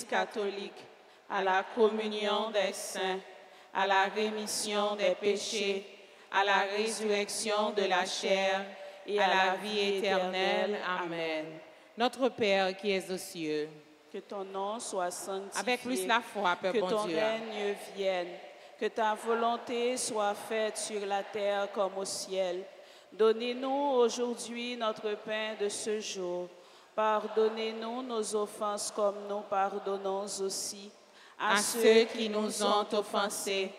l'Église catholique, à la communion des saints, à la rémission des péchés, à la résurrection de la chair et à la vie éternelle. Amen. Notre Père qui es aux cieux, Que ton nom soit sanctifié. avec plus la foi, Père que bon ton Dieu. règne vienne, que ta volonté soit faite sur la terre comme au ciel. Donnez-nous aujourd'hui notre pain de ce jour. Pardonnez-nous nos offenses comme nous pardonnons aussi à, à ceux qui nous ont offensés,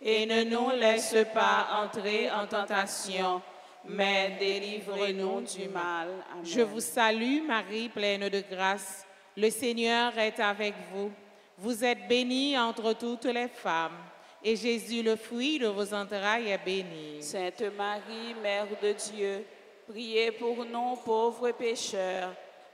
et ne nous laisse pas entrer en tentation, mais délivre-nous du mal. Amen. Je vous salue, Marie, pleine de grâce. Le Seigneur est avec vous. Vous êtes bénie entre toutes les femmes, et Jésus, le fruit de vos entrailles, est béni. Sainte Marie, Mère de Dieu, priez pour nous pauvres pécheurs,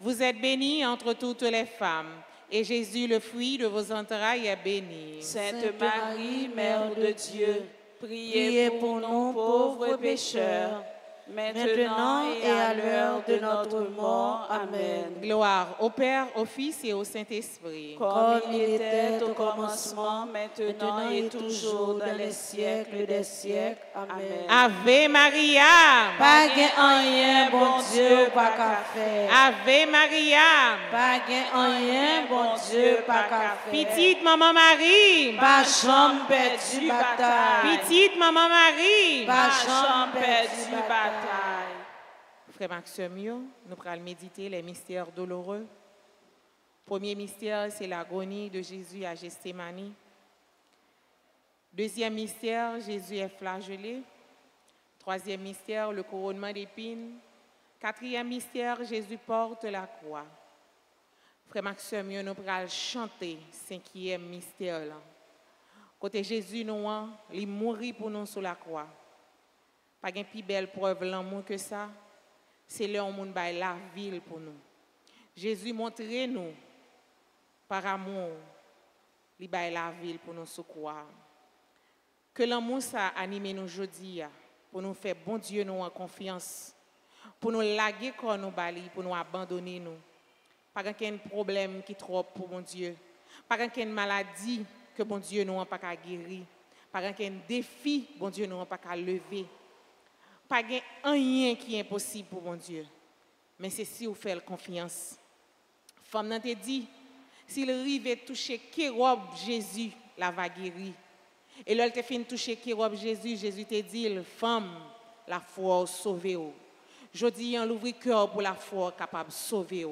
Vous êtes bénie entre toutes les femmes, et Jésus, le fruit de vos entrailles, est béni. Sainte Marie, Mère de Dieu, priez pour nous pauvres pécheurs, maintenant et à l'heure de notre mort. Amen. Gloire au Père, au Fils et au Saint-Esprit. Comme il était au commencement, maintenant et toujours dans les siècles des siècles. Amen. Ave Maria. Pas rien, bon Dieu, pas qu'à faire. Ave Maria. Pas rien, bon Dieu, pas qu'à faire. Petite Maman Marie. Pas chambre perdue bataille. Petite Maman Marie. Pas chambre perdue bataille. Frère Maximio, nous allons méditer les mystères douloureux. Premier mystère, c'est l'agonie de Jésus à Gethsémani. Deuxième mystère, Jésus est flagellé. Troisième mystère, le couronnement d'épines. Quatrième mystère, Jésus porte la croix. Frère Maximio, nous allons chanter cinquième mystère. Côté Jésus, nous, hein, il mourit pour nous sur la croix. Pas de plus belle preuve l'amour que ça. C'est là où on bail la ville pour nous. Jésus montre nous par amour, il la ville pour nous secourir. Que l'amour ça anime nous aujourd'hui pour nous faire bon Dieu nous en confiance, pour nous laguer quand nous bali, pour nous abandonner nous. Pas qu'un problème qui trop pour mon Dieu. Pas qu'une maladie que bon Dieu nous pas qu'à guérir. Pas qu'un défi bon Dieu nous pas qu'à lever pas gen rien qui est impossible pour mon Dieu. Mais c'est si vous faites confiance. Femme nan te dit, s'il arrive toucher robe Jésus, la va guérir. Et te fin toucher robe Jésus, Jésus te dit, femme, la foi sauver. Je dis, on l'ouvre cœur pour la foi capable de sauver.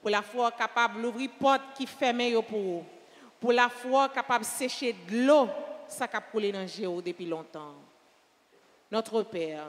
Pour la foi capable d'ouvrir porte qui ferme pour vous. Pour la foi capable de sécher de l'eau, ça qui a coulé dans le depuis longtemps. Notre Père,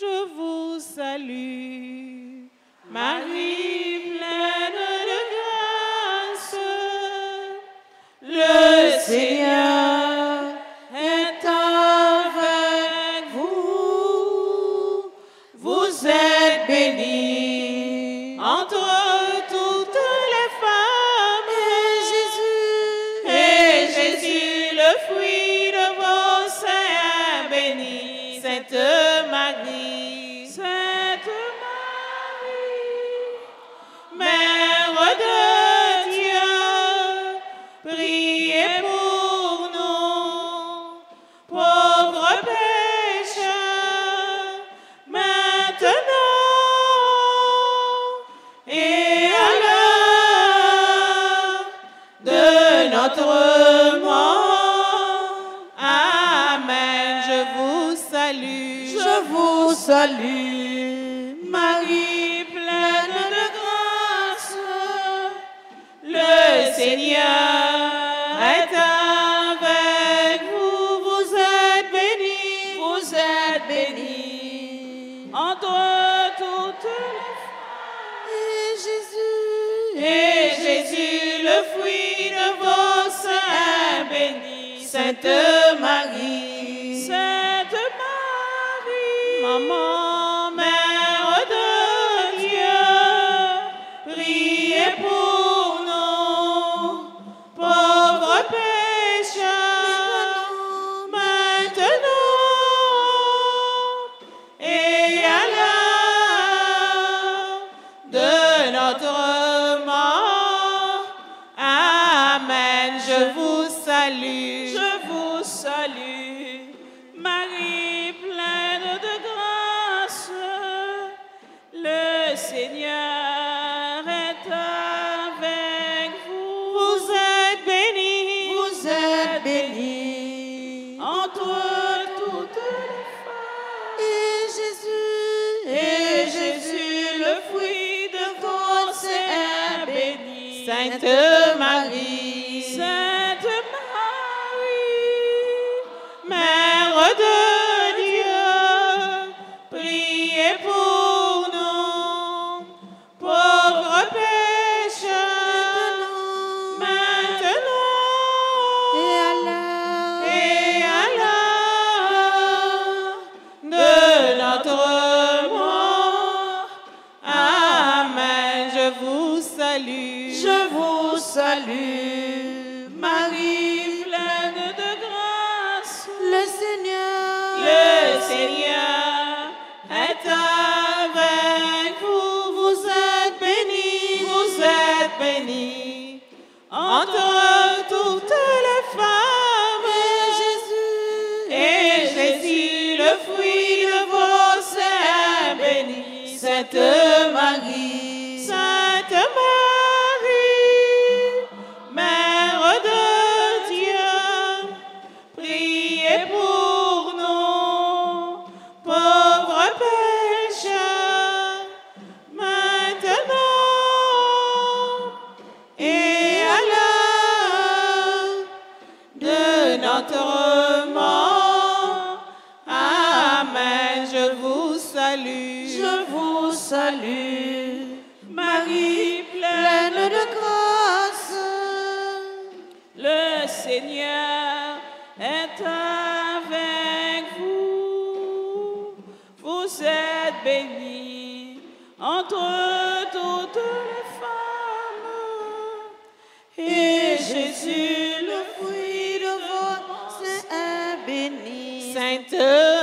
Je vous salue, Marie pleine de grâce. Le Seigneur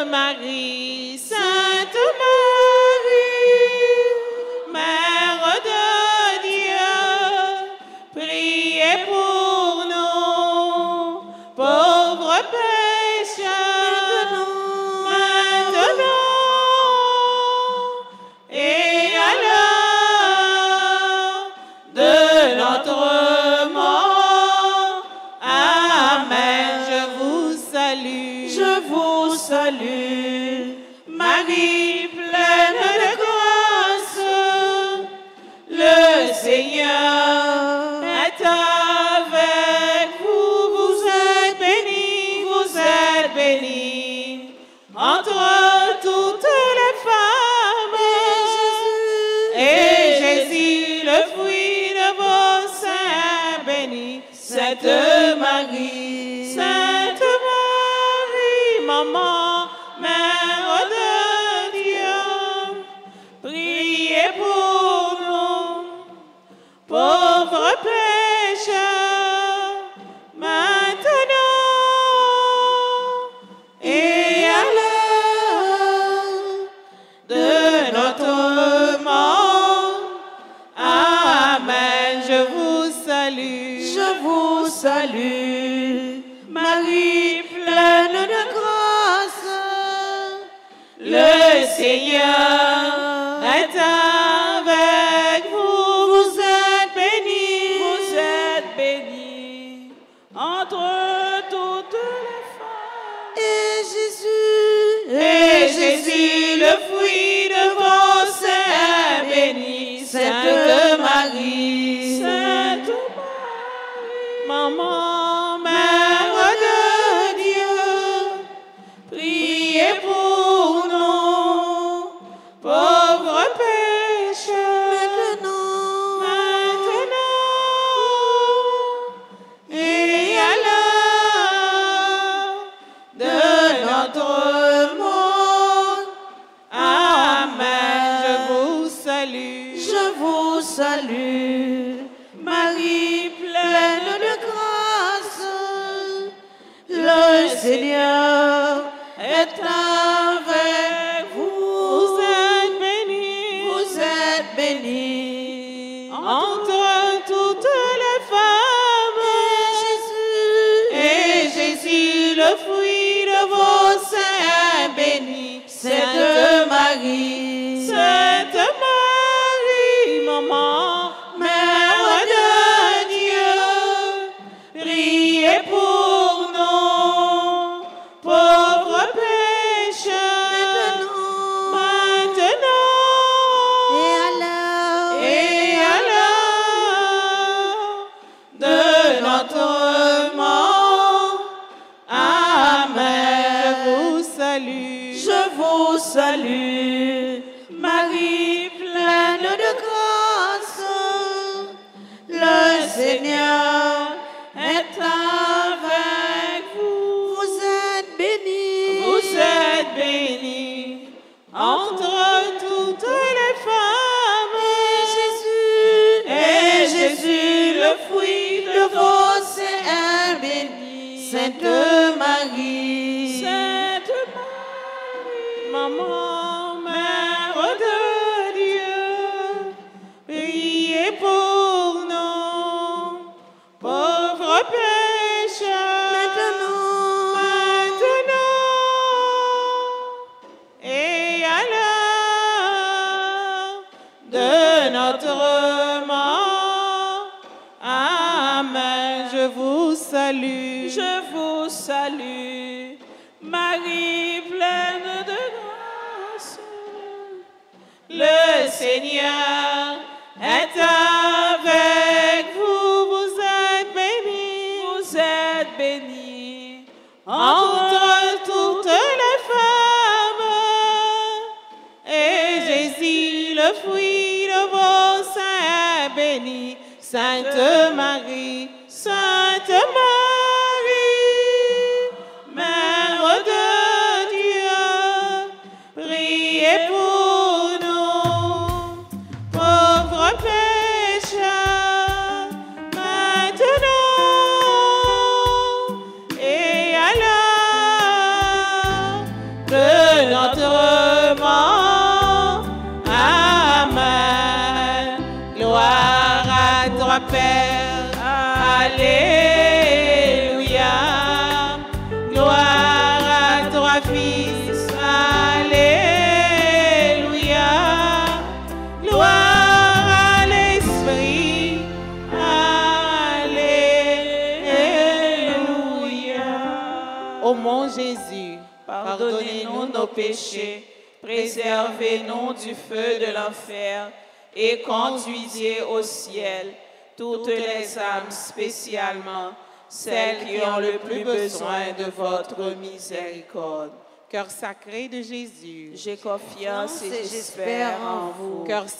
Marie, Sainte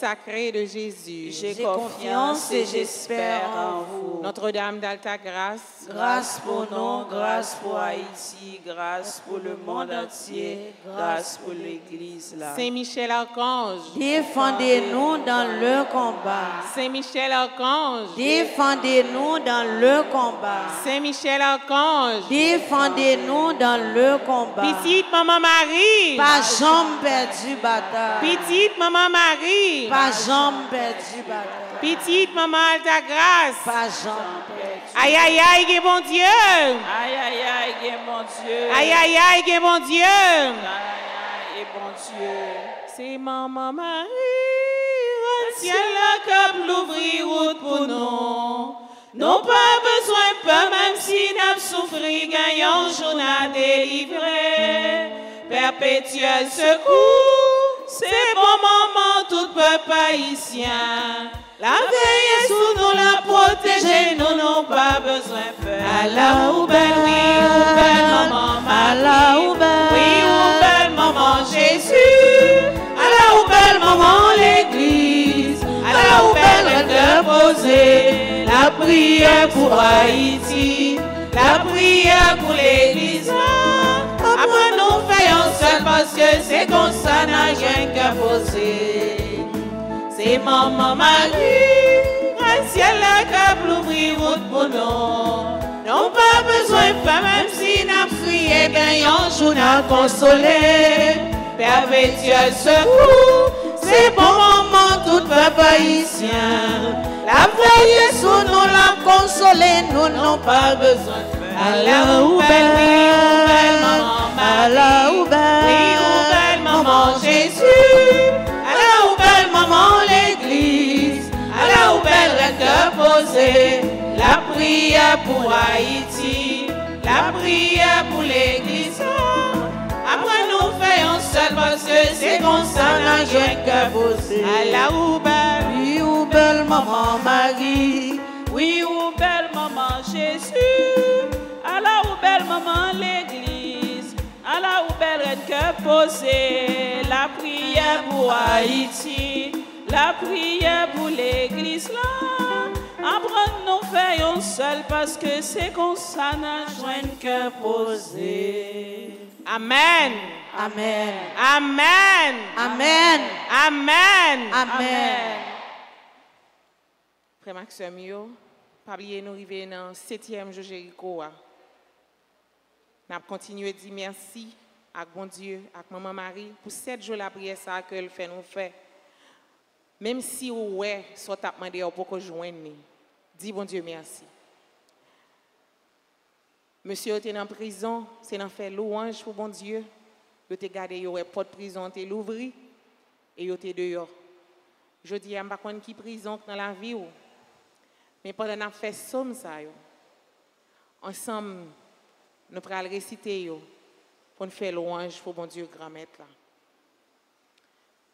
sacré de Jésus. J'ai confiance et j'espère en vous. Notre-Dame d'Alta Grâce. Grâce pour nous, grâce pour Haïti, grâce pour le monde entier, grâce pour l'Église là. Saint Michel Archange. défendez-nous dans le combat. Saint Michel Archange. Défendez-nous dans le combat. Saint Michel Archange. Défendez-nous dans le combat. Petite Maman Marie. Pas jambe perdu bataille. Petite Maman Marie. Pas jambe perdu bataille. Petite Maman Alta Grâce. Pas perdu. Aïe aïe aïe, que bon Dieu. Aïe, aïe, aïe, que mon Dieu. Aïe aïe aïe, que bon Dieu. Aïe, aïe, et bon Dieu. C'est Maman Marie, ciel la cap l'ouvrir route pour nous. Non pas besoin peur, même si nous souffrir, gagnons jour à délivrer. Perpétuel secours, c'est bon moment, tout peuple haïtien. La veille sous nous, la protéger, nous n'avons pas besoin peur. Allah ou belle, oui, ou belle maman. Allah ou belle. Oui, ou belle maman Jésus. Allah ou belle maman l'église. Allah ou belle cœur posé. La prière pour Haïti. La prière pour l'église. C'est comme ça n'a rien qu'à poser. C'est maman Marie, un ciel la cap l'ouvrir route pour nous. Pas besoin de faire même si n'a prié, ben un jour n'a consolé. Perpétuel secours, c'est bon moment tout peuple haïtien. La veille sous nous l'a consolé, nous n'avons pas besoin de ou belle, oui, ou belle maman Marie. À la ou belle, oui, ou belle maman Jésus. À la ou belle maman l'église. À la ou belle reste posée. La prière pour Haïti. La prière pour l'église. Après nous faisons seul parce que c'est comme ça n'a rien qu'à poser. À la ou belle, oui, ou belle maman Marie. Oui, ou belle maman Jésus. Belle maman l'église. À la ou belle reine que poser. La prière pour Haïti. La prière pour l'église là. Après nous faisons seul parce que c'est comme ça n'a rien que poser. Amen. Amen. Amen. Amen. Amen. Amen. Frère Maxime, pas oublier nous arriver dans le septième jour Jéricho. Avons continué à dire merci à bon Dieu, à Maman Marie, pour sept jours la prière ça qu'elle fait nous faire. Même si ouais, soit t'a demandé pour que joindre, dis bon Dieu merci. Monsieur était en prison, c'est dans fait louange pour bon Dieu. Il était gardé, pas de prison, il l'ouvri et il était dehors. Je dis, sais pas qui prison dans la vie. Mais pendant qu'on fait somme ça, yo, ensemble, nous allons réciter pour nous faire louange pour bon Dieu grand maître. Là.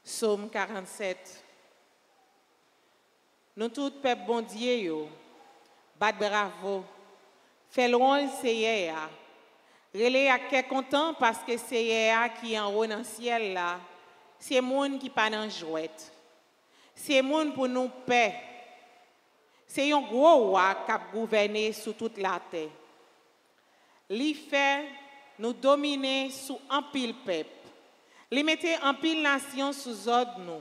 Psaume 47. Nous tous, peuple bon Dieu, bat bravo. Fait louange Seigneur. Relais à quel content parce que c'est qui est en haut dans le ciel là. C'est monde qui pas dans jouette. C'est monde pour nous paix. C'est un gros roi qui a gouverné sur toute la terre. Fait nous dominer sous un pile peuple. Lui mettait un pile nation sous ordre nous.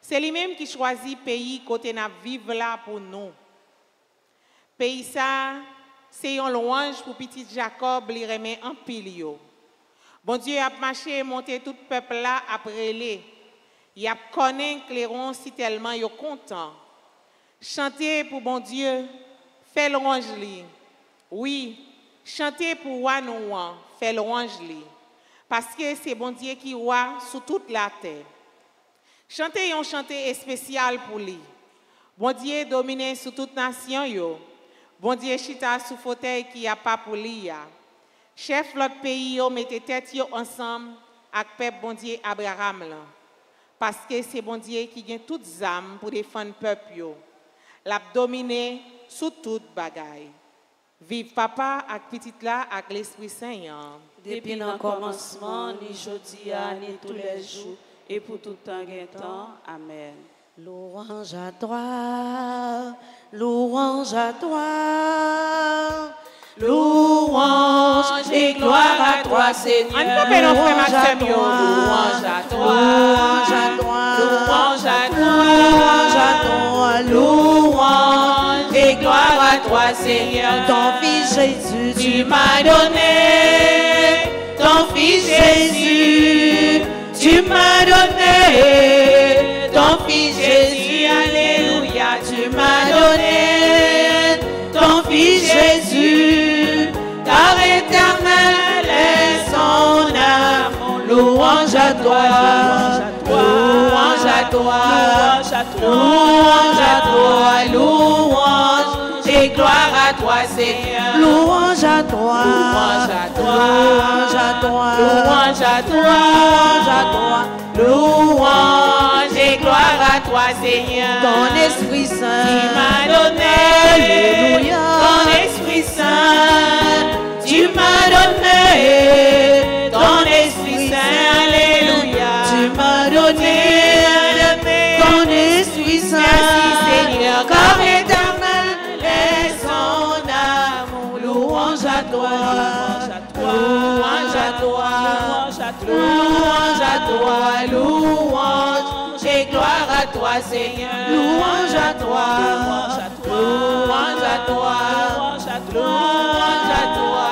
C'est lui-même qui choisit pays côté n'a vivre là pour nous. Pays ça, c'est un louange pour petit Jacob, lui remet un pile Bon Dieu a marché et monté tout peuple là après lui. Il a connu clairon si tellement yo content. Chanter pour bon Dieu, fait louange. Oui, chanter pour roi nous, fait louange. Parce que c'est bon Dieu qui roi sur toute la terre. Chanter un chanté spécial pour lui. Bon Dieu domine sur toute nation yo. Bon Dieu chita sous fauteuil qui a pas pour lui. Chef l'autre pays yo mettez tête yo ensemble avec peuple bon Dieu Abraham là. Parce que c'est bon Dieu qui gagne toutes âmes pour défendre peuple yo. L'a dominé sous toute bagaille. Vive papa avec petite là avec l'Esprit Saint. Depuis le commencement, ni jeudi, ni tous les jours, et pour tout temps temps. Amen. Louange à toi, louange à toi. Louange et gloire à toi, Seigneur. Louange à toi, louange à toi, Louange à toi. louange à toi, louange Et gloire à toi, Seigneur. Jésus, Tu m'as donné ton fils Jésus. Tu m'as donné ton fils Jésus. Alléluia. Tu m'as donné ton fils Jésus. Car éternel est son amour. Louange à toi. Louange à toi. Louange à toi. Louange et gloire à toi, Seigneur. louange à toi, Louange à toi. louange à toi, Louange à toi. louange à toi, Louange et gloire à toi, Seigneur. ton Esprit Tu Saint. m'as donné Alléluia. ton Esprit Saint. Tu m'as donné toi, Seigneur. Louange à toi. Louange à toi. louange à toi, louange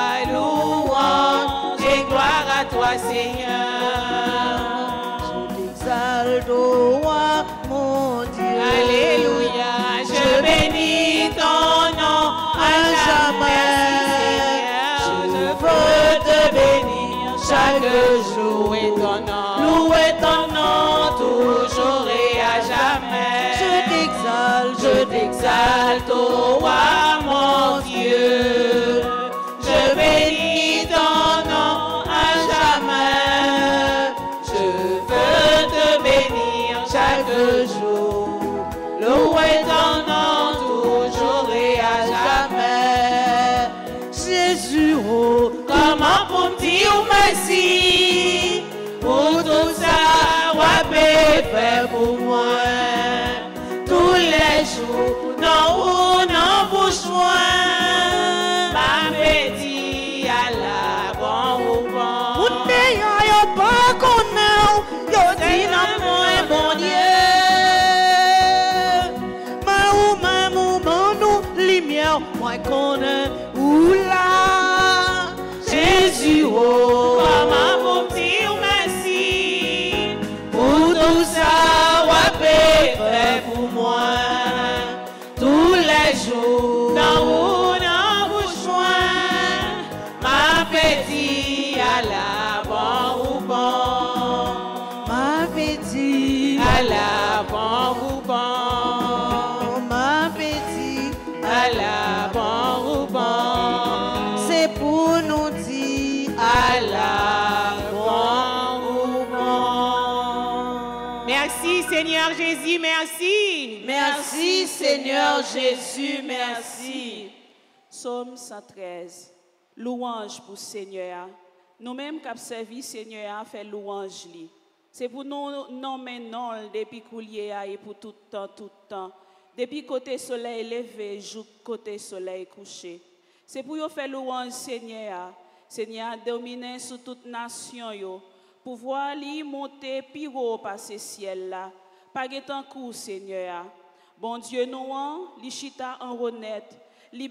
Seigneur Jésus, merci. Psaume 113. Louange pour Seigneur. Nous-mêmes qui avons servi Seigneur, fait louange li. C'est pour nous nommer non depuis coulier et pour tout temps, tout temps. Depuis côté soleil levé, jour côté soleil couché. C'est pour vous faire louange Seigneur. Seigneur dominer sur toute nation yo. Pouvoir li monter plus haut par ce ciel là. Pas un coup Seigneur. Bon Dieu nous an, li chita en honnête, li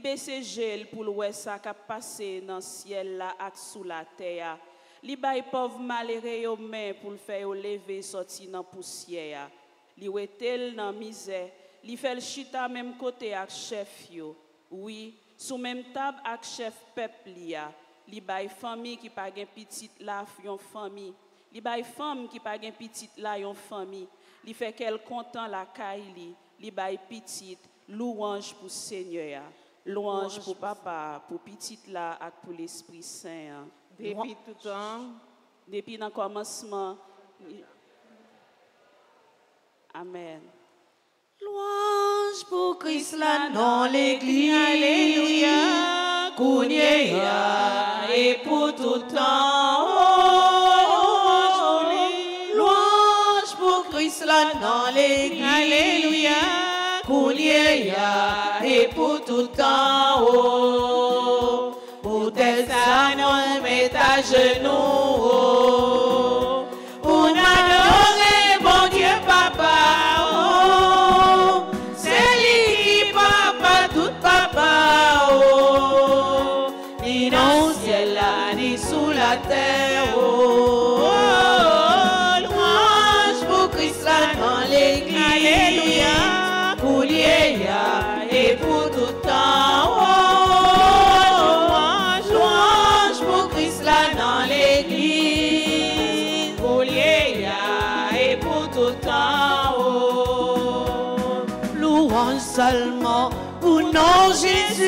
ça qui passé dans le ciel là ak sous la terre. Li bay pauvre malheureux yo main pour le faire yo lever sorti dans poussière. Li wetel dans misère, li chita même côté ak chef yo. Oui, sous même table ak chef peuple li a. Li bay famille qui pa gen petite la yon famille. Li bay femme qui pa la yon. Li fait qu'elle content la li. Li bay petite louange pour Seigneur. Louange pour papa, pour petite là et pour l'Esprit Saint. Depuis tout temps, Depuis le commencement. Amen. louange pour Christ là dans l'église. Alléluia, Kounyea, et pour tout temps. Louange pour Christ là dans l'église. Alléluia, Kounyea, et pour tout temps. Oh, pour tes âmes, mets à genoux. oh, seulement pour nom Jésus.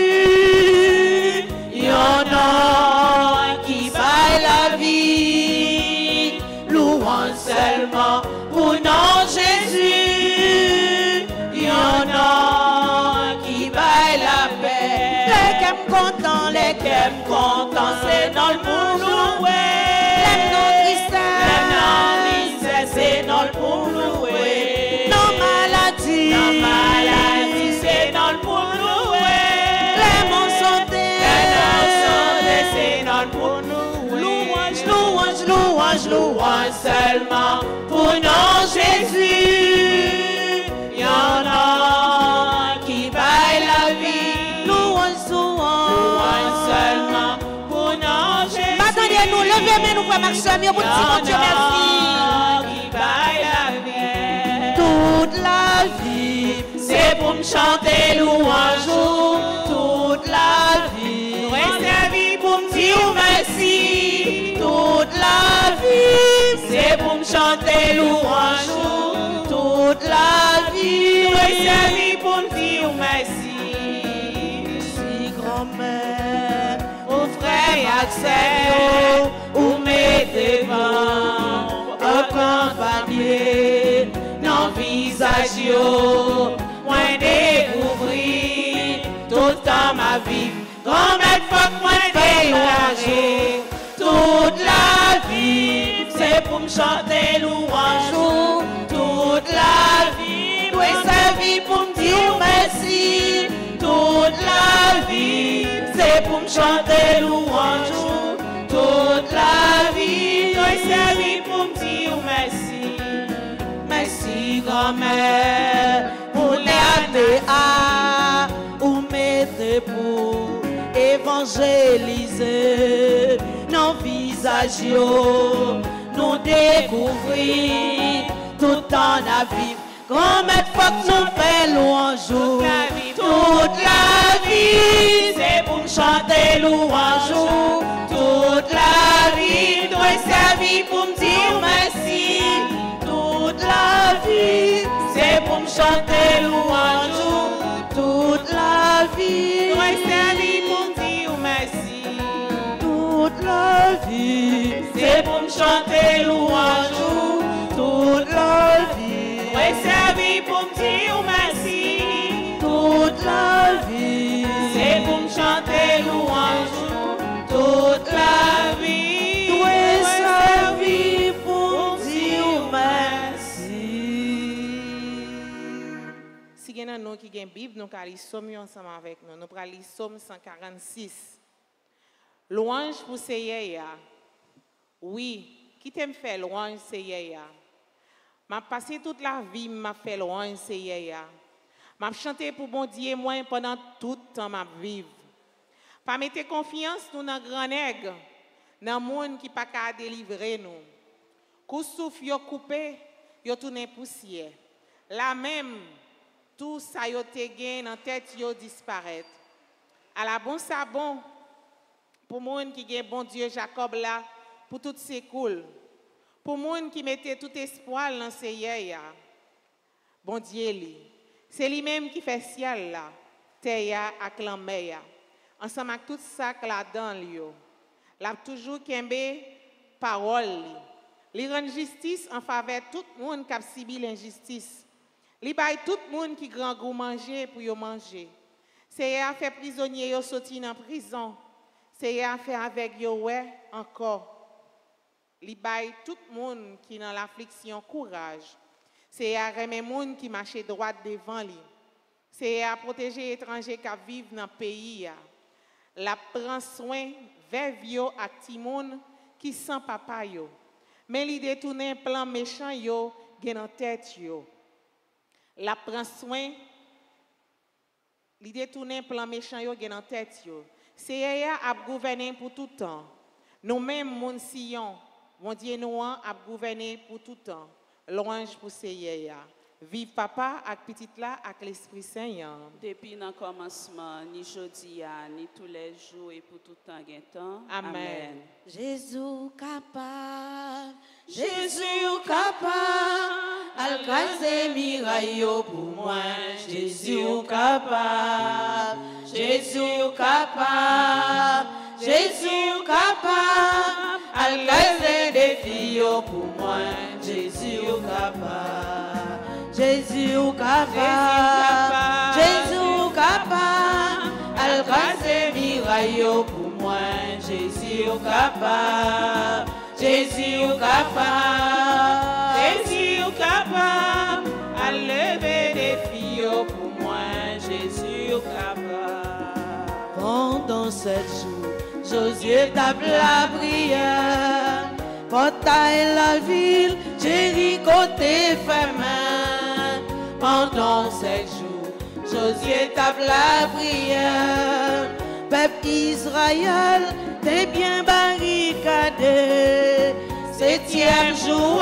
Il y en a qui baillent la vie, louant seulement pour nom Jésus. Il y en a qui baillent la paix. Les qu'aiment content, les Qu'aime qu'aiment content, c'est dans le pour un seulement pour nom Jésus. Il y en a qui baillent la vie. Louange seulement pour nom Jésus. Attendez, nous levez, mais nous pas marcher, mais vous dites, Dieu merci. qui paye la vie. Toute la vie, c'est pour me chanter louange. Chanter louange toute la vie. Nous servi pour me dire merci. Si grand-mère, Au frère Axel, ou mes devants, accompagné dans visage yo, moi découvrir tout dans ma vie. Grand maître faut que moi toute la vie, pour me chanter louange. Toute la vie, doit servir pour me dire merci. Toute la vie, c'est pour me chanter louange. Toute la vie, doit servir pour me dire merci. Merci grand-mère pour à ou mettez pour évangéliser nos visages nous découvrir tout en la vie comme faut que nous fait louange Toute la vie, toute la vie c'est pour me chanter louange. Toute la vie doit servir pour me dire merci. toute la vie C'est pour me chanter louange. La vie C'est pour me chanter louange. toute la vie Doit servir pour me dire merci. toute la vie C'est pour me chanter louange. Toute la vie doit servir pour dire Si Si gen nan nou ki gen bib, nou ka li som yo ensemble avec nous. Nous pral li som 146. Louange pour ya. Oui, qui t'aime faire louange ya. M'a passé toute la vie, m'a fait louange ya. M'a chanté pour bon Dieu moi pendant tout temps m'a vivre. Pas mettre confiance nous dans grand nègre, dans monde qui pas qu'à délivrer nous. Kou souffle yo coupé, yo tourné poussière. La même tout ça yo te gen dans tête yo disparaître. À la bon sabon pour monde qui gen bon Dieu Jacob là pour tout c'est cool. Pour monde qui mettait tout espoir dans Seigneur. Bon Dieu li. C'est lui-même qui fait ciel là, terre ak la. Ensemble avec tout ça là dans yo. L'a toujours kembe parole li. Li rend justice en faveur tout le monde qui a subi l'injustice. Li bay tout le monde qui grand goût manger pour yo manger. A fait prisonnier yo sorti dans prison. C'est a fait avec ouais encore. Bay tout le monde qui dans l'affliction courage. C'est à remettre monde qui marche droit devant lui. C'est à protéger étrangers qui vivent dans le pays. La prend soin veuve yo ak ti moun qui sans papa. Mais li détourne un plan méchant yo en tête yo. La prend soin li détourne un plan méchant en tête. C'est ya a gouverner pour tout temps. Nous mêmes moun Sion, mon Dieu nous a gouverner pour tout temps. Louange pour Seigneur. Vive papa ak petite là ak l'Esprit Saint. Depuis le commencement, ni jeudi, ni tous les jours et pour tout temps, gain temps. Amen. Jésus capable, Jésus capable, alcaze miraille pour moi. Jésus capable, Jésus capable, Jésus capable, alcaze défi pour moi. Jésus capable, Jésus capable, Jésus capable, alcaze miraille pour moi. Jésus capable, Jésus capable, Jésus capable, à lever des filles pour moi. Jésus capable. Pendant sept jours, Josué tape la prière. Portail la ville, Jéricho t'est fermé. Pendant sept jours, Josué tape la prière. Peuple Israël, t'es bien barricadé. Septième jour,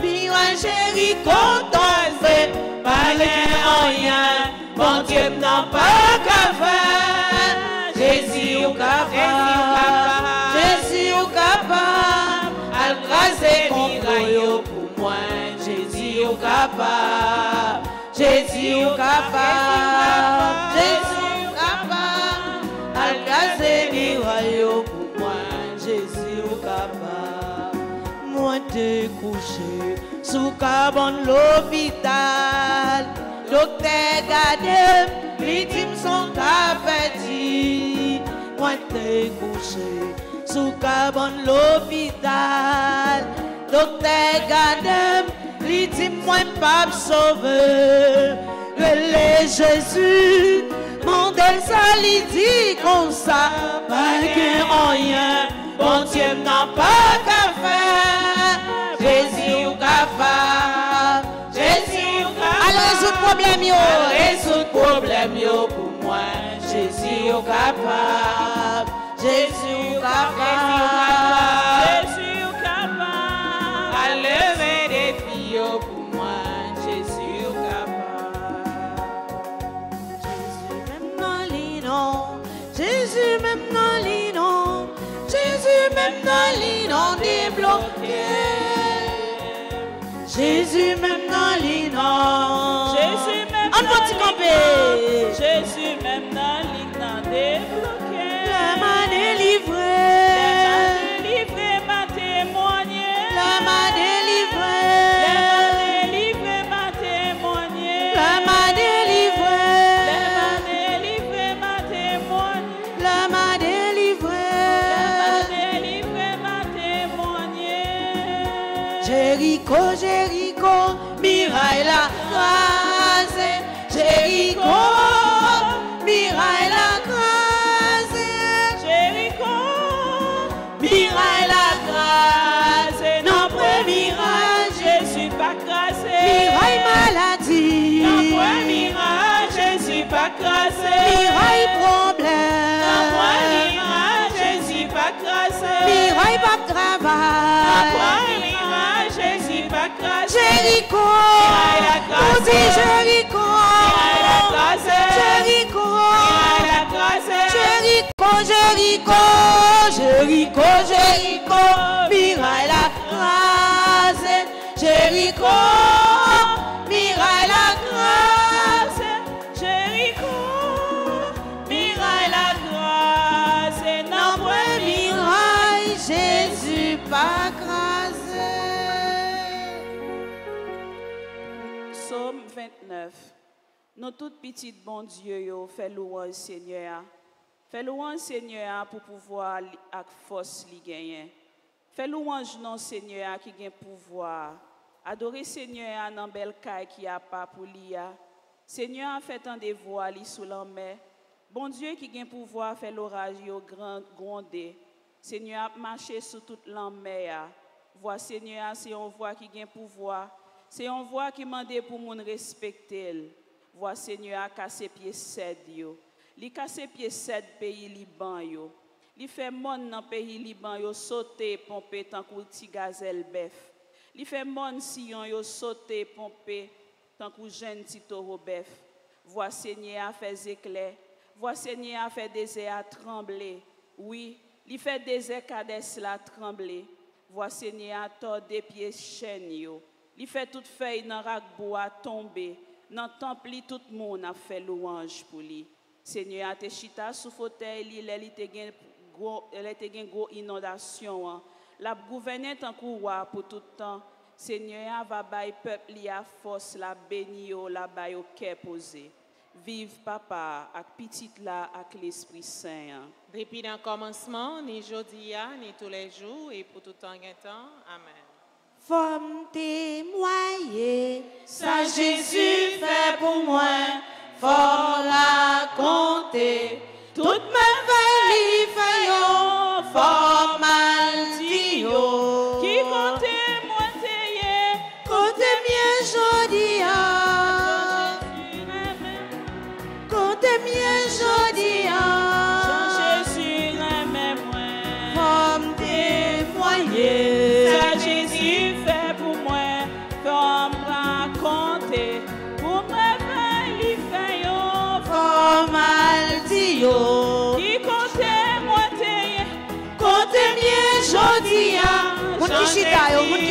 bien Jéricho tombé, pas rien, bon Dieu n'a pas qu'à faire. Jésus capable, Jésus capable, Jésus capable, al craser yo pour moi. Jésus capable, moi te couché sous cabane l'hôpital. Docteur gade, victime son café Moi te couché sous cabane l'hôpital. Docteur gade, victime moi pas sauvé. Le Jésus, mon ça lui dit comme ça, pas que rien, bon Dieu n'a pas qu'à faire. Jésus ou capable, Jésus ou capable. Alors résoudre problème yo, résoudre problème yo pour moi. Jésus ou capable, Jésus ou capable, Jésus même dans les noms débloqués. Jésus même dans noms. Jésus même dans l'ignorance. Jésus même mirage, Jésus pas cassé. Jéricho, on dit Jéricho. Jéricho. Jéricho, Jéricho, Jéricho, Jéricho, grâce, Jéricho, 9. Nous toutes petites, bon Dieu, fais louange Seigneur. Fais louange Seigneur pour pouvoir avec force li. Fais louange non Seigneur qui gagne pouvoir. Adorer Seigneur dans belle caille qui a pas pour li. Seigneur fait tant des voix li sous la. Bon Dieu qui gagne pouvoir fait l'orage yo grand gronder. Seigneur a marché sur toute la mer. Voix Seigneur c'est on voit qui gagne pouvoir. C'est une voix qui mande pour moun respecter. Voix Seigneur a cassé pied sed yo. Li cassé pied sed pays Liban yo. Li fait mon dans pays Liban yo sauté pompé tant kou ti gazelle bœuf. Li fait mon Sion yo sauté pompé tant kou jeune ti taureau bœuf. Voix Seigneur a fait éclair. Voix Seigneur a fait désert trembler. Oui, li fait désert Kades la trembler. Voix Seigneur a tord des pieds chaîne yo. Li fait toute feuille dans rak bois tomber. Dans temple li tout monde a fait louange pour lui. Seigneur a te chita sous fauteuil li lè te inondation. La gouverner tant kou roi pour tout temps. Seigneur va bay peuple li a force la béni la cœur posé. Vive papa ak petite la ak l'Esprit Saint. Depuis le commencement, ni jeudi, ni tous les jours, et pour tout temps temps. Amen. Femme témoigner, ça Jésus fait pour moi, fort raconter. Toute ma fait yo, fort mal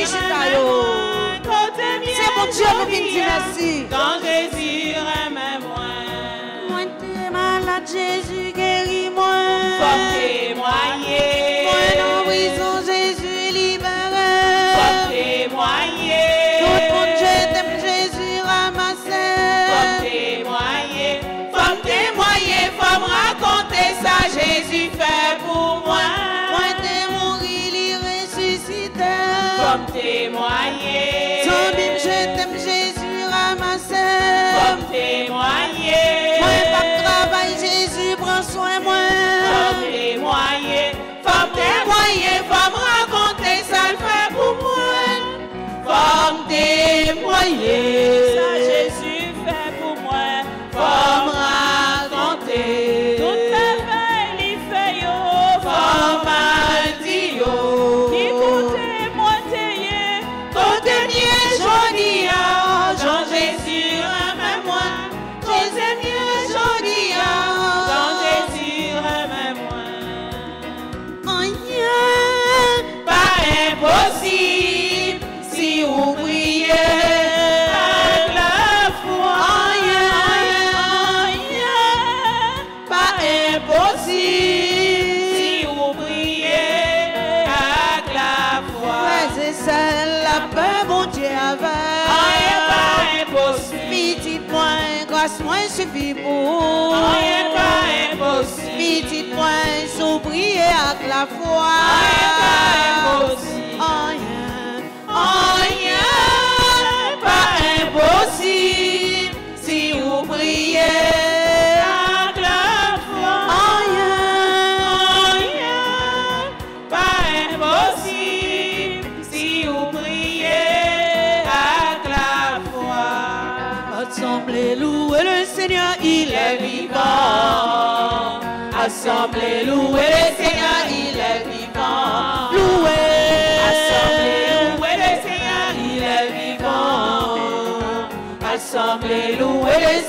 Michita yo. Se bon Diyo nou vin di mersi. Tan dezir eme malade Jezi. La foi. Est impossible, en rien, en rien, pas impossible, si vous priez à la foi, en rien, rien, pas impossible, si vous priez à la foi, assemblez-louer le Seigneur, il est vivant. Assemblez-lui.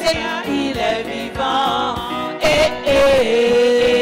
sais qu'il est vivant. Eh, eh, eh.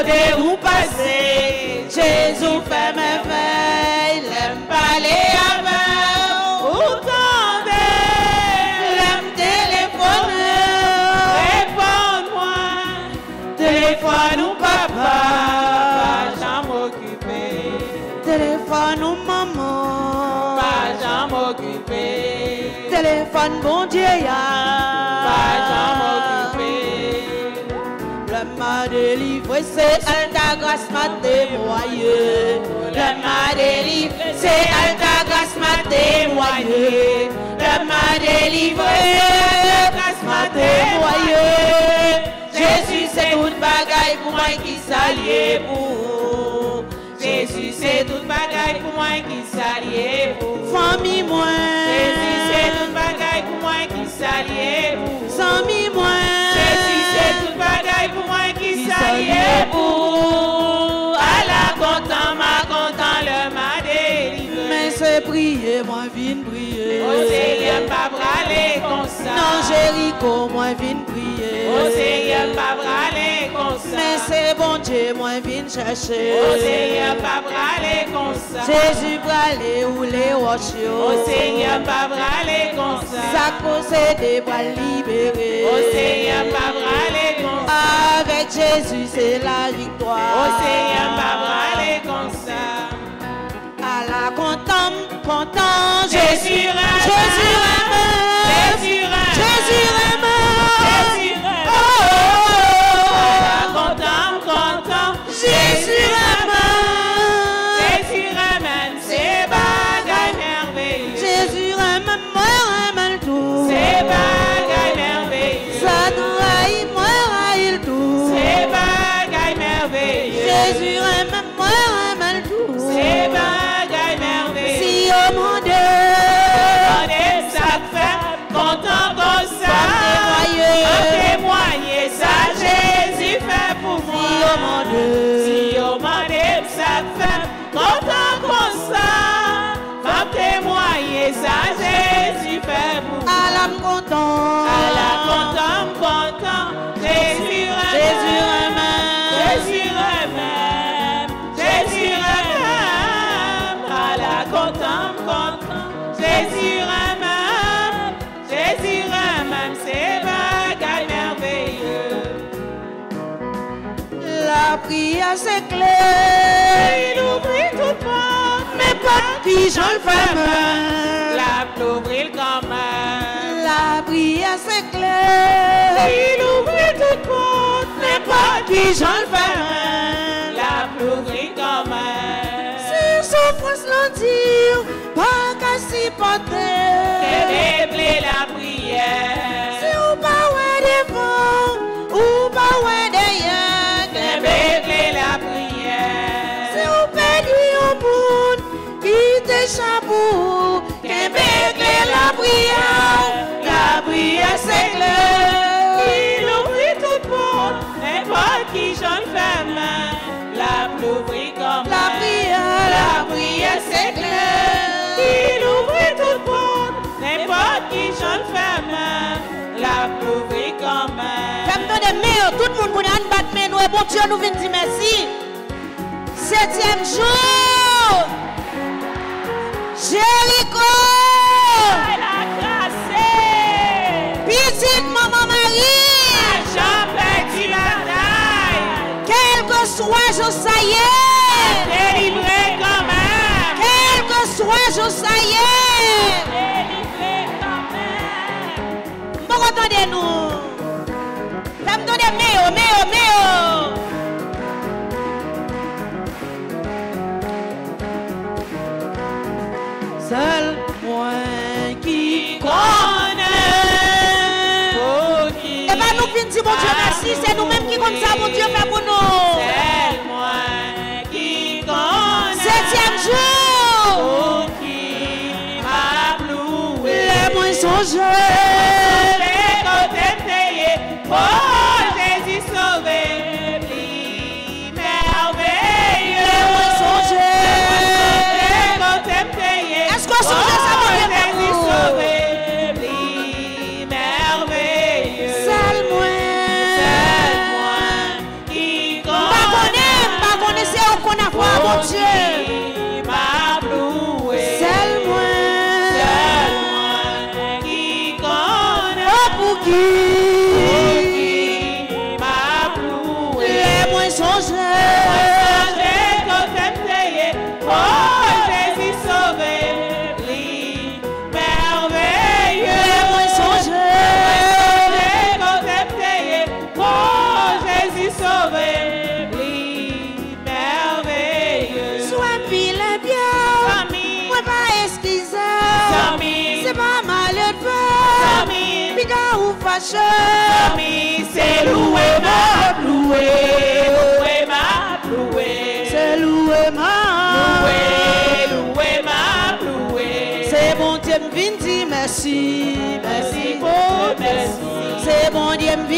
côté où passer. Jésus fait merveille, l'aime parler avec. Où tomber, l'aime téléphoner. Réponds-moi, Téléphone ou papa, pas j'en m'occuper, téléphone ou maman, pas j'en m'occuper, téléphone bon Dieu pas m'a délivré, c'est elle ta grâce m'a témoigné. Elle m'a délivré, c'est elle ta grâce m'a témoigné. Elle m'a délivré, ta grâce m'a témoigné. Jésus, c'est toute bagaille pour moi qui s'allie pour Jésus, c'est toute bagaille pour moi qui s'allie pour Famille, moi. Jésus, c'est toute bagaille pour moi qui s'allie pour Mais prier, moi vine prier. Au Seigneur, pas braler comme ça. Non, Jéricho, moi vine prier. Au Seigneur, pas braler comme Mais ça. c'est bon Dieu, moi vine chercher. Au Seigneur, pas braler comme ça. Jésus bralé ou les roches. Au Seigneur, pas braler comme ça. Ça cause des bras libérés. Au Seigneur, pas braler comme ça. Avec Jésus, c'est la victoire. Au Seigneur, pas braler content, Jésus Jésus, si La prière c'est clair. Il ouvrit toute porte, Mais pas de pigeon le. La l'ouvrit le commun. La prière c'est clair. Il ouvrit toute porte, Mais pas de pigeon le. La l'ouvrit commun. Si souffrance l'en dire, pas qu'à s'y porter. Déblé la prière. La prière. La prière c'est clair. Il ouvrit toute porte, n'importe qui jeune femme. La l'ouvrit comme La prière, la prière c'est clair. Il ouvrit toute porte, n'importe qui jeune femme. La l'ouvrit comme Femme de meilleur, tout le monde pour nous battre mais nous bon Dieu nous vient dire merci. Septième jour. Jéricho. Que soit est. Délivré quand même. Quel que soit est. Délivré quand même. Bon attendez nous. Femme de meilleur, meilleur, meilleur. Seul moi qui qui Et pas nous qui disons bon Dieu merci, c'est nous-mêmes qui comptons ça, bon Dieu fait les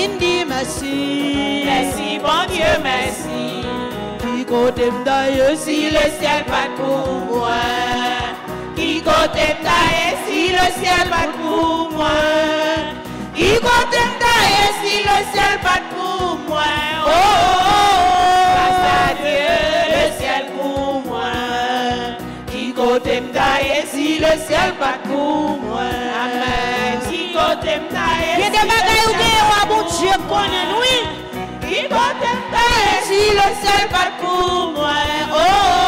me merci. Merci, bon Dieu, merci. Qui côté me Si le ciel pas pour moi, qui côté m'taille si le ciel pas pour moi, qui côté m'taille si le ciel pas pour moi, oh, oh, oh, grâce à Dieu, le ciel pour moi, qui côté m'taille si le ciel pas pour moi, amen, Ye de bagay ou gen wabou Dje konen wè Si le sel pat pou mwen Oh.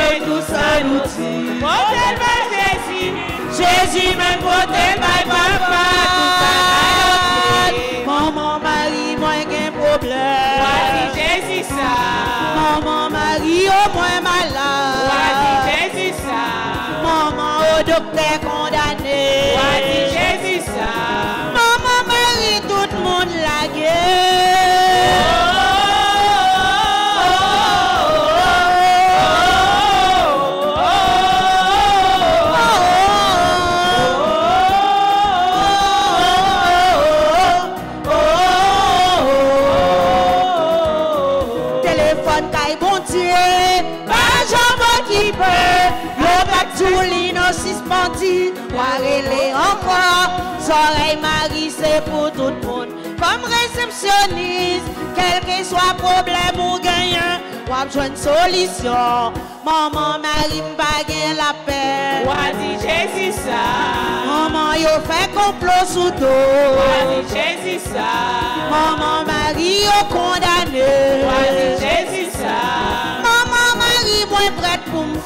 vey tout sa nou ti. Pote l bay Jezi, Jezi men pote l bay papa. Marie, c'est pour tout le monde. Comme réceptionniste, quel que soit problème ou gagnant, besoin une solution. Maman Marie m'bague la paix. Voici Jésus ça. Maman yo fait complot sous dos. Voici Jésus ça. Maman Marie yo condamné. Voici Jésus ça. Maman Marie moi prête pour me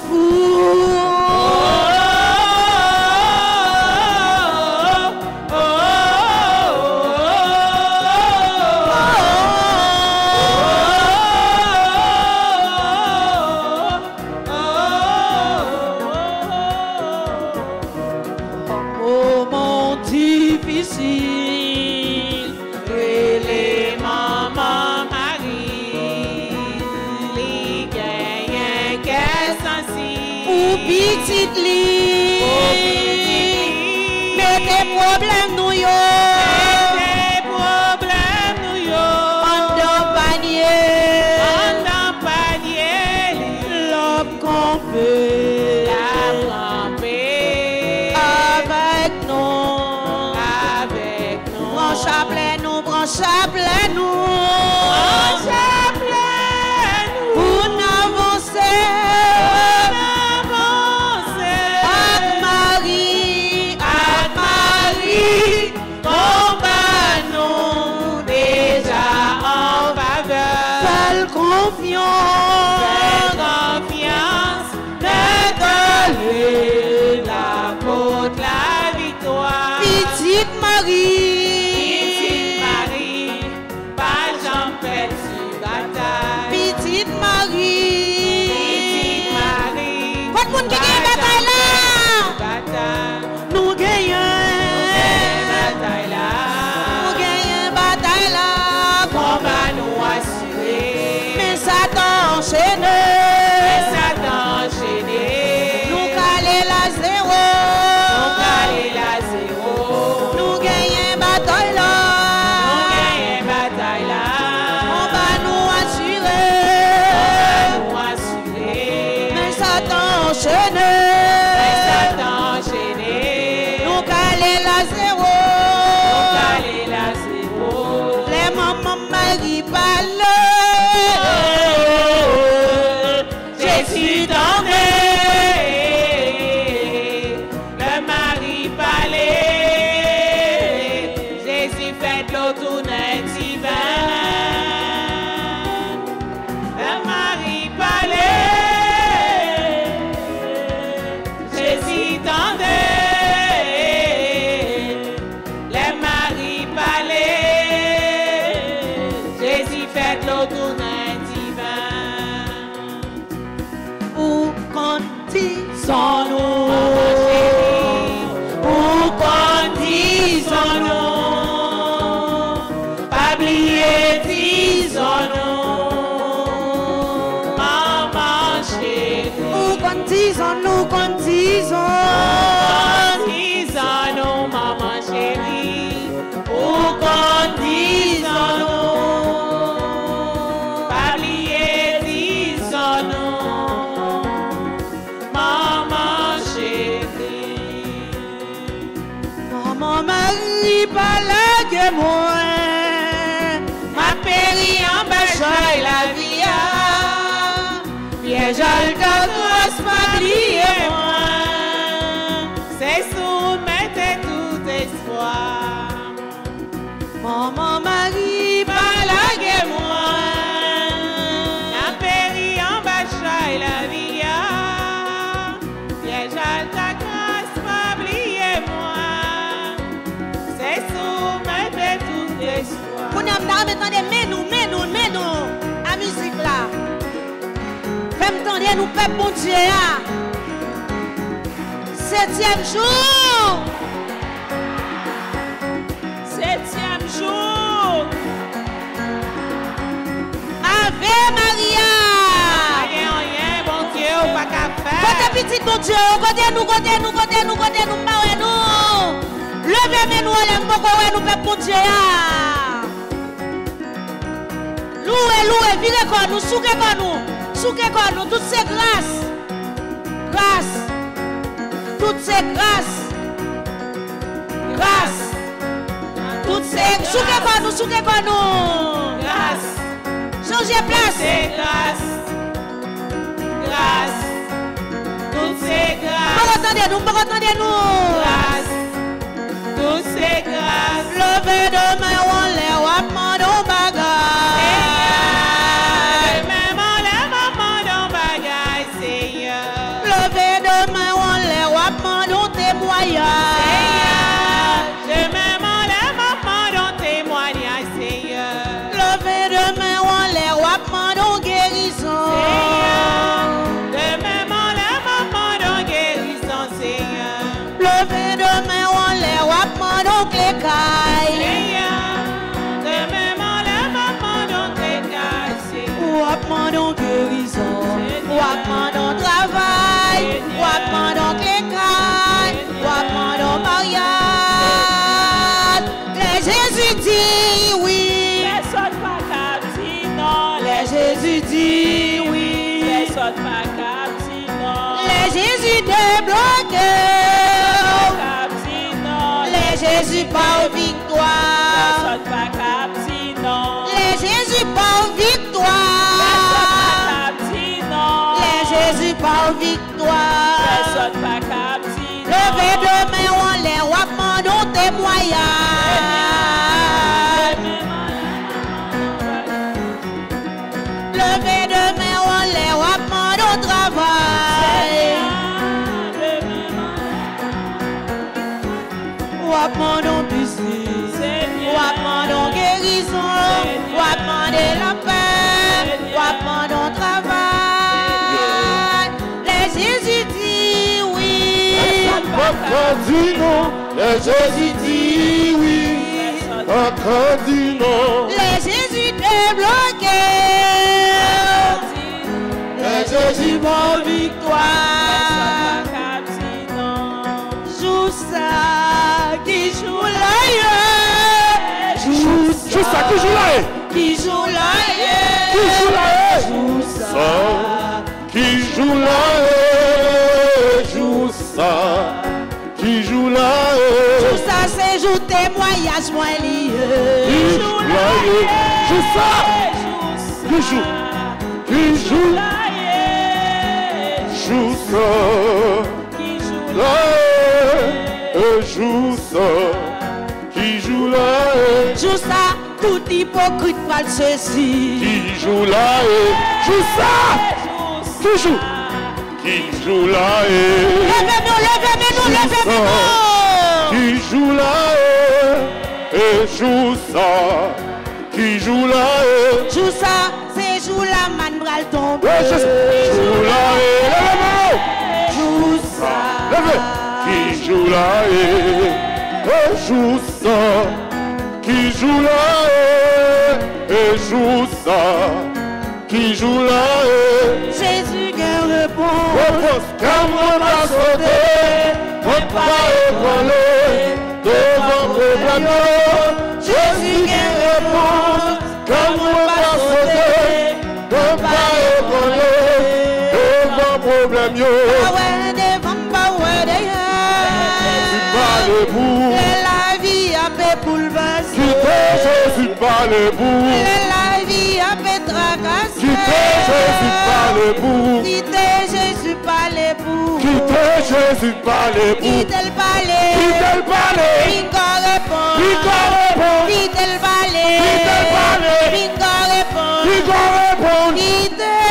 tracasser. quittez Jésus pas debout, Quittez Jésus par les bouts. quittez Jésus pas debout, Quittez le palais. quittez le palais, Bingo répond. Bingo répond. Quittez le palais. Quittez le palais. Bingo répond. Bingo répond. Quittez.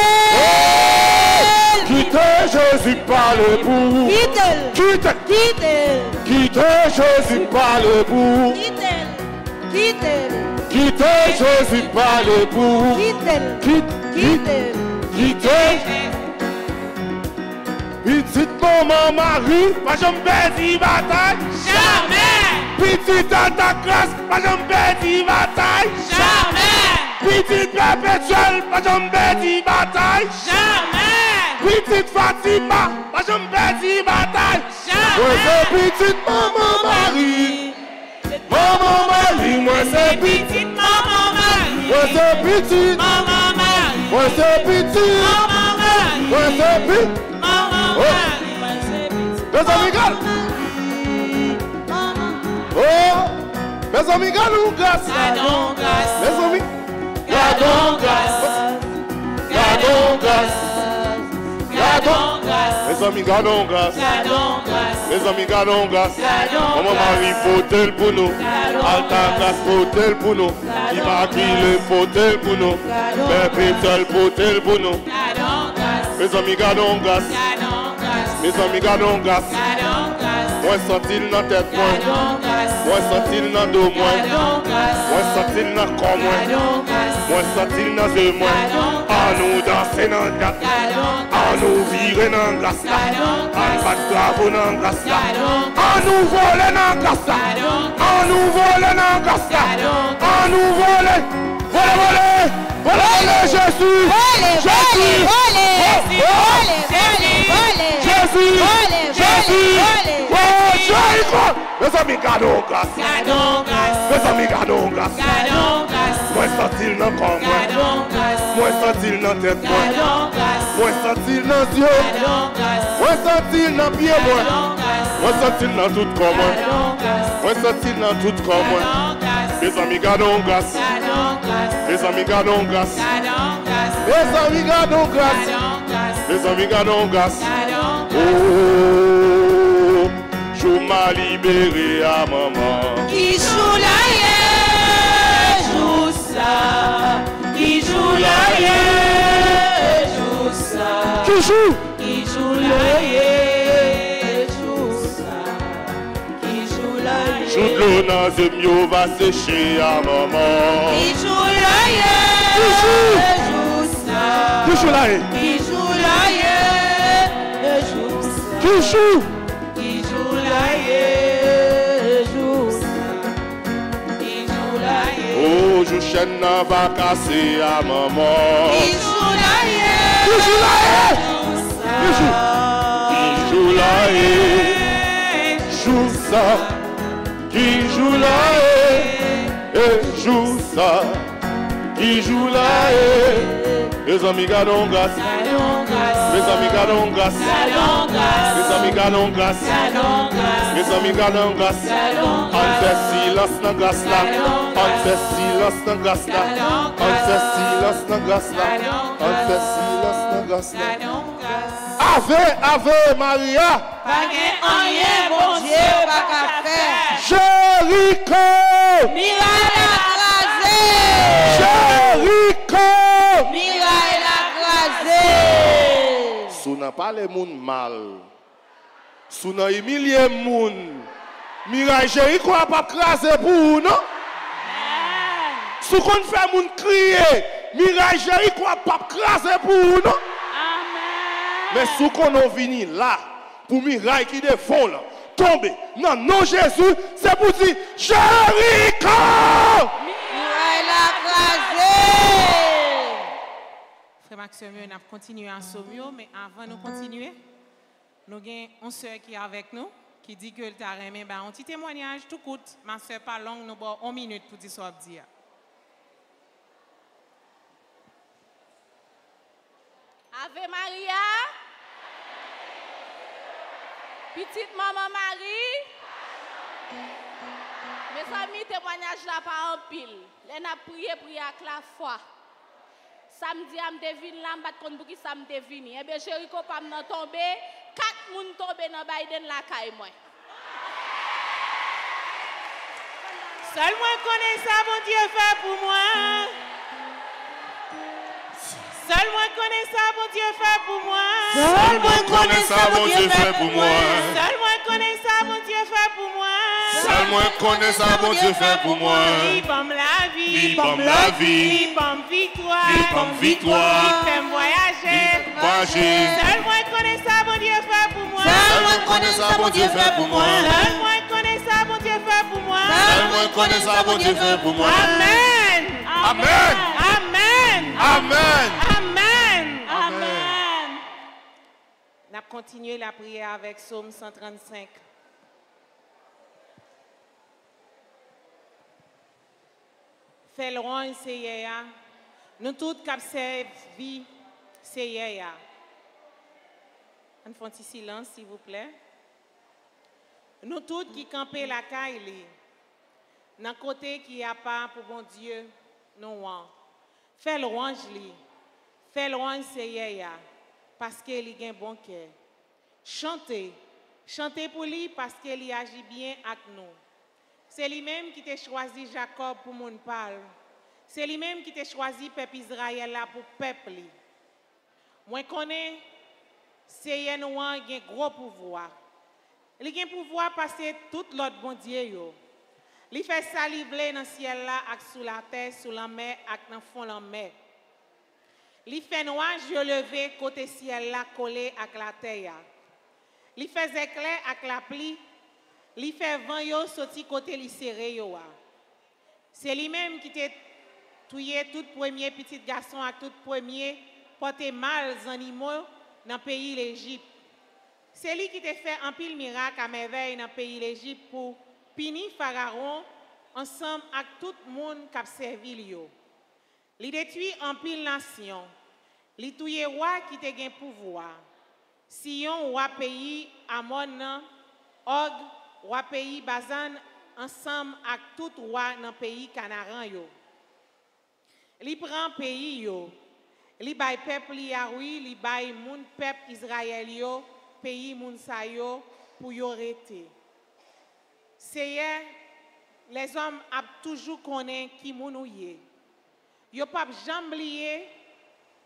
Quittez Jésus par le bout. Quittez. Quittez, Quittez. quittez Jésus par le bout. Quittez. Quittez. Quittez Jésus bout. Quittez. Quitte, quitte, Quittez. quittez. Petite maman Marie, pas jamais perdu bataille. Jamais, Petite tata Grace, pas jamais perdu bataille. jamais, Petite perpétuelle, pas jamais perdu bataille. jamais, Petite Fatima, pas jamais perdu bataille. Moi jamais. petite maman Marie. Maman Marie, moi c'est petite. Petite maman Marie, Moi c'est petite. maman Marie, Moi c'est petite. maman Marie, Moi c'est petite. maman Oh. Marie. Mes amis, gars. Oh. Mes amis, gars, nous grâce. Gardons grâce, Mes amis. gardons grâce, Gardons grâce. gardons Mes amis, gardons grâce. Mes amis, gardons grâce. Maman Marie, faut-elle pour nous. Alta faut-elle pour nous. Immaculée, faut-elle pour nous. Perpétuelle, faut-elle pour nous. Mes amis, gardons grâce. Mes amis, gardons grâce. Moi, senti dans tête, moi. Moi, senti dans dos, moi. Moi, senti dans corps, moi. Moi, senti dans yeux, moi. À nous danser dans la À nous virer dans la pas de travaux dans la À nous voler dans la. À nous voler dans la. À nous. Voler, voler. Voler, voler, Jésus. Jésus. Jésus. Jésus. Oh, Jésus. Mes amis, gardons grâce. Mes amis, gardons grâce. Moi, dans corps, moi. gardons grâce, Moi, senti dans tête, moi. gardons grâce, Moi, senti dans yeux. gardons grâce, Moi, senti dans pied, moi. gardons grâce, Moi, senti dans tout corps, moi. gardons grâce, Moi, senti dans tout gardons grâce, Mes grâce, Mes grâce, Mes grâce, Mes grâce. Oh, je m'as libéré à maman. Joue la. Qui joue la yeah, joue ça. Qui joue? Qui joue la yeah, joue ça. Qui joue la yeah. Joue de l'eau dans le mieux va sécher à maman. Qui joue la yeah, Qui joue? joue ça. Qui joue là? eh? Qui joue la yeah, joue? ça. Qui yeah. Oh, je chaîne n'a va casser à maman. La joue? Qui joue là? eh? Joue ça. Qui joue là? eh? Eh, joue ça. Qui joue là? eh? Les amis, gardons grâce. Gardons grâce, Mes amis, gardons grâce. Mes amis, gardons grâce. Mes amis, gardons grâce. On fait silence dans grâce là. On fait silence dans grâce là. On fait silence dans grâce là. On fait silence dans grâce là. Ave, ave, Maria. Pas rien, bon Dieu, pas qu'à faire. Jéricho. Miraille écrasé. Écrasé. Sou nan pale moun mal. Sou nan humilier moun. Miray Jéricho a pas krasé pour vous, non? Sou kon fait moun crier. Miray Jéricho a pas krasé pour vous, non? Mais sous qu'on a vini là, pour miraille qui défend là, tomber, non, non Jésus, c'est pour dire Jéricho écrasé. Maxime, on a continué en sommeil, mais avant de continuer, nous avons une soeur qui est avec nous, qui dit que le terrain, ben, un petit témoignage tout court. Ma soeur pas longue, nous avons une minute pour dire ce dire. Ave Maria. Petite maman Marie. Mes amis, témoignage là pas en pile. Les a prié, prié avec la foi. Samedi, je devine là, je ne sais pas ça me devine. Eh bien, Jéricho pas me tomber. Quatre personnes tombent dans Biden la caille moi. Seul moi connais ça, mon Dieu fait pour moi. Seul moi connais ça, mon Dieu fait pour moi. Seul moi connais ça, mon Dieu fait pour moi. Seul moi connais ça, mon Dieu fait pour moi. Seul moi connais ça, mon Dieu fait pour moi. Il bombe la vie. Il bombe la vie. Il bombe victoire. Bombe victoire. Il fait voyager. Voyager. Seul moi connais ça, mon Dieu fait pour moi. Seul moi connais ça, mon Dieu fait pour moi. Seul moi connais ça, mon Dieu fait pour moi. Seul moi connais ça, mon Dieu fait pour moi. Amen. Amen. Amen. Amen. Amen. Amen. On a continué la prière avec Psaume 135. Fais loin, Seigneur. Nous tous qui servi, Seigneur. On fait un petit silence, s'il vous plaît. Nous tous qui campons la caille, dans côté qui a pas pour bon Dieu, non. Fais louange li. Fais louange Seigneur parce qu'il a un bon cœur. Chantez. Chantez pour lui parce qu'il agit bien avec nous. C'est lui-même qui t'a choisi Jacob pour mon parle. C'est lui-même qui t'a choisi peuple Israël là pour peuple. Moi connais Seigneur nous a un gros pouvoir. Il a pouvoir que tout l'autre bon Dieu. Il fait saliver dans le ciel là, sous la terre, sous la mer, ak dans fond de la mer. Il fait nuage yo levé côté ciel là collé avec la terre. Il fait éclair avec la pluie. Il fait vent yo sorti côté li serré yo. C'est lui-même qui t'a tué tout premier petit garçon à tout premier porté mal animaux dans pays l'Égypte. C'est lui qui t'a fait un pile miracle à merveille dans pays l'Égypte pour punir Pharaon ensemble avec tout le monde qui a servi lui. Il détruit en pile nation. Il tuye roi qui te gen pouvoir. Sion roi pays Amon Og roi pays Bazan ensemble avec tout roi dans pays Canaran yo. Li prend pays yo. Li bay peuple li yaoui, li bay moun peuple Israël yo, pays moun sa yo pour yo rete. Seye, les hommes ont toujours connaît qui moun ou ye. Yo pas jamais oublié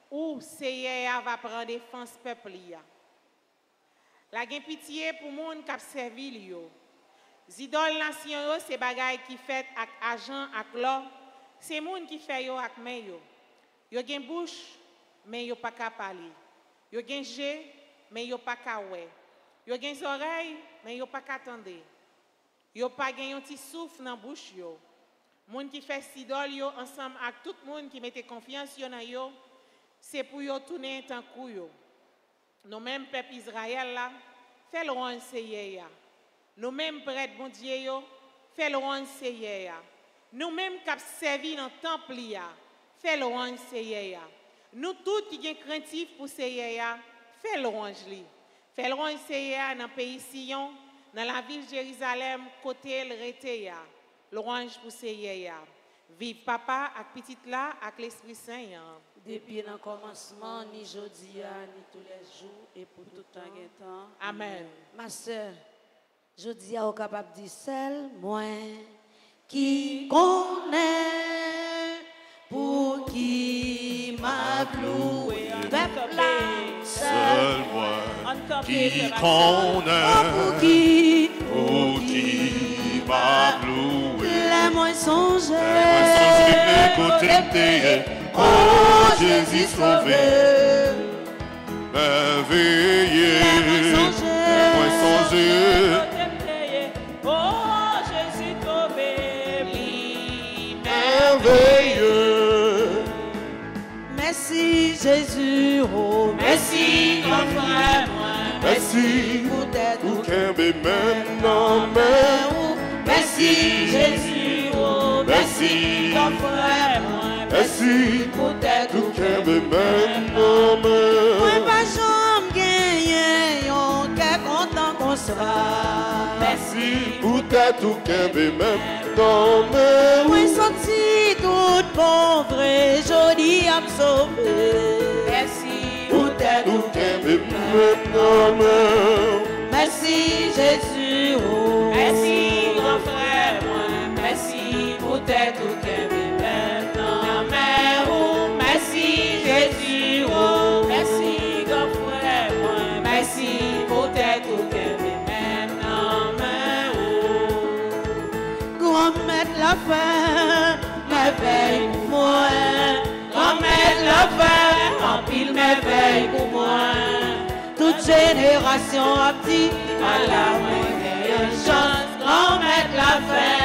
où Seye va prendre défense peuple ya. La gen pitié pour moun k'ap servi yo. Zidol nation yo c'est bagay qui fait ak argent ak l'or, c'est moun qui fait yo ak men yo. Yo gen bouche mais yo pas ka parler. Yo gen jè mais yo pas ka wè. Yo gen oreilles mais yo pas ka tande. Yo pas gen yon ti souffle dans bouche yo. Moun qui fait sidol yo ensemble avec tout moun qui mette confiance yo dans yo, c'est pour yo tourner tant kou yo. Nous mêmes peuple Israël là, fait louange Seigneur. ya. Nous mêmes prêtre bon Dieu yo, fait louange Seigneur. ya. Nous mêmes qui servi dans le temple ya, fait louange Seigneur. Nous tous qui sommes craintifs pour Seigneur, fais l'orange li. Fais l'orange c'est dans le pays Sion, dans la ville de Jérusalem, côté le rete ya. L'orange pour ya. Vive papa avec petite là avec l'Esprit Saint. Depuis le commencement, ni jeudi, ni tous les jours, et pour tout temps. Que temps. Amen. Ma soeur, je dis à capable de dire seul moi qui connaît pour qui m'a cloué Seul moi qui connais pour qui pour qui m'a loué. les moins songés Moi, sans côté oh Jésus sauvé, merveilleux, moi songé, Oh, Merci, ou qu'un maintenant, merci Jésus oh merci, Ton frère, merci, peut-être ou qu'un maintenant, Moi pas jamais gagné, on qu'est content qu'on sera. merci, peut-être ou qu'un maintenant, mais Moi senti tout bon vrai, joli à me sauver. Merci Jésus. oh. Merci, grand frère, moi. Merci pour t'être au Québec maintenant. Merci, Jésus. Oh, merci, grand frère, moi. Merci pour t'être au Québec maintenant. Grand mettre la fin, merveille pour moi. Grand maître la fin, merveille pour moi. Toute génération a dit, À la moindre chance, grand maître la fin,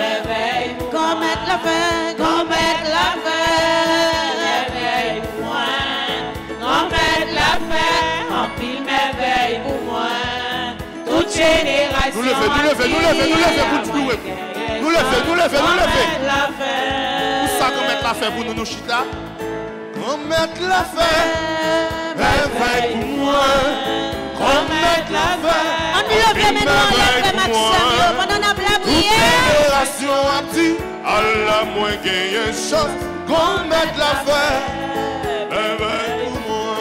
merveille mettre la fin, mettre la fin. merveille pour moi. Grand-mère l'a fait, en pile merveille pour moi. Toute génération. Nous le fait, nous le fait, nous le fait, nous le fait pour ouais. Nous le fait, nous le fait, nous le fait. Fait. ça qu'on met la fait pour nous nous chita? On met la fait, merveille pour moi. On met la fait, On le vrai maintenant, le vrai Maxime, pendant la Toute prière. génération a dit, la moins gagner une chance. Qu'on mette la fait, merveille pour moi.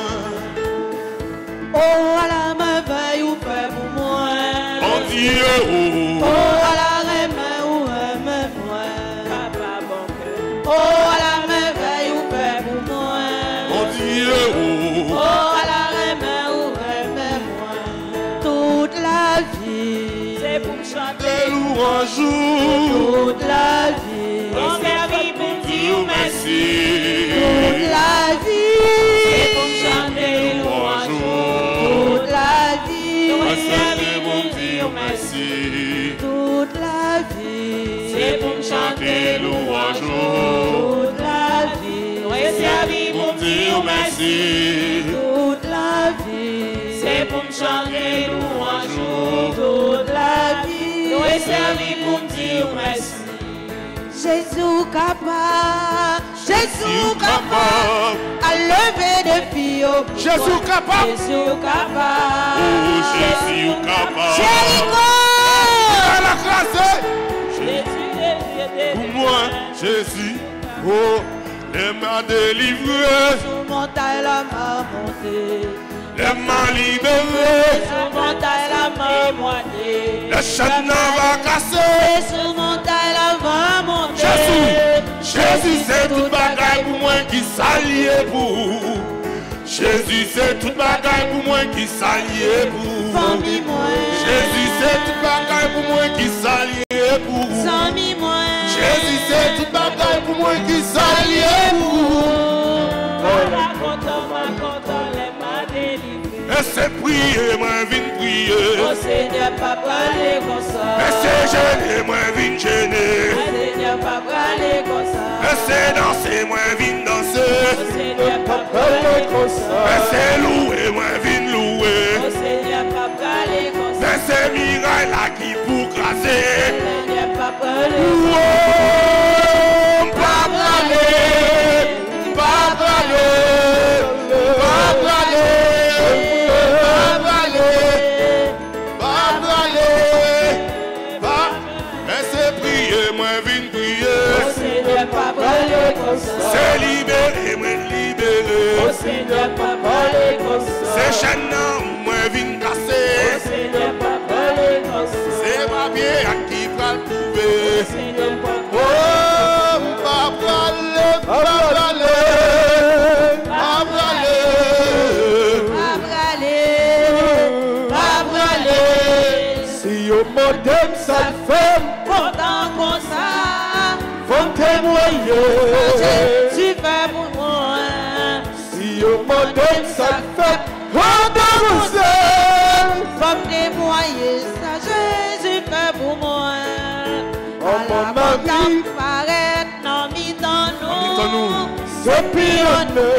Oh, à la merveille, ou fait pour moi. On dit, oh, Oh, des louanges, toute la vie, On servit pour dire toute merci. la C'est vie, pour me chanter louange. toute la vie, On servi pour dire merci. toute la vie. C'est pour chanter louange. Toute la vie, est servi pour dire merci. toute la vie, C'est pour chanter louange. toute la vie. Est servi pour dire merci. Jésus capable, Jésus capable, à lever des filles. Jésus capable. Jésus capable. Jésus capable. Jéricho, À la classe. Jésus, Jésus, Jésus. Pour moi, Jésus, oh, il m'a délivré, sur montagne la m'a monté. Lèman libere Sou montay la man mwate Le chèp nan va kase Sou montay la man mwate Jésus, Jésus se tout bagay pou mwen ki salye pou Jésus se tout bagay pou mwen ki salye pou Fami mwen Jésus se tout bagay pou mwen ki salye pou Sami mwen Jésus se tout bagay pou mwen ki salye pou c'est prier, moi, viens prier. Oh Seigneur, papa, les comme ça. Et c'est gêner, moi, viens gêner. Oh Seigneur, papa, les comme Et ça. c'est danser, moi, viens Oh danser. Seigneur, papa, les comme ça. Et c'est louer, moi, viens louer. Oh Seigneur. Et c'est miraille là qui pour craser. Seigneur, papa, les Oh, Seigneur, pa pale konsan Se chen nan mwen vin kase O Seigneur, pa pale konsan Se mabye ak ki pral pouve O Seigneur, pa pale konsan Pa pale, pa pale Pa pale Pa pale Pa pale Si yo modem sa fèm Kontan konsan Fon temoye Fon temoye dénoncer. Faut témoigner ça, Jésus fait pour moi. Oh, À la apparaître, non, mi-temps mi-temps-nous. nous. C'est pilonné,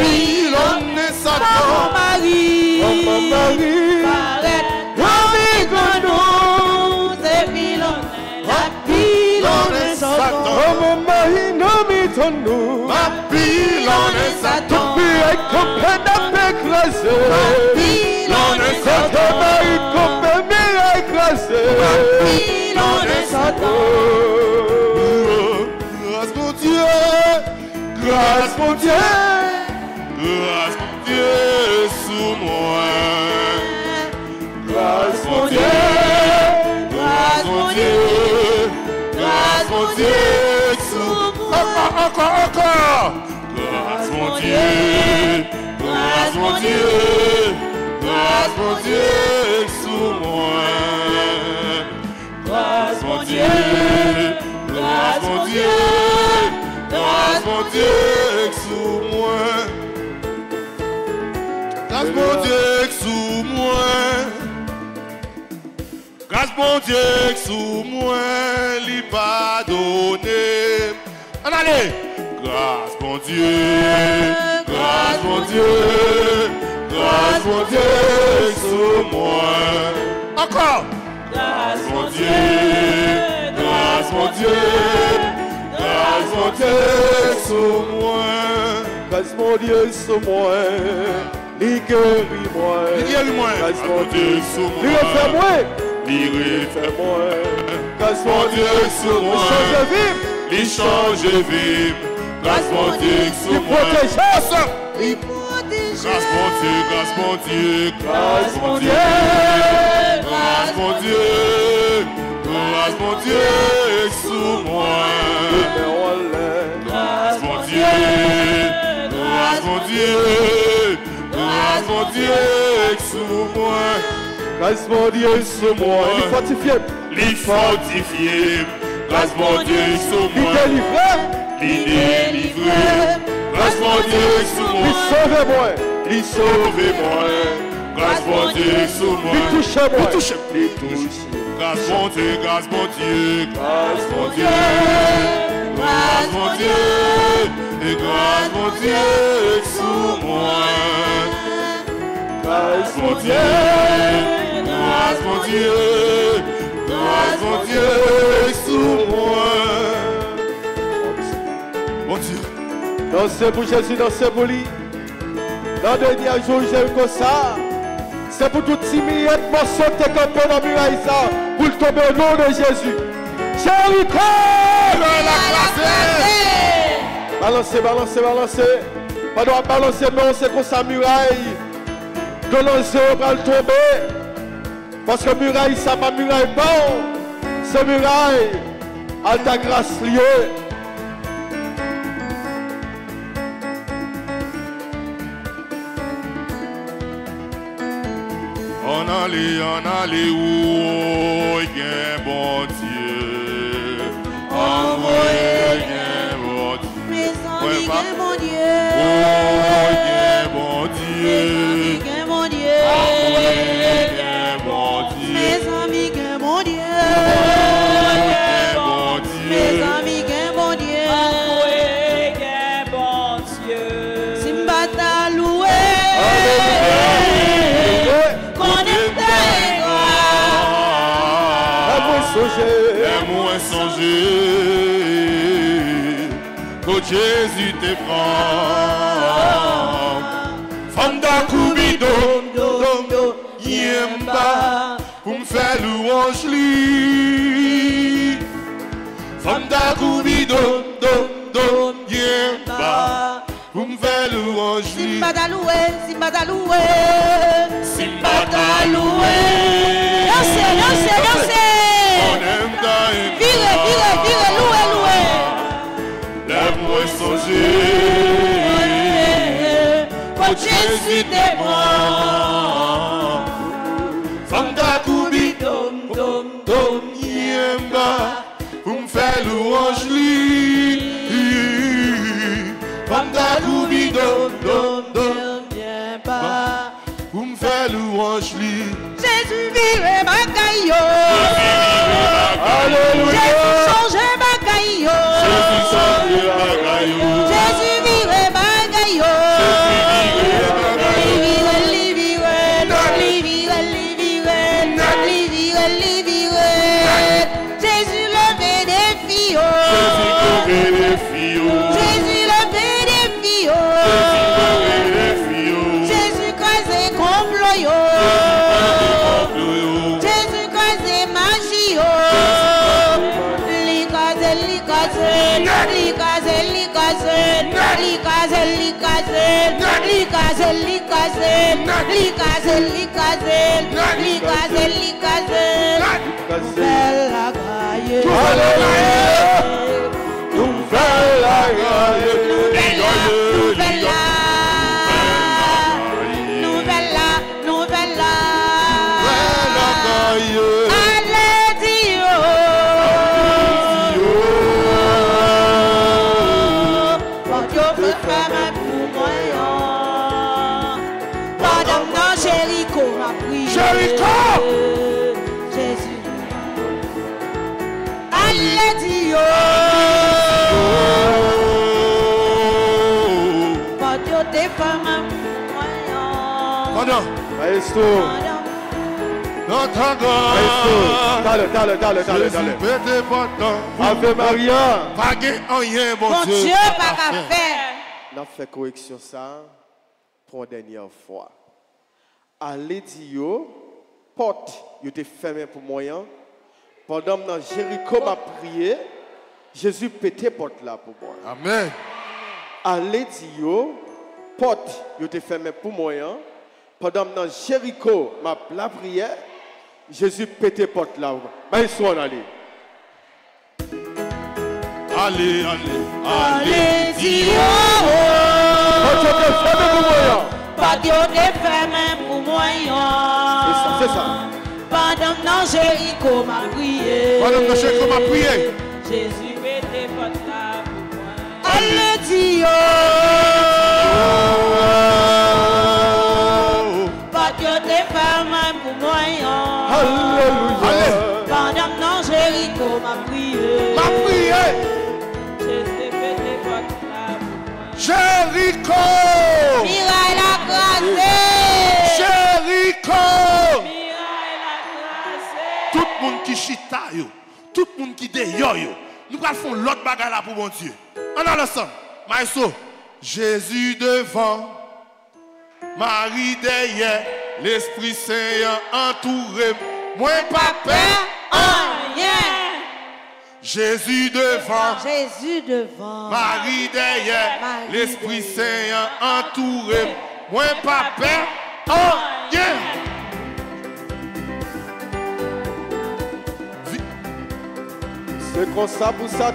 pilonné Mon Satan. mari, Oh, mon mari. paraître, non, mi-temps nous. C'est pilonné, la pilonné Satan. Oh, mon mari, non. Ma. Puis, avec copain d'écrasé. Pilonné Mari, copain écrasé. Pilonné Satan. Grâce mon Dieu, grâce mon Dieu, grâce mon Dieu sous moi. Grâce mon Dieu, grâce mon Dieu, grâce mon Dieu sous moi. Encore, encore, encore. Grâce mon Dieu, grâce mon Dieu, grâce mon Dieu sous moi. Grâce mon Dieu, grâce mon Dieu, grâce mon Dieu sous moi. Grâce mon Dieu sous moi. Grâce mon Dieu sous moi, lui pardonné. En allez. Grâce mon Dieu, grâce mon Dieu, grâce mon Dieu sous moi. Encore. Grâce mon Dieu, grâce mon Dieu, grâce mon Dieu sous moi. Grâce mon Dieu sur moi, il guérit moi. Guérit moi. Grâce mon Dieu sous moi. Refait moi, moi. Grâce mon Dieu moi. Dieu sous il moi. protège. Ensemble. Il protège. Grâce mon Dieu, grâce mon Dieu, grâce mon Dieu, grâce mon Dieu, grâce mon Dieu sous moi. Mais on l'aime. Grâce mon Dieu, grâce mon Dieu, grâce mon Dieu sous moi. Grâce mon Dieu sur moi, il fortifié, grâce mon Dieu sous moi. délivre, il moi. sauve moi, il sauve, Sauvez-moi, grâce mon Dieu sous moi. il touche moi, Il touche. il touche. Grâce mon Dieu, grâce mon Dieu, grâce mon Dieu, grâce mon Dieu, et grâce mon Dieu sous moi. Grâce mon Dieu, grâce mon Dieu, mon Dieu sous moi. Mon Dieu, Dansez pour Jésus, dansez pour lui. Dans le dernier jour, j'ai eu comme ça. C'est pour tout timide, moi sauter campé dans la muraille ça, pour le tomber au nom de Jésus. Jéricho! la Balancez, balancez, balancez. Pas doit balancer, mais on sait qu'on sa muraille. Que l'on va le tomber. Parce que muraille, ça pas muraille bon. C'est muraille. À ta grâce liée. On allait, on allait où il y a un bon Dieu. Envoyez un bon Dieu. Mes Ouais, amis, gain mon Dieu. Oh, il y a un bon Mes Dieu. amis, gain mon Dieu. Jésus te prend. Fanda kubido, yemba, pour me faire louange lui. dom, dom, yemba. Pour me faire louange, lui. Simba daloué, Simba daloué. Simba daloué. Dansez, dansez, dansez. aime ta Virez, Jésus, oh Jésus moi. Santa Kubi, tom, tom, tom, yemba, louange lui. Jésus ma caillot. Alléluia. li kazel, li kazel, li kazel, li kazel, fel la gaye, nou fel la gaye. Pendant notre maestro, God. dale, dale, dale, dale, Jésus dale. Ave Maria. Pas rien, bon Dieu, Dieu. pas faire. On a fait correction ça pour la dernière fois. Allez dire, porte, yo te fermé pour moyen. Pendant que Jéricho m'a prié, Jésus pété porte là pour moi. Amen. Allez dire, porte, yo te fermé pour moyen. Pendant que Jéricho m'a la prière, Jésus pété porte là. Soit on allait. Allez, allez, Allez, pour moyen. Pas fait même pour moi. C'est ça, c'est ça. Pendant que Jéricho m'a prié. Pendant que Jéricho m'a prié. Jésus pété porte là pour moi. Allez, Dio. Pas Jéricho. Miraille. Jéricho. Tout le monde qui chita, yo. tout le monde qui dehors, yo. nous allons faire l'autre bagarre là pour mon Dieu. On a ensemble. Maïso, Jésus devant, Marie derrière, l'Esprit Saint entouré. Moi, pas peur. Rien. Jésus devant, Jésus devant. Marie derrière, Marie l'Esprit. Saint entouré. Moi, pas peur. Oh, yeah. C'est comme ça pour ça.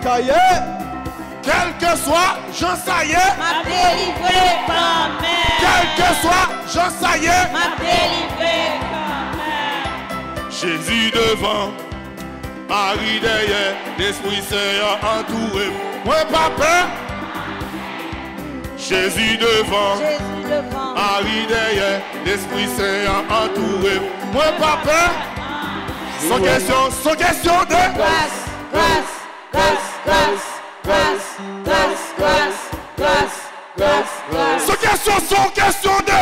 Quel que soit, Jean Saillet, M'a délivré quand même. quel que soit, Jean Saillet, M'a délivré quand même. Jésus devant, Mari deye, l'esprit seye entoure Mwen pa pe Jésus devan Mari deye, l'esprit seye entoure Mwen pa pe Son kesyon, son kesyon de Gras, gras, Son kesyon, son de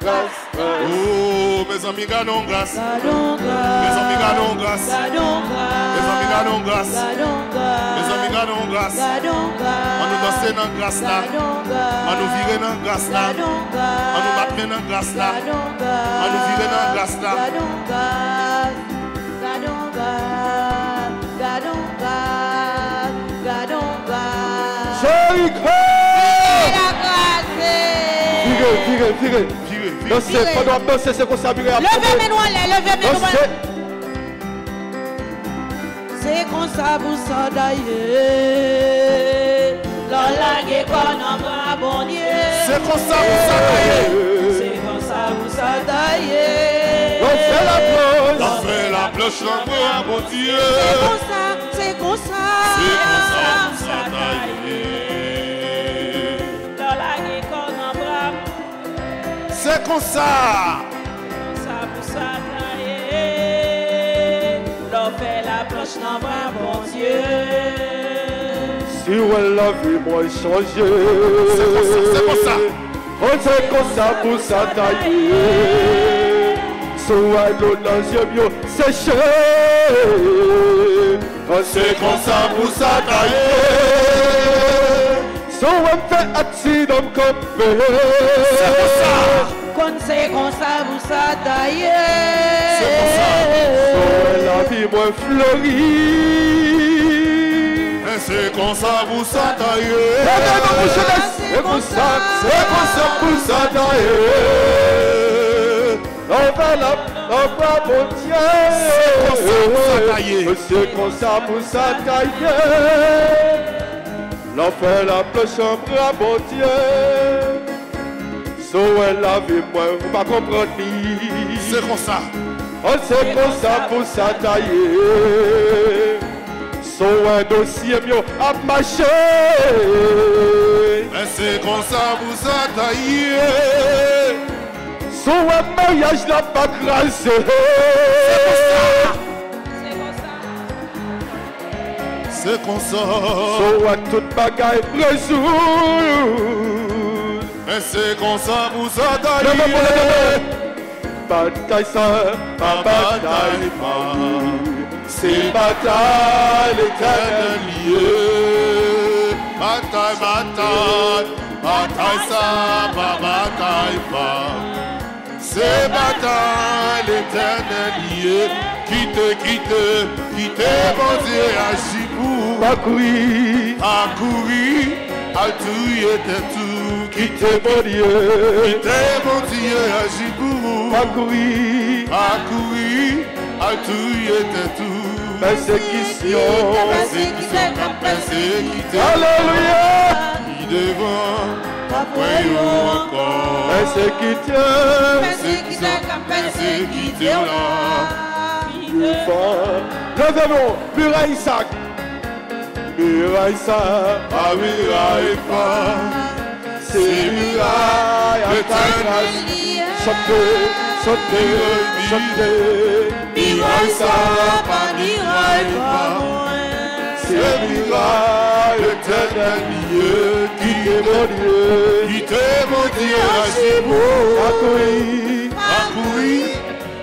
glace. Oh, Meus amigas não glace. meus amigas não amis, meus amigas não glace. meus amigas não glace. Gardons glace. Mes amis, gardons glace. Gardons glace. On nous danser dans glace là. On nous virer dans glace là. On nous battre dans glace là. On nous virer Figure, figure, figure. Danser, c'est. Levez mes noix, levez mes noix. C'est comme ça pour ça d'ailleurs. Lola qui qu'on en bras bon Dieu. C'est comme ça, vous savez. C'est comme ça pour ça d'ailleurs. On fait la pause. On fait la cloche, l'envoie à mon Dieu. C'est comme ça, c'est comme ça. C'est comme ça. Bras, bon Dieu. Si ouais, la vie, moi, changé. C'est comme ça, c'est comme ça. On comme ça pour ça tailler. Soit dans les yeux. On sait comme ça pour ça tailler. Soit on fait accident comme C'est comme ça. Qu'on c'est comme ça pour ça C'est comme ça. Soit la vie, moi, fleurie. Et c'est comme ça, vous Eh bien, non, mon savez. jeunesse, c'est comme ça, c'est comme ça pour ça tailler. On va la, on va comme ça pour ça tailler. L'on fait la planche en bras, mon Dieu. So elle la vie, moi, vous pas comprendre ni. C'est comme ça. On sait comme ça pour ça tailler. So un dossier mieux à marcher. Et c'est comme ça, vous savez. Son mariage n'a pas crasé. C'est comme ça. Son à toute bagaille résout. Et c'est comme ça, vous savez. Bataille ça, pas bataille pas. pas. C'est bataille l'éternel. lieu. Bataille, bataille, bataille ça, pas bataille pas. C'est bataille l'éternel lieu. Quitte, quitte, quitte, mon Dieu, agis pour. Pas courir, À courir, à tout y était tout. quitter mon Dieu. Quitte, mon Dieu, agis pour. Pas courir, À courir, à tout y était tout. persécution. Persécution, persécuté. Alléluia. Qui devant, voyons encore. Persécuteur. Persécution, persécuté, là. Levez-nous, muraille Isaac. Muraille Isaac. Ah oui, aïe pas. C'est muraille à ta grâce. Chantez, chantez, chantez. Miraille ça, pas miraille pas. C'est muraille éternel Dieu qui est mon Dieu. Qui te mon Dieu, agis pour. Accourir, À courir, à tout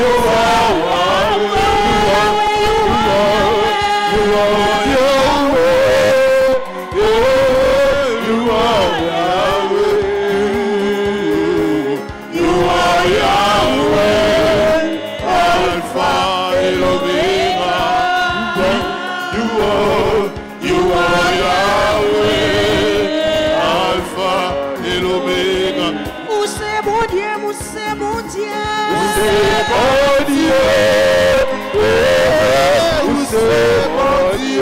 You are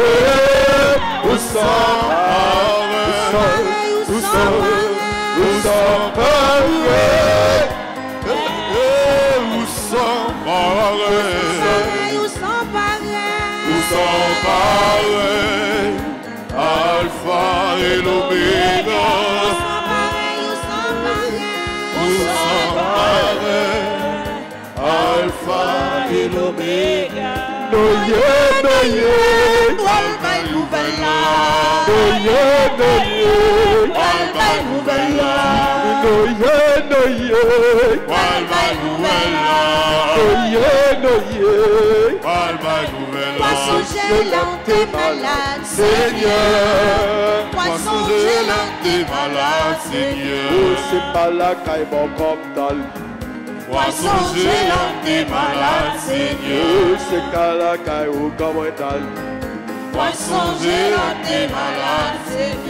où où où où où Alpha et où Alpha et l'Oméga. Noye, Noël, belle nouvelle Noël, belle nouvelle Palma nouvelle nouvelle. gélant, t'es malade, Seigneur, Poisson gélant, t'es malade, Seigneur. Oh, c'est pas la caille, bon, comme tal. Poisson gélant, t'es malade, Seigneur. Oh, c'est qu'à la caille, ou comme un tal. Poisson gélant, t'es malade,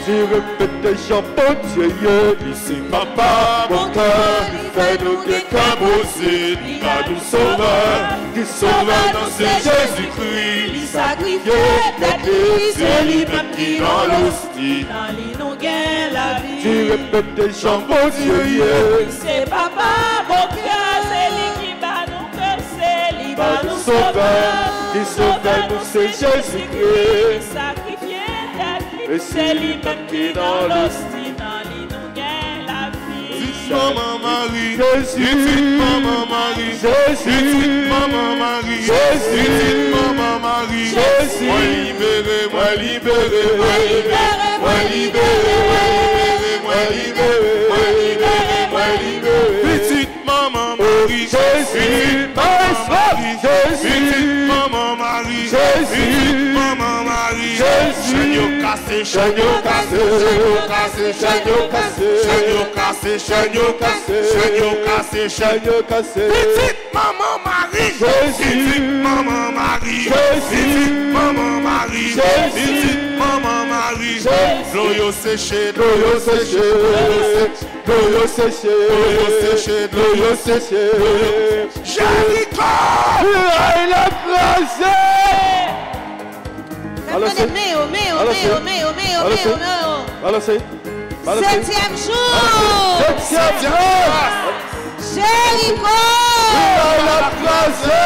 J'y répète des chants, bon Dieu, ici papa, mon cœur, il fait nous des cabossés, il a nous sauveur, qui sauveur dans c'est Jésus-Christ, il sacrifié d'être c'est lui-même qui dans l'hostie. Dans l'inou gain la vie. Des chants, bon Dieu, C'est papa, mon cœur, qui de nous sauveur, qui sauveur nous c'est Jésus-Christ. Sacrifié Et c'est lui-même qui dans l'hostie, dans l'inou gain la vie. Maman Marie, Jésus, Maman Marie, Jésus, Maman Marie, Jésus, Maman Marie, Jésus, moi libéré, moi libéré, moi libéré, moi libéré, moi libéré, moi libéré, Marie, Jésus, Marie, Jésus, Maman Marie, Jésus, Maman Marie, Jésus, cassé, chagnon cassé, chagnon cassé, chagnon cassé, chagnon cassé, cassé, chagnon cassé, Petite Maman Marie, Jésus, Maman Marie, Jésus, Maman Marie, Jésus, Marie, séché, séché, séché, séché, séché, Jéricho, il a placé. Balancez. Septième jour. Septième jour. Jéricho. Il a placé.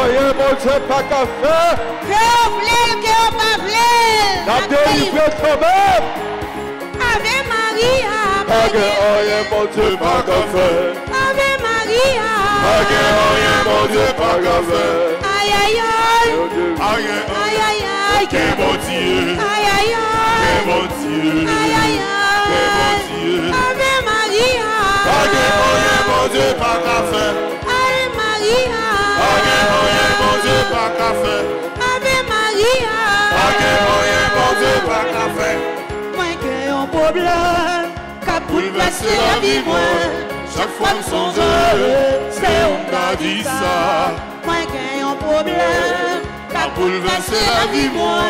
Oye mon Dieu pas qu'à faire. Que on voulait, que on pas voulait. La délivré toi-même. Ave Maria. Ate oye mon Dieu pas qu'à faire. Ave Maria. Ate oye. Aïe aïe aïe. Aïe aïe aïe. Aïe aïe aïe. Aïe aïe aïe. Ave Maria. Ate oye mon Dieu pas qu'à faire. Ave Maria. Dieu pas qu'à faire. Ave Maria. Ate oye mon Dieu pas qu'à faire. Moi qui un problème, qu'a bouleversé la vie moi. Chaque fois me songe, c'est on t'a dit ça. Moi qui un problème, qu'a bouleversé la vie moi.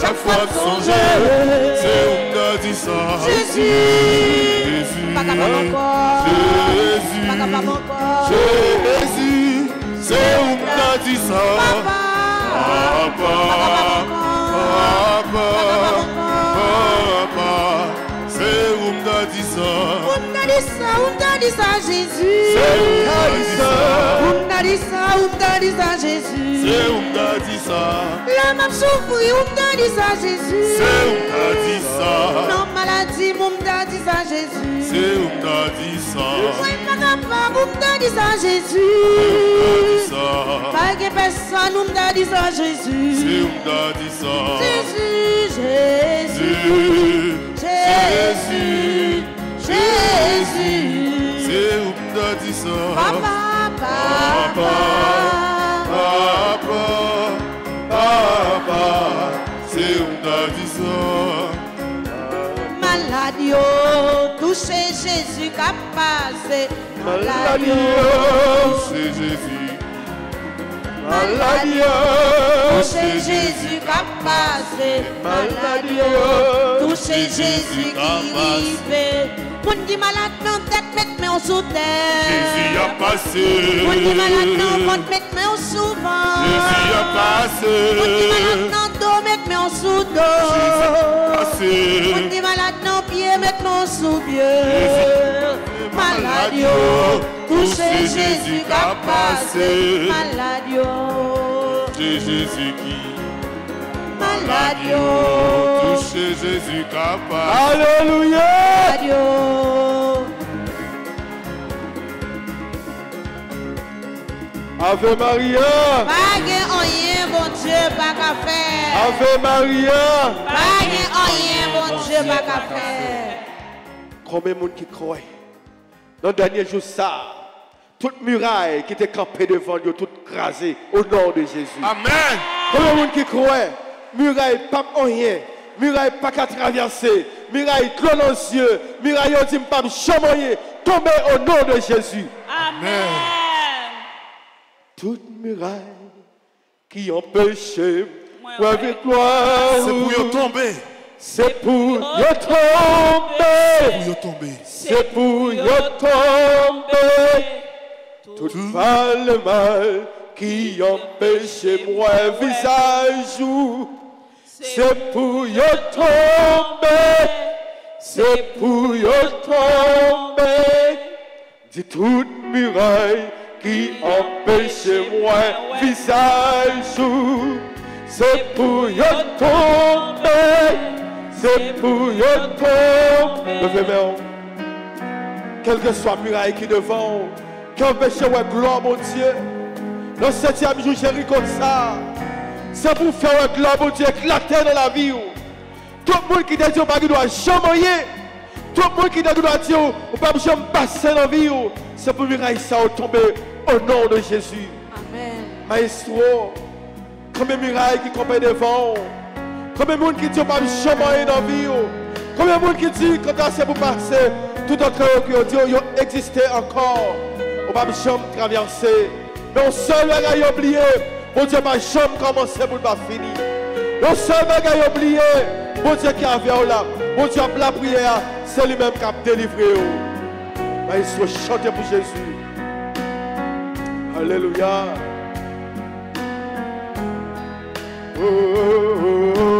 Chaque fois me songe, c'est on t'a dit ça. Jésus, Jésus, pas. Jésus, Pas. Jésus, c'est on t'a dit ça. Papa, Papa, papa, papa, ka di sa Ou mda di sa, ou mda di sa Jezu Se ou mda di sa Ou mda di sa, ou mda di sa Jezu Se ou mda di sa La map soufri, ou mda di sa Jezu Se ou mda di sa Nan maladi, ou mda di sa Jezu Se ou mda di sa Mwen pa kapab, ou mda di sa Jezu Page pesan, ou mda di sa Jezu Se ou mda di sa Jezu, Jezu Jésus. Jésus, c'est t'a dit ça? Papa, papa. Papa, papa, c'est dit ça? Maladie, toucher Jésus qu'a passé. Maladie, Maladie, c'est Jésus. Maladie, toucher Jésus qu'a passé. Maladie, toucher Jésus qui. Mon dit malade, mais on tête, mettre mais on sous terre. Jésus a passé. Mon dit malade, non, on mettre mais on sous vent. Jésus a Mon dit malade, passé. non, dos, mettre mais on sous dos. Jésus a passé. dit malade, non, pied, mettre mais on sous pied. Maladie, toucher Jésus qui a passé. Malade yo, Jésus qui malade yo, Jésus qui a passé. Alléluia. malade yo. Ave Maria. Pas gen rien, bon Dieu, pas qu'à faire. Ave Maria. Pas gen rien, bon Dieu, pas qu'à faire. Combien de monde qui croit Dans le dernier jour, ça, toute muraille qui était campée devant Dieu, toute crasée au nom de Jésus. Amen. Combien de monde qui croit Muraille pas en rien. Muraille pas qu'à traverser. Muraille clos dans les yeux. Muraille on dit pas chamoyer. Tomber au nom de Jésus. Amen. Toute muraille qui ma ouais. victoire. C'est pour y tomber. C'est pour y tomber. Pour y tomber. C'est pour y tomber. Tout mal le mal qui empêche moi visage c'est pour y tomber c'est pour y tomber dit toute muraille qui empêche moi visage c'est pour y tomber c'est pour y tomber Levez mes mains. quelle que soit la muraille qui devant, qui empêche ouais gloire, mon Dieu. Dans septième jour, j'ai ri comme ça. C'est pour faire ouais gloire, mon Dieu, éclater dans la vie. ou. Tout le monde qui te dit, on ne doit jamais Tout le monde qui te dire, on ne peut jamais passer dans la vie. C'est pour muraille ça tomber au nom de Jésus. Amen. Maestro, combien de murailles qui campent devant Combien de monde qui dit on va jamais dans la vie oh? Combien de monde qui dit quand c'est pour passer Tout entre eux qui dit ils existé encore On va jamais traverser Mais on seul bagage oublié Mon Dieu va jamais commencer pour pas finir. Le seul bagage oublié. Mon Dieu qui a fait là Mon Dieu la prière C'est lui-même qui a délivré oh. Maestro, chantez pour Jésus. Alléluia. C'est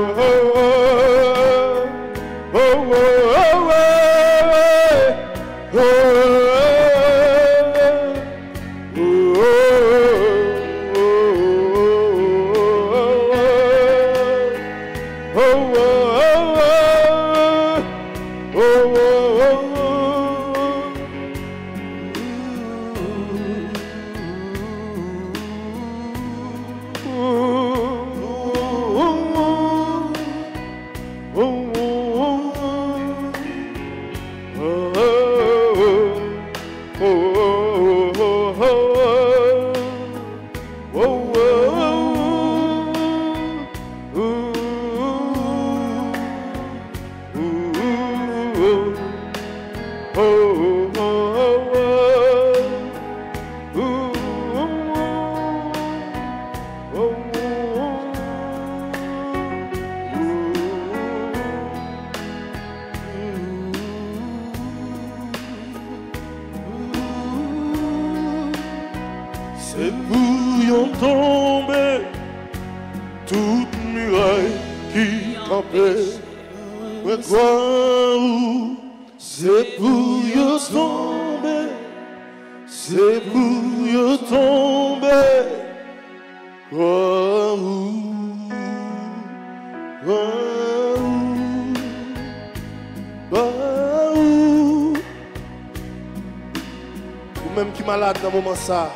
dans ça.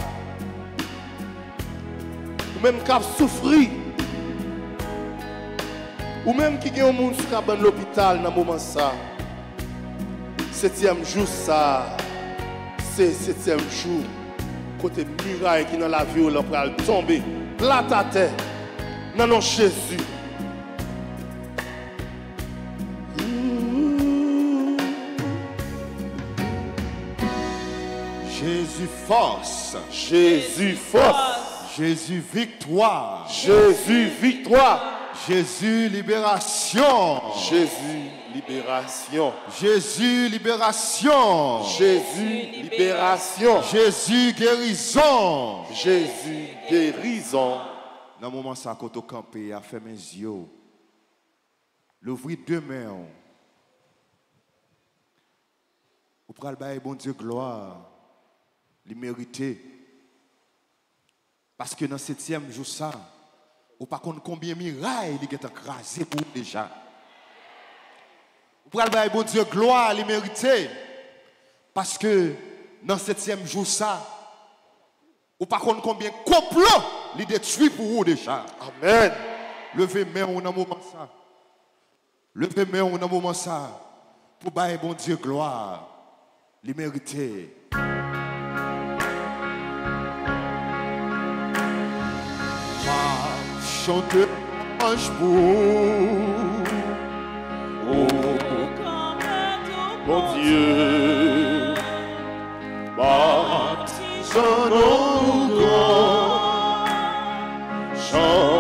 Ou même qui a souffert. Ou même qui a un monde qui dans l'hôpital dans moment ça. Septième jour ça. C'est septième jour. Côté muraille qui dans la vie l'on va tomber. Plate à terre. Non, Jésus. Jésus force. Jésus force. Jésus victoire. Jésus victoire. Jésus libération. Jésus libération. Jésus libération. Jésus libération. Jésus guérison. Jésus guérison. Dans le moment ça, on campé, a fait mes yeux. L'ouvrir deux mains. Ou pral bailler bon Dieu gloire. Méritait. Parce que dans le septième jour, ça, ou pas contre combien de mirailles il est écrasé pour vous déjà. Vous pouvez bon Dieu gloire, il méritait. Parce que dans le septième jour, ça, ou pas contre combien de complots il détruit pour vous déjà. Amen. Levez main en un moment ça. Levez main en un moment ça. Pour bailler bon Dieu gloire. Il méritait. Chanter ange pour Mon Dieu, baptisons nos grands, chant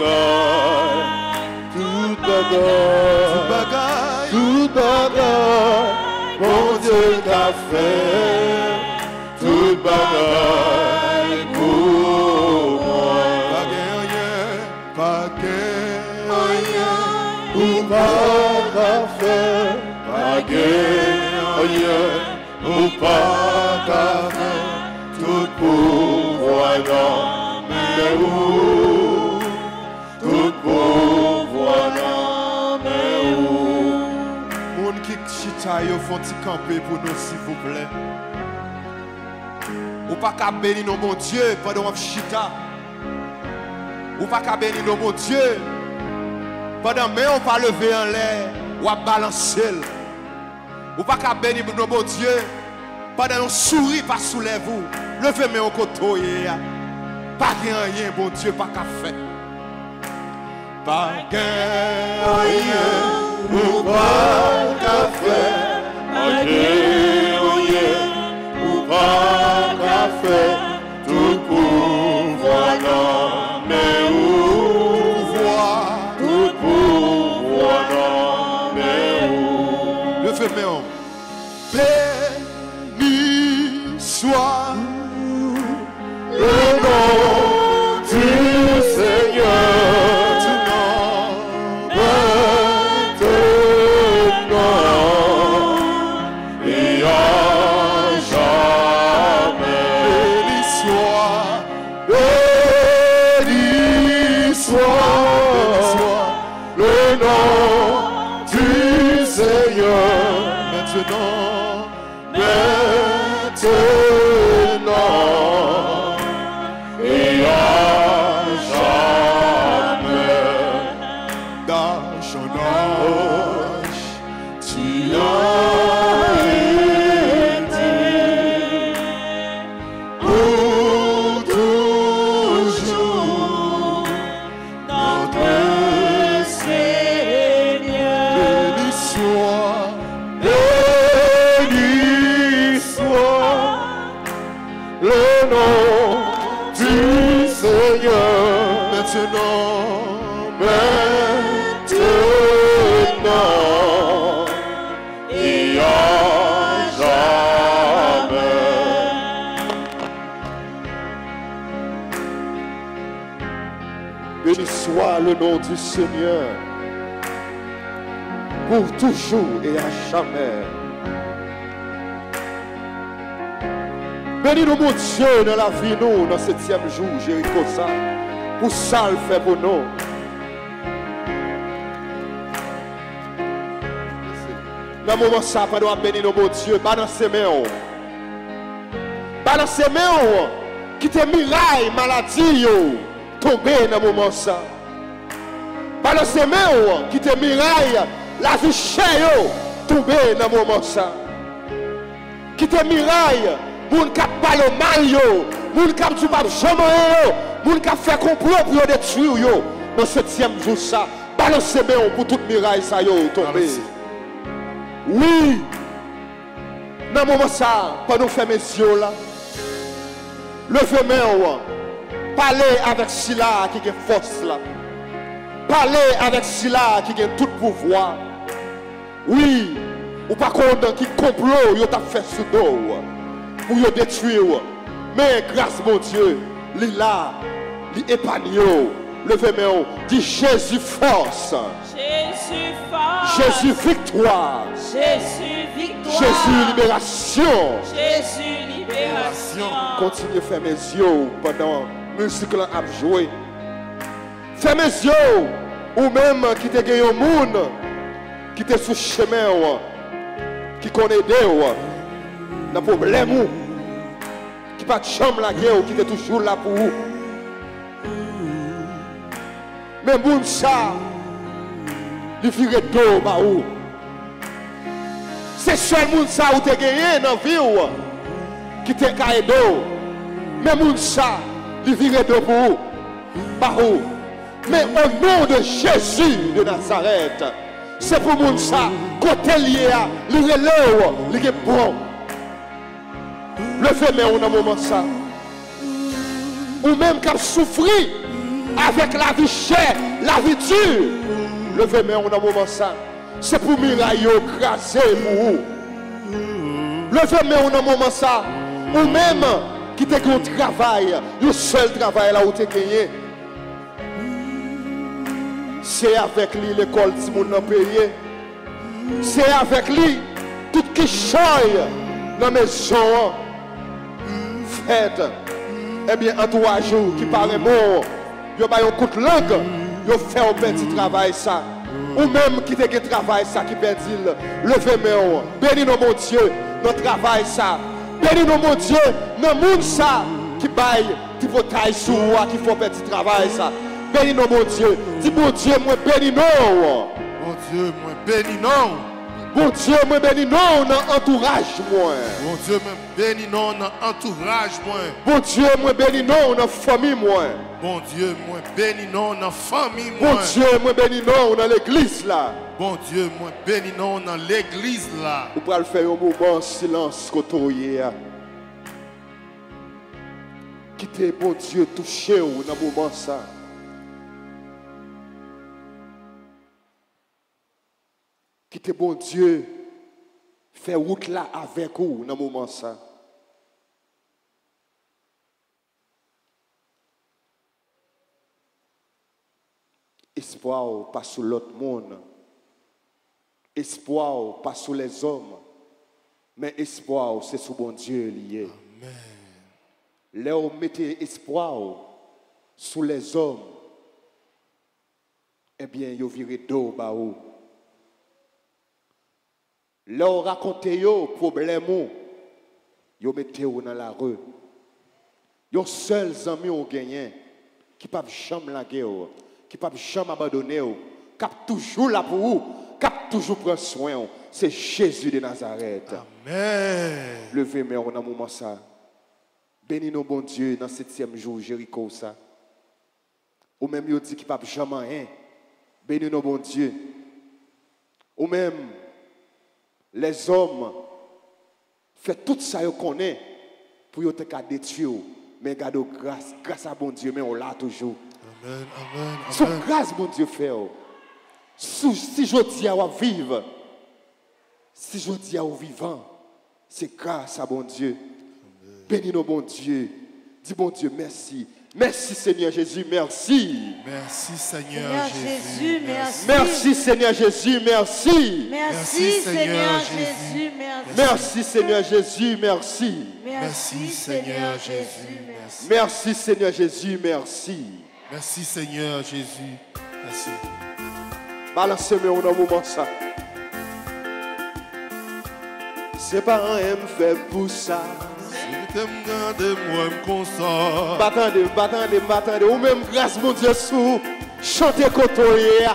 bagaille, tout bagaille, tout bagaille, bon Dieu qu'a fait, tout bagaille pour moi. Pas rien, pas rien. ou pas faire, pas rien, ou pas faire, tout pouvoir dans mes roues, yo font ti camper pour nous s'il vous plaît. Ou pas qu'à bénir nos bon Dieu pendant qu'on chita. Ou pas qu'à bénir nos bon Dieu pendant mais on pas lever en l'air ou à balancer. Ou pas qu'à bénir nos bon Dieu pendant on sourit pas soulève vous. Levez mais au côté ya. Pas rien bon Dieu pas qu'à faire. Pas rien ou pas qu'à faire, pas rien, ou pas qu'à faire, tout pouvoir dans mes tout pouvoir dans mes roues. Le on. Béni soit nom du Seigneur pour toujours et à jamais. Bénis nous, mon Dieu, dans la vie, nous, dans le septième jour, Jéricho, ça, pour ça le fait nous. Dans le moment ça, pendant bénir nos mon Dieu, balancez mes mains. Balancez mes mains, qui te miraille, maladie, tomber dans le moment ça. Balancez mes mains, qui te miraille, la vie chère, tomber dans le moment ça. Qui te miraille, moun kap pale mal yo, moun kap tu pap jamais yo, moun kap fait complot pour détruire yo. Dans septième jour ça, balancez mes mains pour toute miraille ça yo tomber. Oui. Dans le moment ça, pendant nous faire mes yeux là, levez main Parlez avec Sila qui a force là. Parlez avec Sila qui a tout pouvoir. Oui. Ou pas contre qui complot, yo t'a fait sous dos pour détruire. Mais grâce mon Dieu, li là, li épargne Levez main dit Jésus force. Jésus force. Jésus victoire. Jésus victoire. Jésus libération. Jésus libération. Continuez à faire mes yeux pendant la musique a joué. Fais mes yeux ou même qui te gagné au monde, qui te sous chemin, qui connaît Dieu, dans problème, qui pas de chambre la guerre, qui est toujours là pour vous. Mais moun ça, il vire d'eau. C'est seul ça ou te gagné vie qui te caillé d'eau. Mais moun ça, il vire d'eau. Mais au nom de Jésus de Nazareth, c'est pour moun ça, côté lié à, il est bon. Le fait mais on a un moment ça. Ou même qui a souffert avec la vie chère, la vie dure. Levez main, on a un moment ça. C'est pour miraille écraser pour vous. Levez main, on a un moment ça. Ou même qui te un travail, le seul travail là où tu gagné. Se avèk li l'ekol ti moun nan peye. Se avèk li tout ki choy nan me zon an. Fèd, ebyen eh an tou wajou ki pare mou, yo bayon kout lang, yo fè ou bè ti travay sa. Ou mèm ki te gen travay sa ki bè dil, leve mè ou. Beni nou moun Diyo nan travay sa. Beni nou moun Diyo nan moun sa ki bay, ki fò tay sou ou a ki fò bè ti travay sa. Bénis nous mon Dieu. Dis mon Dieu, moi bénis nous. Mon Dieu, moi bénis nous. Bon Dieu, moi bénis non dans entourage moi. Bon Dieu, moi bénis non dans entourage moi. Bon Dieu, moi bénis non dans famille moi. Bon Dieu, moi bénis non dans famille moi. Bon Dieu, moi bénis non dans l'église là. Bon Dieu, moi bénis non dans l'église là. Vous pouvez faire un moment en silence côté Quittez bon Dieu toucher ou dans moment ça. Quittez bon Dieu fait route là avec vous dans moment ça. Espoir pas sur l'autre monde. Espoir pas sur les hommes. Mais espoir, c'est sur bon Dieu lié. Amen. Là, on mettez espoir sur les hommes. Eh bien, vous virez d'eau, bah, Là, on raconte yo problème, yo mettez dans la rue. Yo seuls amis ont gagné, qui ne peuvent jamais la guerre, qui ne peuvent jamais abandonner, qui toujours là pour vous, qui toujours prendre soin. C'est Jésus de Nazareth. Amen. Levez moi on a un moment ça. Bénis nos bon Dieu dans le septième jour, Jéricho ça. Ou même yo dit qu'il ne peuvent jamais rien. Bénis nos bon Dieu. Ou même les hommes font tout ça qu'ils connaissent pour te détruire. Mais gardez grâce, grâce à bon Dieu, mais on l'a toujours. Amen, amen, amen. grâce, bon Dieu, fait. Si je dis à vivre, si je dis à vivant, c'est grâce à bon Dieu. Bénis nous, bon Dieu. Dis bon Dieu, merci. Merci Seigneur Jésus, merci. Merci Seigneur Jésus. Merci. Merci Seigneur Jésus, merci. Merci, Seigneur Jésus, merci. Merci Seigneur Jésus, merci. Merci, Seigneur Jésus, merci. Merci Seigneur Jésus, merci. Merci Seigneur Jésus. Merci. Balancez-moi dans moment ça. C'est pas un M fait pour ça. Lète m gande mwen m konsor Batande, batande, batande Ou mèm grase moun diè sou Chante kotoye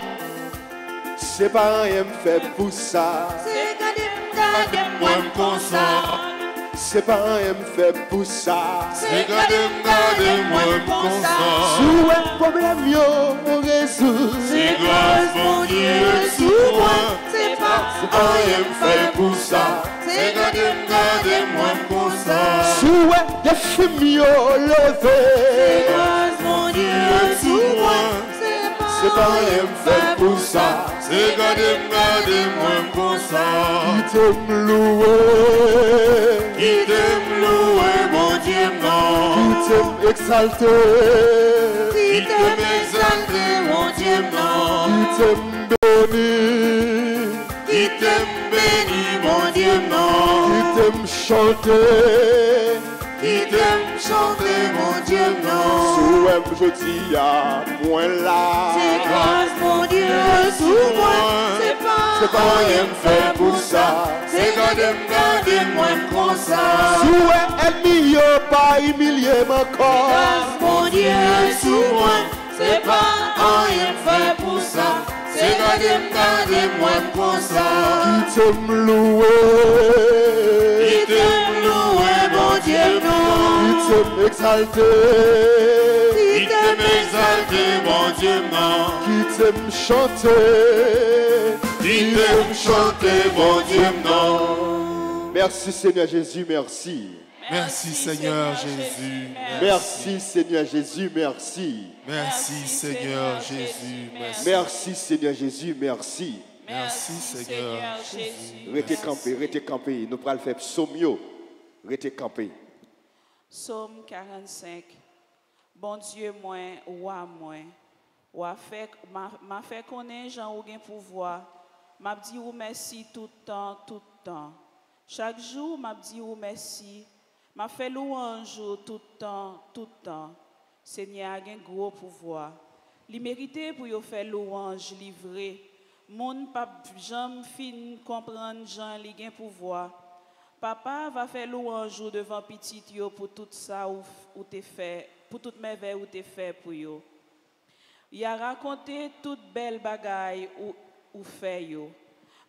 Se pa an yè m fè pou sa Se gande m gande mwen m konsor Se pa an yè m fè pou sa Se gande m gande mwen m konsor Sou wè problem yo m rezou Se grase moun diè sou mwen Se pa an yè m fè pou sa Se gande m gande mwen m konsor un défi yo levé. grâce, mon Dieu, sous moi. C'est pas, rien fait pour ça. C'est garder garder moi comme ça. Qui t'aime louer. Qui t'aime louer mon Dieu non. Qui t'aime exalter. qui t'aime exalter mon Dieu non. Qui t'aime bénir. Qui t'aime béni mon Dieu non. Qui t'aime chanter. Ki tem chante mon Diyo nan Souwem joti a mwen la Se grase mon Diyo sou mwen Se pa mwen fè pou sa Se gade m gade mwen kon sa Souwem elmi yo pa imilye mwen kon Se grase mon Diyo sou mwen Se pa mwen fè pou sa Se gade m gade mwen kon sa Ki tem loue Ki tem loue Dieu non. Qui t'aime exalter. Qui t'aime exalter mon Dieu non. Qui t'aime chanter. Qui t'aime chanter mon Dieu non. Merci Seigneur Jésus, merci. Merci Seigneur Jésus. Merci Seigneur Jésus, merci. Merci Seigneur Jésus. Merci. Merci Seigneur Jésus, merci. Merci Seigneur Jésus. Restez campé, restez campé. Nous pourrons le faire psaume. Restez campé. Psaume 45. Bon Dieu, moi, roi, moi. Fait, m'a m'a fait connaître Jean ou pouvoir. M'a dit ou merci tout temps, tout temps. Chaque jour, m'a dit ou merci. M'a fait louange tout temps, tout temps. Seigneur a un gros pouvoir. Li mérité pour faire louange livré. Moun pa jam fin comprendre Jean li gen pouvoir. Papa va faire louange ou devant petit pour tout ça ou, ou te fait, pour toute merveille ou te fait pour yo. Il a raconté toute belle bagaille ou, ou fait yo.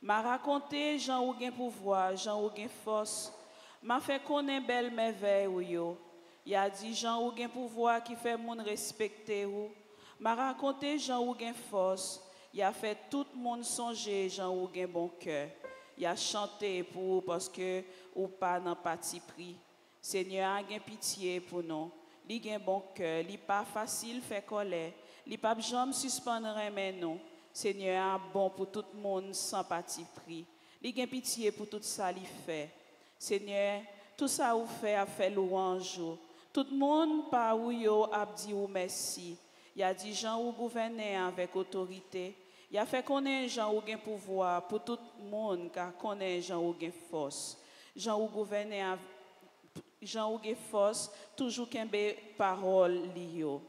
M'a raconté Jean ou gen pouvoir, Jean ou gen force. M'a fait connaître belle merveille ou yo. Il a dit Jean ou gen pouvoir qui fait moun respecter ou. M'a raconté Jean ou gen force. Il a fait tout le monde songer Jean ou gen bon cœur. Il a chanté pour parce que ou pas dans parti pris. Seigneur a pitié pour nous. Li gen bon cœur, li pas facile fait colère. Li pas jamais suspendre mais nous. Seigneur bon pour tout le monde sans parti pris. Li gen pitié pour tout ça li fait. Seigneur, tout ça ou fait a fait louange. ou. Tout le monde par où yo a dit ou merci. Il a dit Jean ou gouverner avec autorité. Il a fait connaître Jean ou gen pouvoir pour tout le monde car connaît Jean ou gen force. Jean av- Jean gen force toujours kembe parole li yo.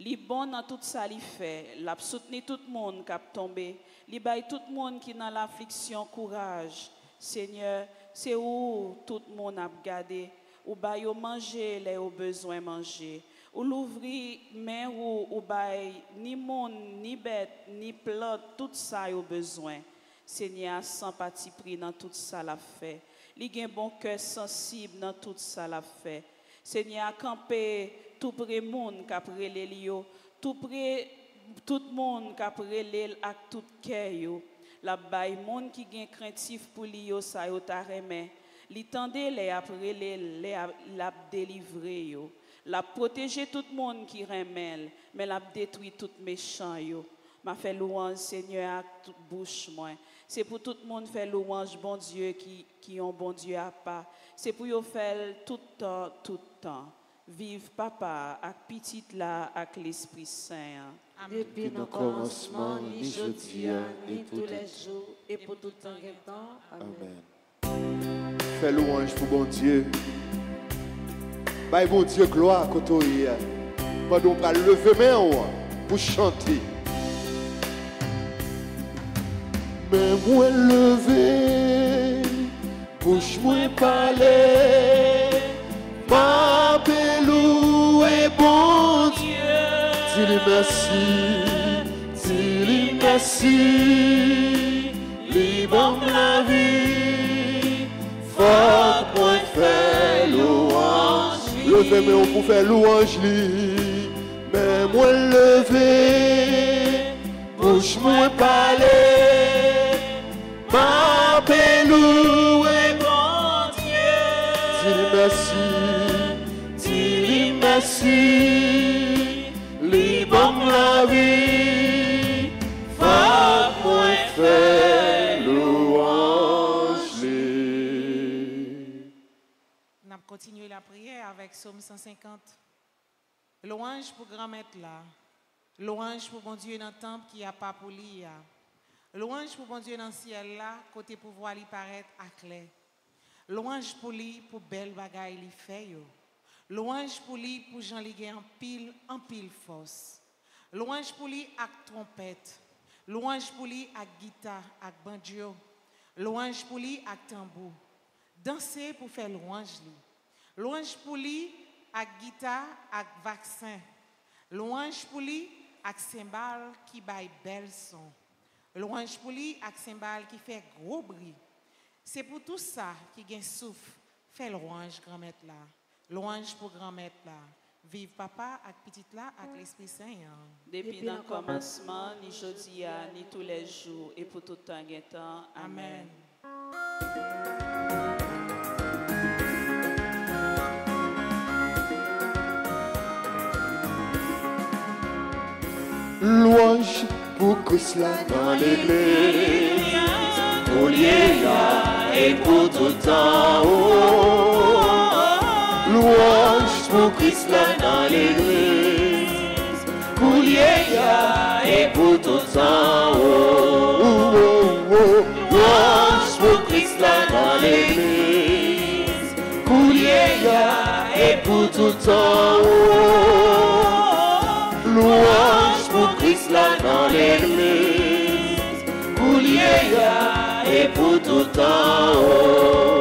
Li bon dans tout ça li fait, l'a soutenu tout le monde qui a tombé, li tout le monde qui dans l'affliction courage. Seigneur, c'est où tout le monde a gardé, ou yo manger les au besoin manger. Ou l'ouvri mais ou ou bay ni monde, ni bête, ni plante, tout ça yo besoin. Seigneur, sans parti pris dans tout ça la fait. Li gen bon cœur sensible dans tout ça la fait. Seigneur, campé tout près monde qui a prélé li tout près tout monde qui a prélé ak tout cœur. La bay monde qui gen craintif pour li yo ça yo ta remet. Li tande les après les la délivrer yo. La protéger tout le monde qui remel, mais la détruit tout méchant yo. M'a fait louange Seigneur à toute bouche moi. C'est pour tout le monde faire louange bon Dieu qui qui ont bon Dieu à pas. C'est pour yo faire tout temps tout temps. Vive papa ak petite la ak l'Esprit Saint. Depuis nos commencements, ni jeudi, ni tous les jours, et pour tout temps et temps. Amen. Amen. Fais louange pour bon Dieu. Bye bon Dieu, gloire côté. Pendant qu'on va lever main pour chanter. Mais moi lever, bouche moi parler, ma belou est bon Dieu. Dis-lui merci, dis-lui merci, libre la vie, fort pour faire Levez moi pour faire louange li, mais moi lever, bouche moi parler. Ma belou est bon Dieu. Dis-lui merci, dis-lui merci. Libre la vie, va moi faire prière avec Psaume 150. Louange pour grand maître là. Louange pour bon Dieu dans le temple qui a pas pour lui. Louange pour bon Dieu dans le ciel là, côté pouvoir lui paraître à clair. Louange pour lui pour belle bagaille lui fait yo. Louange pour lui pour Jean li gen en pile en pile force. Louange pour lui avec trompette. Louange pour lui avec guitare, avec banjo. Louange pour lui avec tambour. Danser pour faire louange li. Louange pour lui avec guitare, avec vaccin. Louange pour lui avec cymbale qui baille bel son. Louange pour lui avec cymbale qui fait gros bruit. C'est pour tout ça qui gagne souffle. Fait louange grand-mère là. Louange pour grand-mère là. Vive papa avec petite là avec l'Esprit Saint. hein. Depuis le commencement, ni jeudi, ni tous les jours, et pour tout temps temps. Amen. Amen. Louange pour Christ là dans l'église. Pour et pour tout temps. Louange pour Christ là dans l'église. Pour et pour tout temps. Louange pour Christ là dans l'église. Pour et pour tout. Louange là dans l'église, pour l'IA et pour tout temps.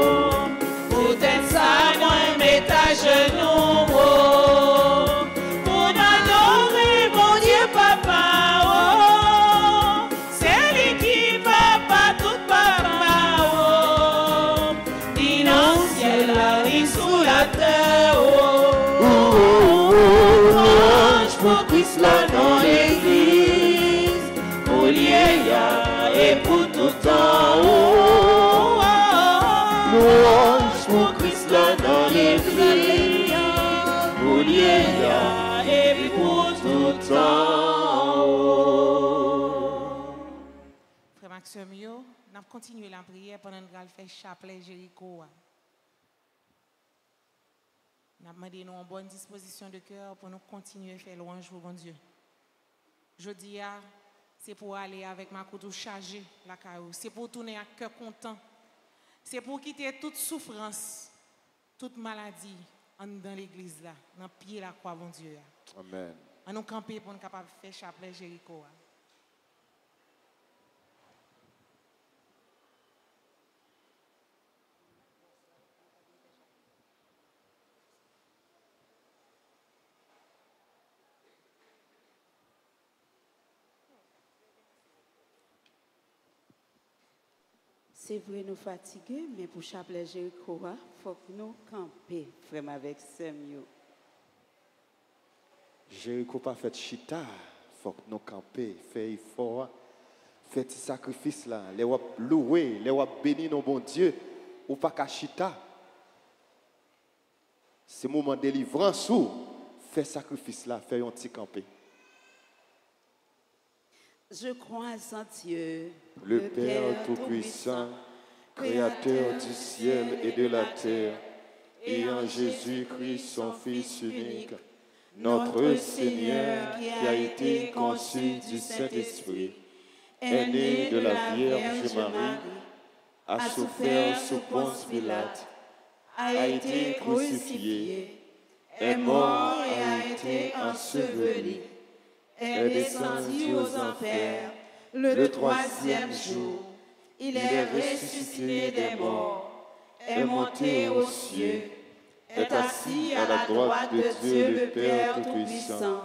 Continué la prière pendant que nous fait chapelet Jéricho. Nous avons demandé nous en bonne disposition de cœur pour nous continuer à faire louange pour bon Dieu. Je dis, ah, c'est pour aller avec ma couteau chargée, la caillou. C'est pour tourner à cœur content. C'est pour quitter toute souffrance, toute maladie dans l'église là, dans le pied de la croix, bon Dieu. ah. Amen. On nous camper pour nous capable faire chapelet Jéricho. C'est vrai, nous fatigués, mais pour chapelet Jéricho, il faut que nous camper, frère, avec Samuel. Jéricho pas fait chita, faut que nous camper, faire effort, petit sacrifice là, les wap louer, les wap bénir nos bon Dieu, ou pas qu'à chita. C'est moment de délivrance ou faire sacrifice là, faire un petit camper. Je crois en Dieu, Le Père Tout-Puissant, Créateur du ciel et de la terre, et en Jésus-Christ, son Fils unique, notre Seigneur qui a été conçu du Saint-Esprit, est né de la Vierge Marie, a souffert sous Ponce Pilate, a été crucifié, est mort et a été enseveli, est descendu aux enfers le troisième jour. Il est ressuscité des morts, est monté aux cieux, est assis à la droite de Dieu le Père Tout-Puissant,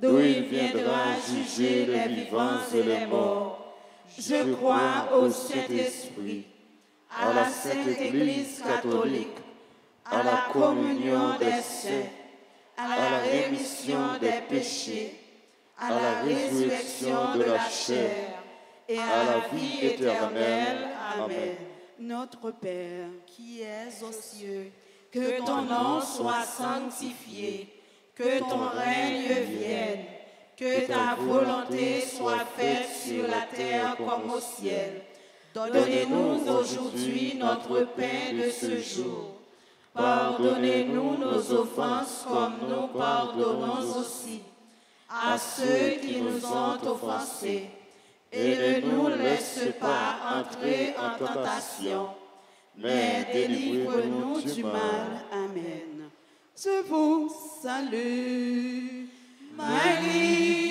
d'où il viendra juger les vivants et les morts. Je crois au Saint-Esprit, à la Sainte Église catholique, à la communion des saints, à la rémission des péchés, à la résurrection de la chair et à la vie éternelle. Amen. Notre Père, qui es aux cieux, que ton nom soit sanctifié, que ton règne vienne, que ta volonté soit faite sur la terre comme au ciel. Donnez-nous aujourd'hui notre pain de ce jour. Pardonnez-nous nos offenses comme nous pardonnons aussi à ceux qui nous ont offensés. Et ne nous laisse pas entrer en tentation, mais délivre-nous du mal. Amen. Je vous salue, Marie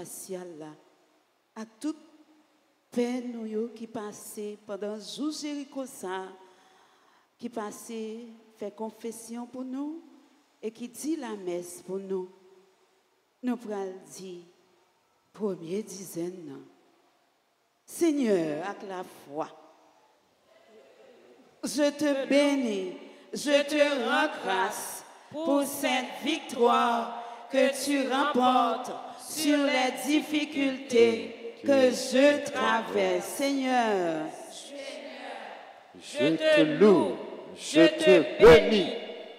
paroissial là, à toute nous qui passait pendant jour Jéricho ça, qui passait fait confession pour nous et qui dit la messe pour nous. Nous prenons dire première dizaine. Seigneur, avec la foi, je te bénis, je te rends grâce pour cette victoire que tu remportes sur les difficultés que je traverse. Seigneur, Je te loue, je te bénis,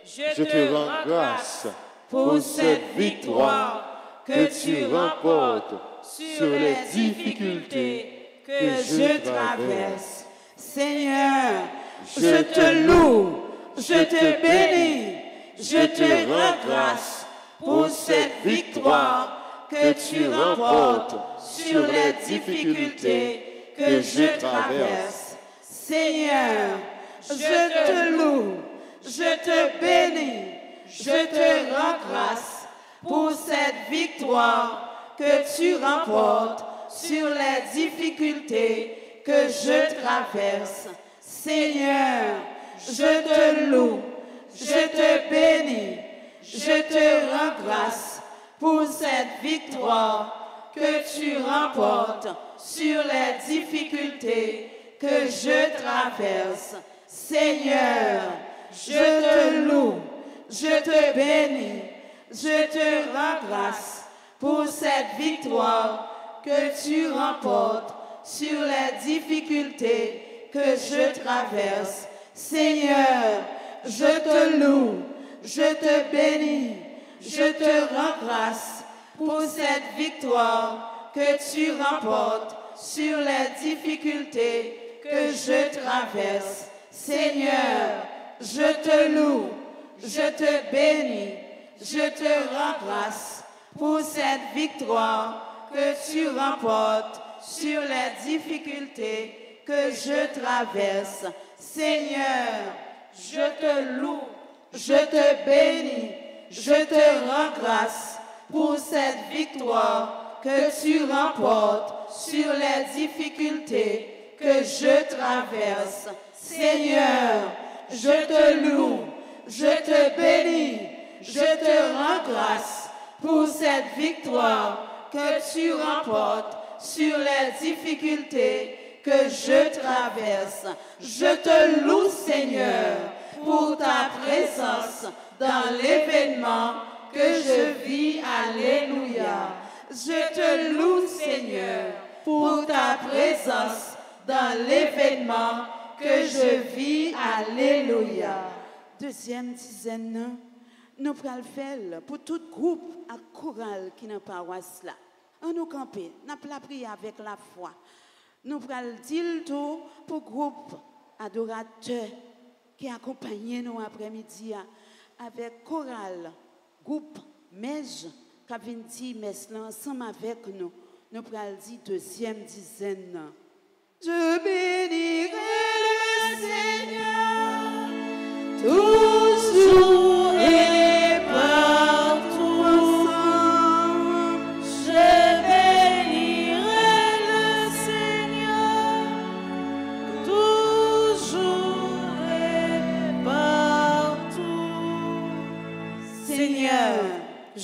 je te rends grâce pour cette victoire que tu remportes sur les difficultés que je traverse. Seigneur, je te loue, je te bénis, je te rends grâce pour cette victoire que tu remportes sur les difficultés que je traverse. Seigneur, je te loue, je te bénis, je te rends grâce pour cette victoire que tu remportes sur les difficultés que je traverse. Seigneur, je te loue, je te bénis, je te rends grâce pour cette victoire que tu remportes sur les difficultés que je traverse. Seigneur, je te loue, je te bénis, je te rends grâce pour cette victoire que tu remportes sur les difficultés que je traverse. Seigneur, je te loue, je te bénis, je te rends grâce pour cette victoire que tu remportes sur les difficultés que je traverse. Seigneur, je te loue, je te bénis, je te rends grâce pour cette victoire que tu remportes sur les difficultés que je traverse. Seigneur, je te loue, je te bénis, je te rends grâce pour cette victoire que tu remportes sur les difficultés que je traverse. Seigneur, je te loue, je te bénis, je te rends grâce pour cette victoire que tu remportes sur les difficultés que je traverse. Je te loue, Seigneur, pour ta présence dans l'événement que je vis. Alléluia. Je te loue, Seigneur, pour ta présence dans l'événement que je vis. Alléluia. Deuxième dizaine, nous allons le faire pour tout groupe à chorale qui n'a pas là. On nous camper, nous la prier avec la foi. Nous dire tout pour groupe adorateur qui accompagne nous après-midi avec chorale groupe Mej, qui vient dire ensemble avec nous. Nous allons dire deuxième dizaine. Je bénirai le Seigneur toujours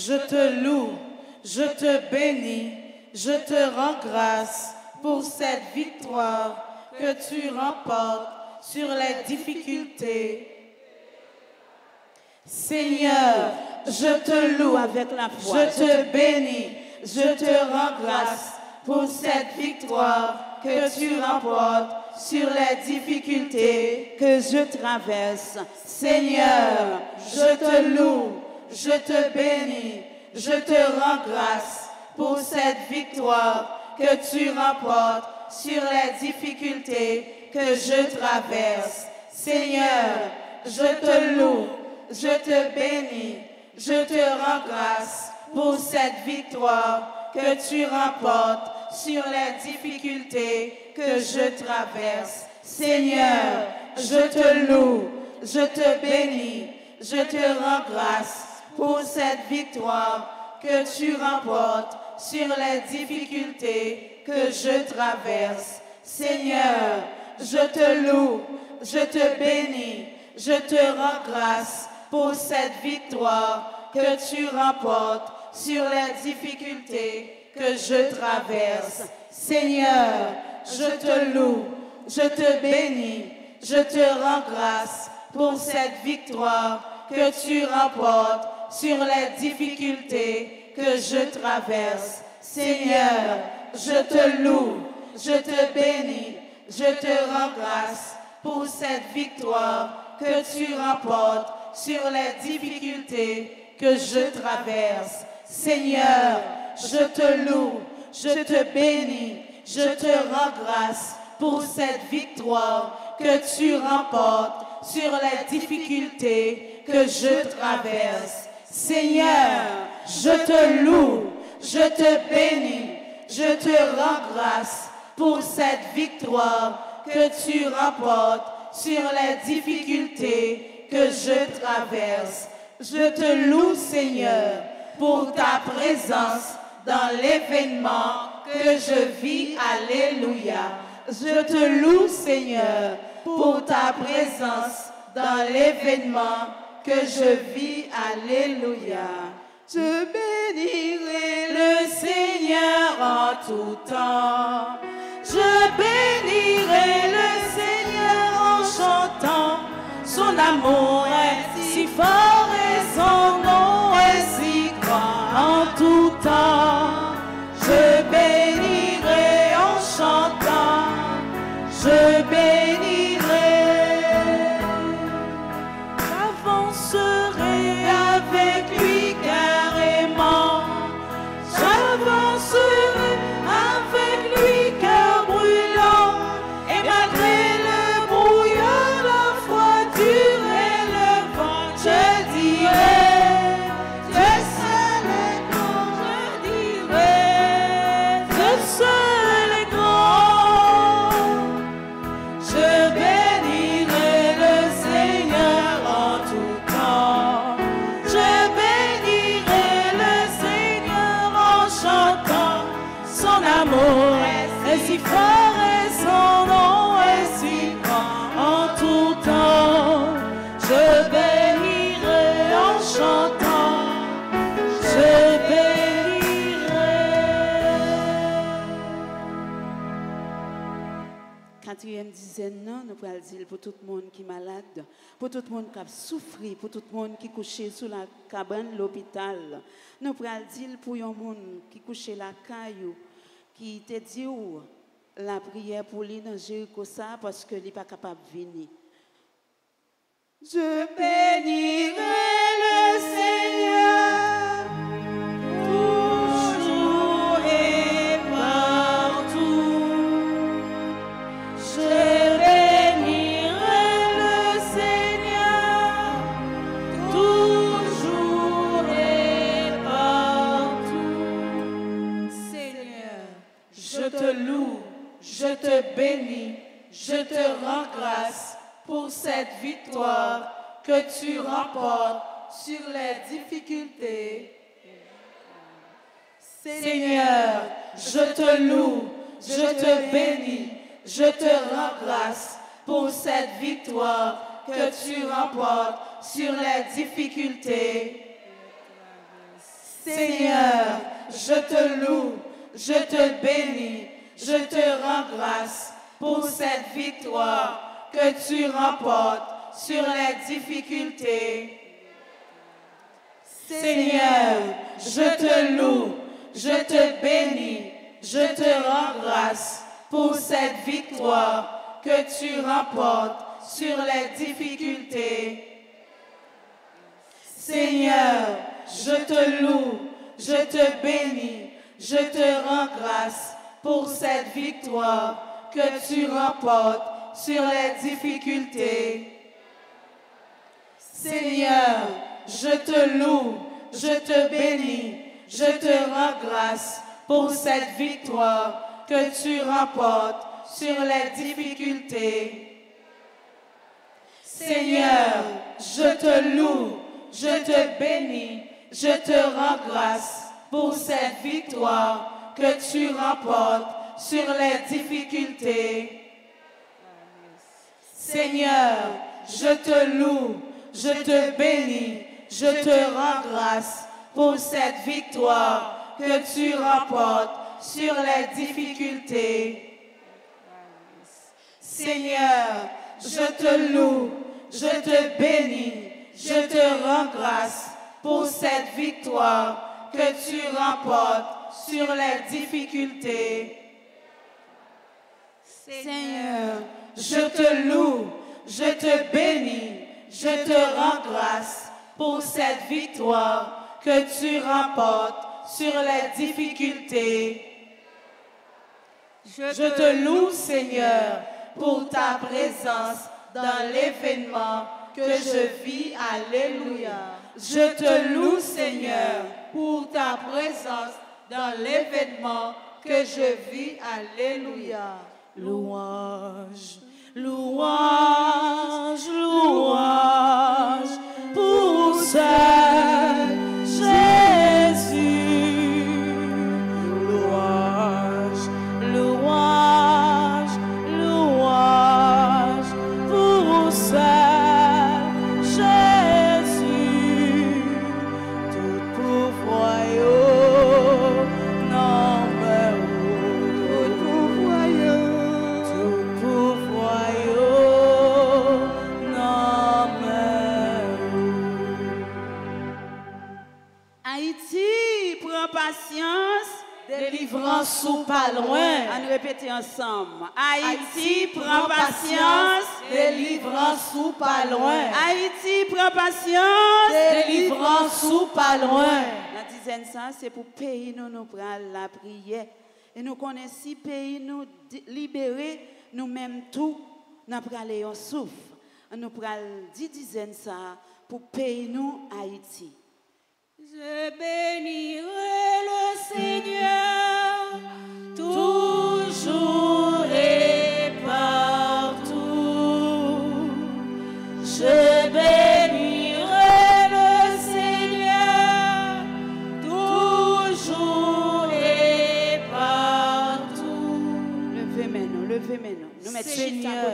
je te loue, je te bénis, je te rends grâce pour cette victoire que tu remportes sur les difficultés. Seigneur, je te loue avec la foi, je te bénis, je te rends grâce pour cette victoire que tu remportes sur les difficultés que je traverse. Seigneur, je te loue, je te bénis, je te rends grâce pour cette victoire que tu remportes sur les difficultés que je traverse. Seigneur, je te loue, je te bénis, je te rends grâce pour cette victoire que tu remportes sur les difficultés que je traverse. Seigneur, je te loue, je te bénis, je te rends grâce pour cette victoire que tu remportes sur les difficultés que je traverse. Seigneur, je te loue, je te bénis, je te rends grâce pour cette victoire que tu remportes sur les difficultés que je traverse. Seigneur, je te loue, je te bénis, je te rends grâce pour cette victoire que tu remportes sur les difficultés que je traverse. Seigneur, je te loue, je te bénis, je te rends grâce pour cette victoire que tu remportes sur les difficultés que je traverse. Seigneur, je te loue, je te bénis, je te rends grâce pour cette victoire que tu remportes sur les difficultés que je traverse. Seigneur, je te loue, je te bénis, je te rends grâce pour cette victoire que tu remportes sur les difficultés que je traverse. Je te loue, Seigneur, pour ta présence dans l'événement que je vis. Alléluia. Je te loue, Seigneur, pour ta présence dans l'événement que je vis. Alléluia. Je bénirai le Seigneur en tout temps. Je bénirai le Seigneur en chantant. Son amour est si fort et son nom est si grand en tout temps. Non, nous pouvons dire pour tout le monde qui est malade, pour tout le monde qui a souffert, pour tout le monde qui est couché sous la cabane de l'hôpital. Nous pouvons dire pour les gens qui couché la caillou, qui te dit la prière pour lui dans Jéricho ça parce que n'est pas capable de venir. Je bénirai le Seigneur te bénis, je te rends grâce pour cette victoire que tu remportes sur les difficultés. Seigneur, je te loue, je te bénis, je te rends grâce pour cette victoire que tu remportes sur les difficultés. Seigneur, je te loue, je te bénis, je te rends grâce pour cette victoire que tu remportes sur les difficultés. Seigneur, je te loue, je te bénis, je te rends grâce pour cette victoire que tu remportes sur les difficultés. Seigneur, je te loue, je te bénis, je te rends grâce pour cette victoire que tu remportes sur les difficultés. Seigneur, je te loue, je te bénis, je te rends grâce pour cette victoire que tu remportes sur les difficultés. Seigneur, je te loue, je te bénis, je te rends grâce pour cette victoire que tu remportes sur les difficultés. Seigneur, je te loue, je te bénis, je te rends grâce pour cette victoire que tu remportes sur les difficultés. Seigneur, je te loue, je te bénis, je te rends grâce pour cette victoire que tu remportes sur les difficultés. Seigneur, je te loue, je te bénis, je te rends grâce pour cette victoire que tu remportes sur les difficultés. Je te loue, Seigneur, pour ta présence dans l'événement que je vis. Alléluia. Je te loue, Seigneur, pour ta présence dans l'événement que je vis. Alléluia. Louange, louange, louange pour seul délivrance ou pas loin. À nous répéter ensemble. Haïti, prends patience. délivrance ou pas loin. Haïti, prends patience. Délivrance ou pas loin. La dizaine ça, c'est pour pays nous nous prendre la prière. Et nous connaissons si pays nous libérer, nous-mêmes tout, nous prenons en souffle. Nous prenons dix dizaines ça pour pays nous Haïti. Je bénirai le Seigneur. Je bénirai le Seigneur toujours et partout. Levez maintenant, levez maintenant. Nous mettons Seigneur.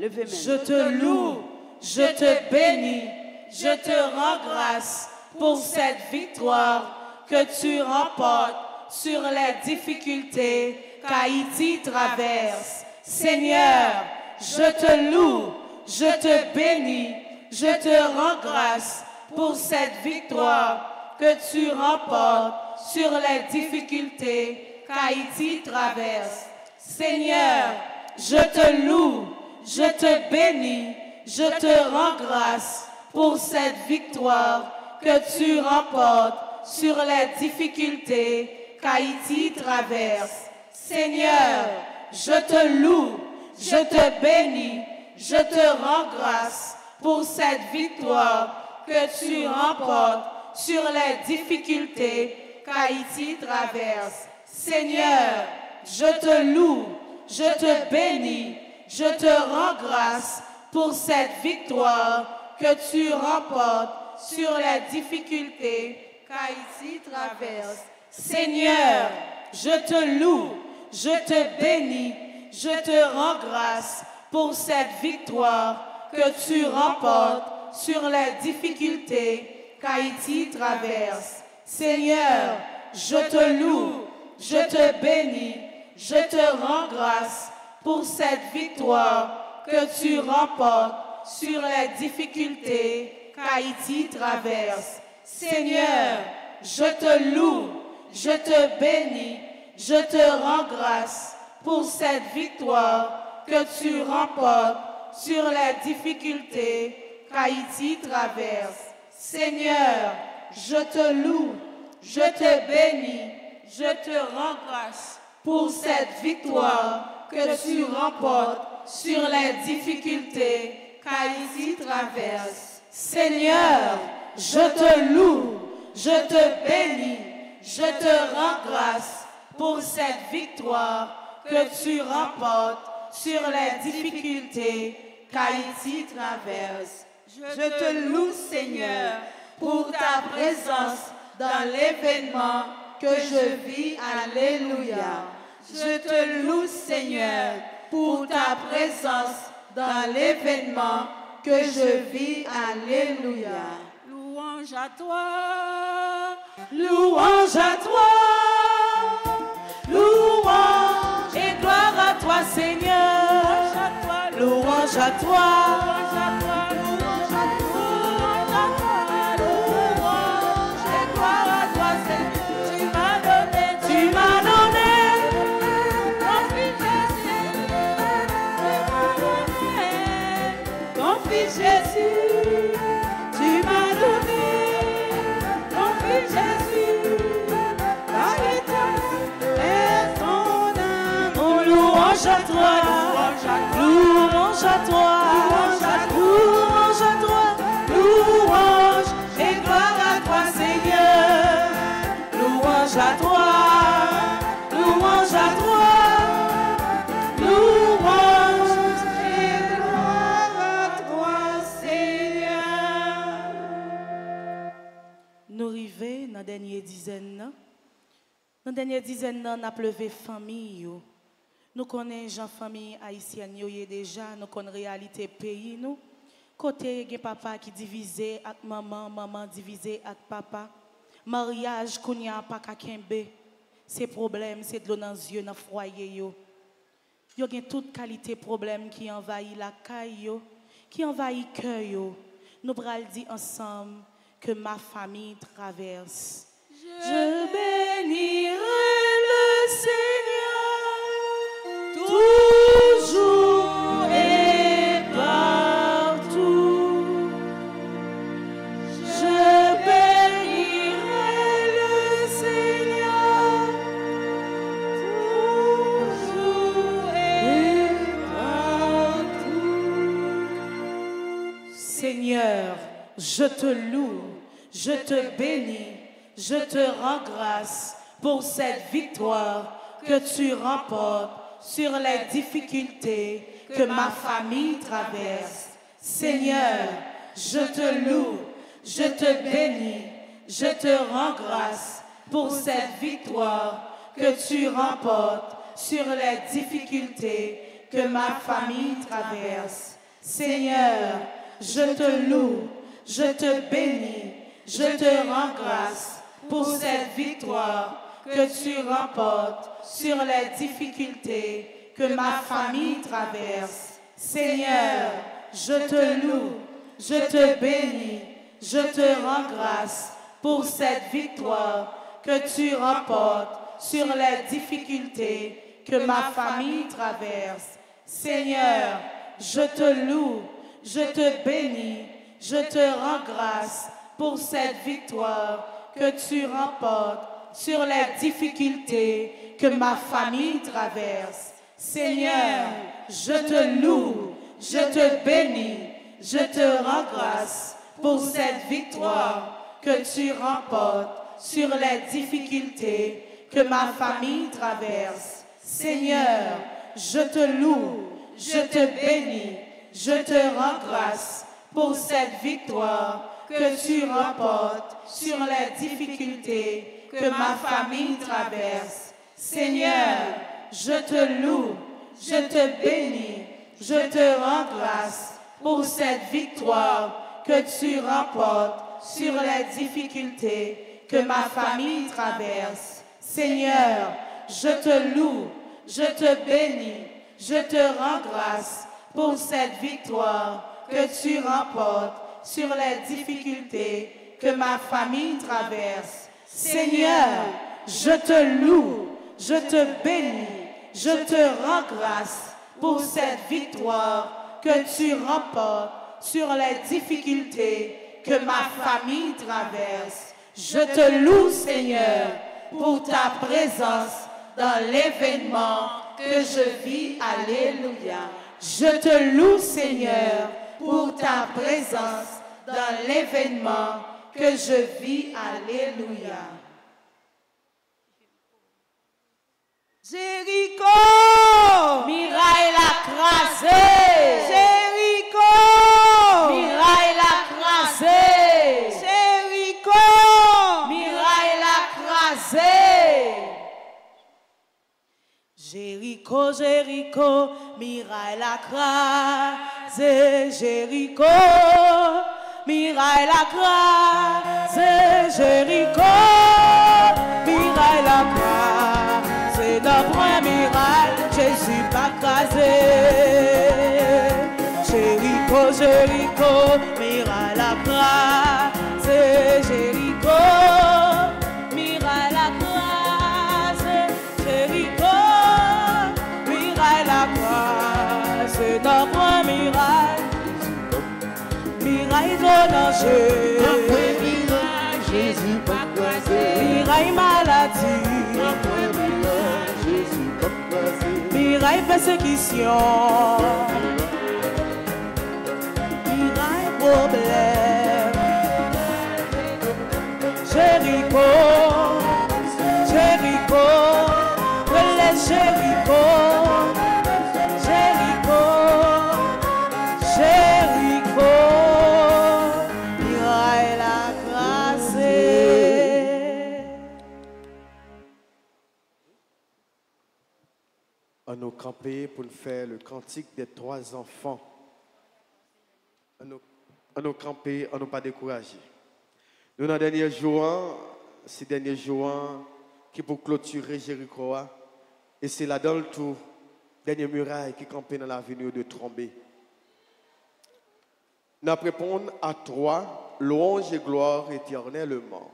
Levez Je te loue, je te bénis, je te rends grâce pour cette victoire que tu remportes sur les difficultés qu'Haïti traverse. Seigneur, je te loue, je te bénis, je te rends grâce pour cette victoire que tu remportes sur les difficultés qu'Haïti traverse. Seigneur, je te loue, je te bénis, je te rends grâce pour cette victoire que tu remportes sur les difficultés qu'Haïti traverse. Seigneur, je te loue, je te bénis, je te rends grâce pour cette victoire que tu remportes sur les difficultés qu'Haïti traverse. Seigneur, je te loue, je te bénis, je te rends grâce pour cette victoire que tu remportes sur les difficultés qu'Haïti traverse. Seigneur, je te loue, je te bénis, je te rends grâce pour cette victoire que tu remportes sur les difficultés qu'Haïti traverse. Seigneur, je te loue, je te bénis, je te rends grâce pour cette victoire que tu remportes sur les difficultés qu'Haïti traverse. Seigneur, je te loue, je te bénis, je te rends grâce pour cette victoire que tu remportes sur les difficultés qu'Haïti traverse. Seigneur, je te loue, je te bénis, je te rends grâce pour cette victoire que tu remportes sur les difficultés qu'Haïti traverse. Seigneur, je te loue, je te bénis, je te rends grâce pour cette victoire que tu remportes sur les difficultés qu'Haïti traverse. Je te loue, Seigneur, pour ta présence dans l'événement que je vis. Alléluia. Je te loue, Seigneur, pour ta présence dans l'événement que je vis. Alléluia. Louange à toi. Louange à toi. Louange et gloire à toi, Seigneur. Louange à toi. Louange Louange à toi. Louange à toi. Louange et gloire à toi, Seigneur. Louange à toi. Louange à toi. Louange et gloire à toi, Seigneur. Nous arrivons dans la dernière dizaine. Dans la dernière dizaine, nous avons levé famille. Nous connaissons la famille haïtienne déjà, nous connaissons la réalité pays. Nous. Côté, il y a papa qui divisé avec maman, maman divisé avec papa. Mariage, qu'on n'y a pas qu'à kembe. C'est problème, c'est de l'eau dans les yeux, dans le foyer. Yo. Yo gen toute qualité problème qui envahit la caille, yo, qui envahit le cœur. yo. Nous pral dire ensemble que ma famille traverse. Je. Je bénirai le Seigneur je te loue, je te bénis, je te rends grâce pour cette victoire que tu remportes sur les difficultés que ma famille traverse. Seigneur, je te loue, je te bénis, je te rends grâce pour cette victoire que tu remportes sur les difficultés que ma famille traverse. Seigneur, je te loue, je te bénis, je te rends grâce pour cette victoire que tu remportes sur les difficultés que ma famille traverse. Seigneur, je te loue, je te bénis, je te rends grâce pour cette victoire que tu remportes sur les difficultés que ma famille traverse. Seigneur, je te loue, je te bénis, je te rends grâce pour cette victoire que tu remportes sur les difficultés que ma famille traverse. Seigneur, je te loue, je te bénis, je te rends grâce pour cette victoire que tu remportes sur les difficultés que ma famille traverse. Seigneur, je te loue, je te bénis, je te rends grâce pour cette victoire que tu remportes sur les difficultés que ma famille traverse. Seigneur, je te loue, je te bénis, je te rends grâce pour cette victoire que tu remportes sur les difficultés que ma famille traverse. Seigneur, je te loue, je te bénis, je te rends grâce pour cette victoire que tu remportes sur les difficultés que ma famille traverse. Seigneur, je te loue, je te bénis, je te rends grâce pour cette victoire que tu remportes sur les difficultés que ma famille traverse. Je te loue, Seigneur, pour ta présence dans l'événement que je vis. Alléluia. Je te loue, Seigneur, pour ta présence dans l'événement que je vis. Alléluia. Jéricho, Miraille l'a crasé. Jéricho, Miraille l'a crasé. Jéricho, Mirail l'a crasé. Jéricho, Jéricho, Mirail l'a. Jéricho miraille la crase, notre miraille, Jésus pas crasé. Jéricho, Jéricho, danger, Jésus pas croisé. miraille maladie, Jésus pas croisé. miraille persécution, miraille problème. Jéricho, Jéricho, Jéricho, Jéricho, pour nous faire le cantique des trois enfants. À nous, à nous camper, à nous pas décourager. Nous, dans les derniers jours, ces derniers jours qui pour clôturer Jéricho, et c'est là dans le tout, dernière muraille qui campait dans l'avenue de Trombé. Nous répondons à toi, louange et gloire éternellement.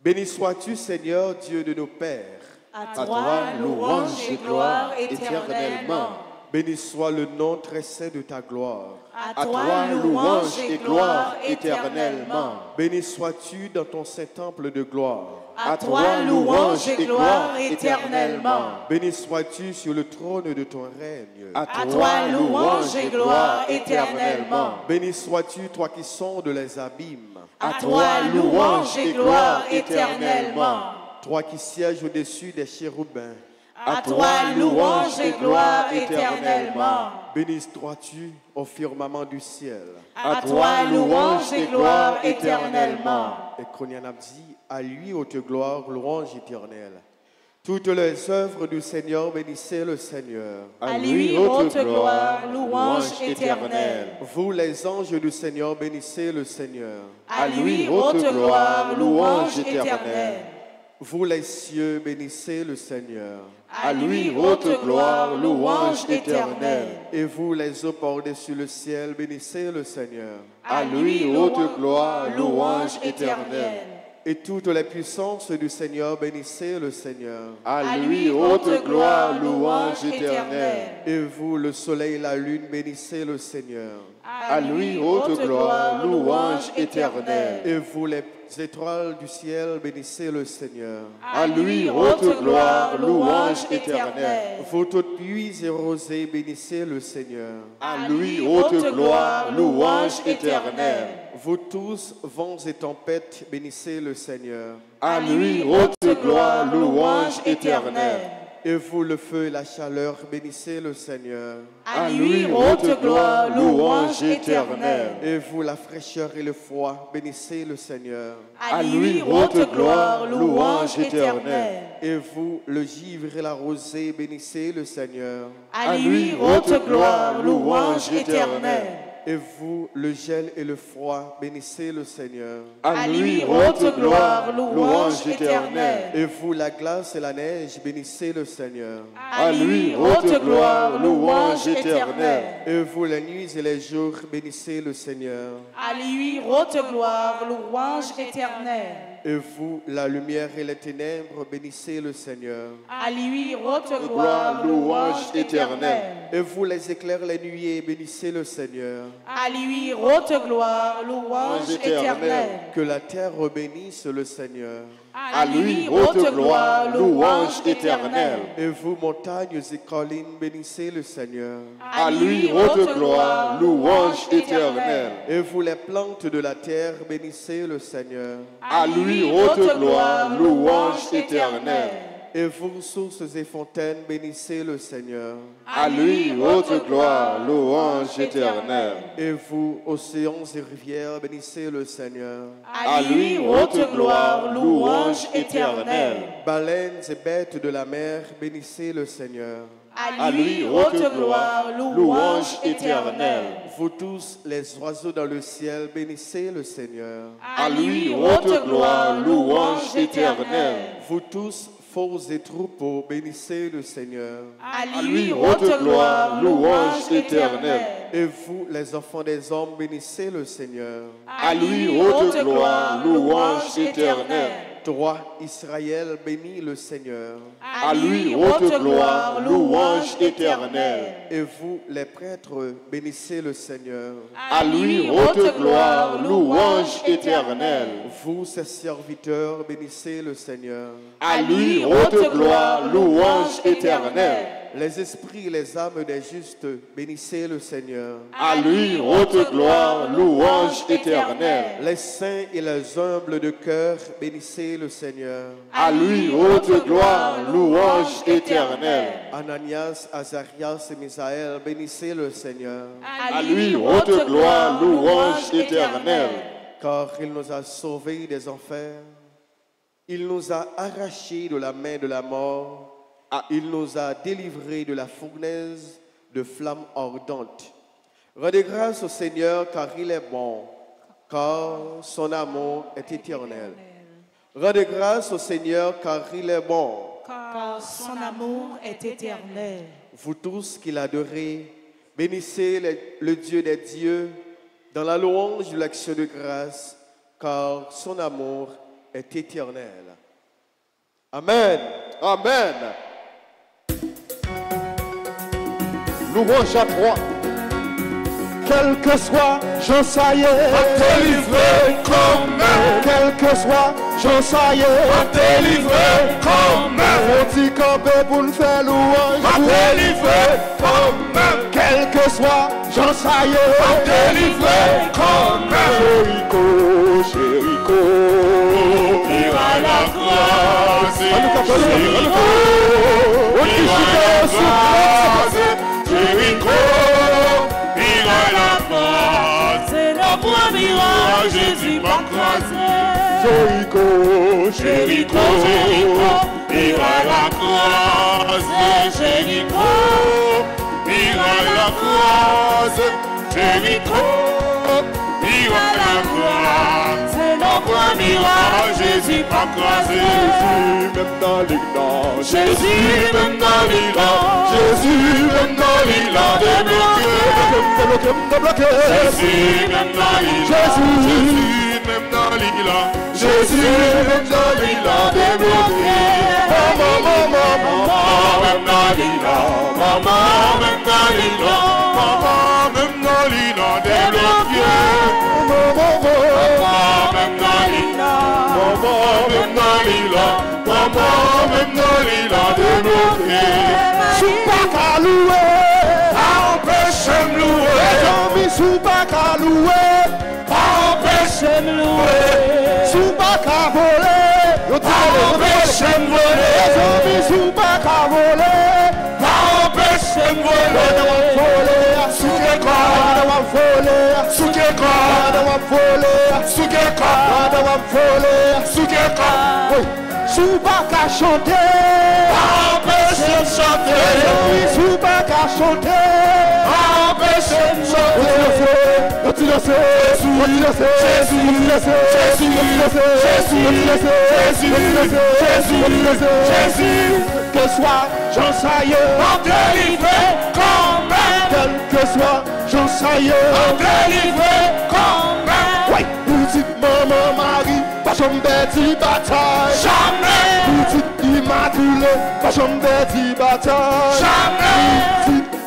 Béni sois-tu, Seigneur, Dieu de nos pères. À toi, louange et gloire éternellement. Béni soit le nom très saint de ta gloire. À toi, louange et gloire éternellement. Béni sois-tu dans ton saint temple de gloire. À toi, louange et gloire éternellement. Béni sois-tu sur le trône de ton règne. À toi, louange et gloire éternellement. Béni sois-tu, toi qui sondes les abîmes. À toi, louange et gloire éternellement. Toi qui sièges au-dessus des chérubins. À toi, louange et gloire éternellement. Béni sois-tu au firmament du ciel. À toi, louange et gloire éternellement. Et en a dit, à lui haute gloire, louange éternelle. Toutes les œuvres du Seigneur, bénissez le Seigneur. À lui, haute gloire, louange éternelle. Vous les anges du Seigneur, bénissez le Seigneur. À lui, haute gloire, louange éternelle. Vous les cieux, bénissez le Seigneur. À lui, haute gloire, louange éternelle. Et vous les eaux par-dessus le ciel, bénissez le Seigneur. À lui, haute gloire, louange éternelle. Et toutes les puissances du Seigneur, bénissez le Seigneur. À lui, haute gloire, louange éternelle. Et vous, le soleil et la lune, bénissez le Seigneur. À lui, haute gloire, louange éternelle. Et vous, les étoiles du ciel, bénissez le Seigneur. À lui, haute gloire, louange éternelle. Vous toutes pluies et rosées, bénissez le Seigneur. À lui, haute gloire, louange éternelle. Vous tous, vents et tempêtes, bénissez le Seigneur. À lui, haute gloire, louange éternelle. Et vous, le feu et la chaleur, bénissez le Seigneur. À lui, haute gloire, louange éternelle. Et vous, la fraîcheur et le froid, bénissez le Seigneur. À lui, haute gloire, louange éternelle. Et vous, le givre et la rosée, bénissez le Seigneur. À lui, haute gloire, louange éternelle. Et vous, le gel et le froid, bénissez le Seigneur. À lui, haute gloire, louange éternelle. Et vous, la glace et la neige, bénissez le Seigneur. À lui, haute gloire, louange éternelle. Et vous, les nuits et les jours, bénissez le Seigneur. À lui, haute gloire, louange éternelle. Et vous, la lumière et les ténèbres, bénissez le Seigneur. À lui, haute gloire, louange éternelle. Et vous, les éclairs, les nuées, bénissez le Seigneur. À lui, haute gloire, louange éternelle. Que la terre bénisse le Seigneur. À lui, haute gloire, louange éternelle. Et vous, montagnes et collines, bénissez le Seigneur. À lui, haute gloire, louange éternelle. Et vous, les plantes de la terre, bénissez le Seigneur. À lui, haute gloire, louange éternelle. Et vous, sources et fontaines, bénissez le Seigneur. À lui, haute gloire, louange éternelle. Et vous, océans et rivières, bénissez le Seigneur. À lui, haute gloire, louange éternelle. Baleines et bêtes de la mer, bénissez le Seigneur. À lui, haute gloire, louange éternelle. Vous tous, les oiseaux dans le ciel, bénissez le Seigneur. À lui, haute gloire, louange éternelle. Vous tous, faux et troupeaux, bénissez le Seigneur. À lui, haute gloire, louange éternelle. Et vous, les enfants des hommes, bénissez le Seigneur. À lui, haute gloire, louange éternelle. Toi, Israël, bénis le Seigneur. À lui, haute gloire, louange éternelle. Et vous, les prêtres, bénissez le Seigneur. À lui, haute gloire, louange éternelle. Vous, ses serviteurs, bénissez le Seigneur. À lui, haute gloire, louange éternelle. Les esprits et les âmes des justes, bénissez le Seigneur. À lui, haute gloire, louange éternelle. Les saints et les humbles de cœur, bénissez le Seigneur. À lui, haute gloire, louange éternelle. Ananias, Azarias et Misaël, bénissez le Seigneur. À lui, haute gloire, louange éternelle. Car il nous a sauvés des enfers. Il nous a arrachés de la main de la mort. Il nous a délivrés de la fournaise de flammes ardentes. Rendez grâce au Seigneur car il est bon, car son amour est éternel. Rendez grâce au Seigneur car il est bon. Car son amour est éternel. Vous tous qui l'adorez, bénissez le, le Dieu des dieux dans la louange de l'action de grâce, car son amour est éternel. Amen. Amen. Louange à toi. Quel que soit, j'en sais, À délivrer comme même, quel que soit, j'en sais, à délivrer comme même, on dit camper pour nous faire louange. à délivrer comme même, Quel que soit, j'en sais, à délivrer comme. Jéricho, Jéricho. Ira la grâce, Jéricho, ira la grâce, Jésus m'a croisé. Jéricho, Jéricho, Jéricho, ira la grâce, Jéricho, ira la grâce, Jéricho, ira la grâce. C'est le premier Ah, Jésus m'a croisé. même dans l'ignorance. Jésus, même dans l'île, Jésus, même dans l'île, débloqué. Jésus, même dans l'île, Jésus, même dans l'île, Jésus, même dans l'île, débloqué. Maman, maman, maman, même dans l'île, maman, même dans l'île, maman, même dans l'île, débloqué. Maman, même dans l'île, maman, même dans l'île, maman, même dans l'île, débloqué. Sou baka vole Pa anpeche m vole Sou baka vole Pa anpeche m vole Souke kwa Souke kwa Souke kwa Souke kwa Sou baka chante Pa anpeche m chante Sou baka chante que soit, j'en sais, En délivré quand même, quel que soit, j'en sais, en délivré quand même. ouais, petite maman Marie, pas jamais. Dit bataille, Jamais, petite immaculée, pas jamais dit bataille, jamais,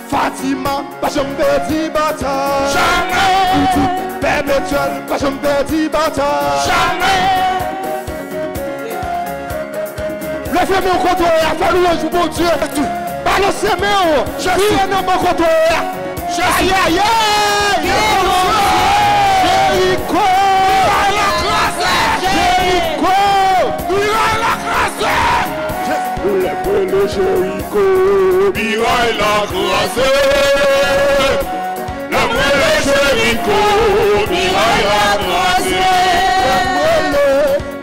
Fatima, pas jamais dit bataille, jamais, petite perpétuelle, pas jamais dit bataille. jamais. Levez mon comptoir, faut louer mon Dieu. Balancez mes Je suis homme au comptoir. Aïe aïe aïe. Jéricho. Jéricho. Lève le Jéricho. Miraille la croisée, la mêlée Jéricho, miraille la croisée,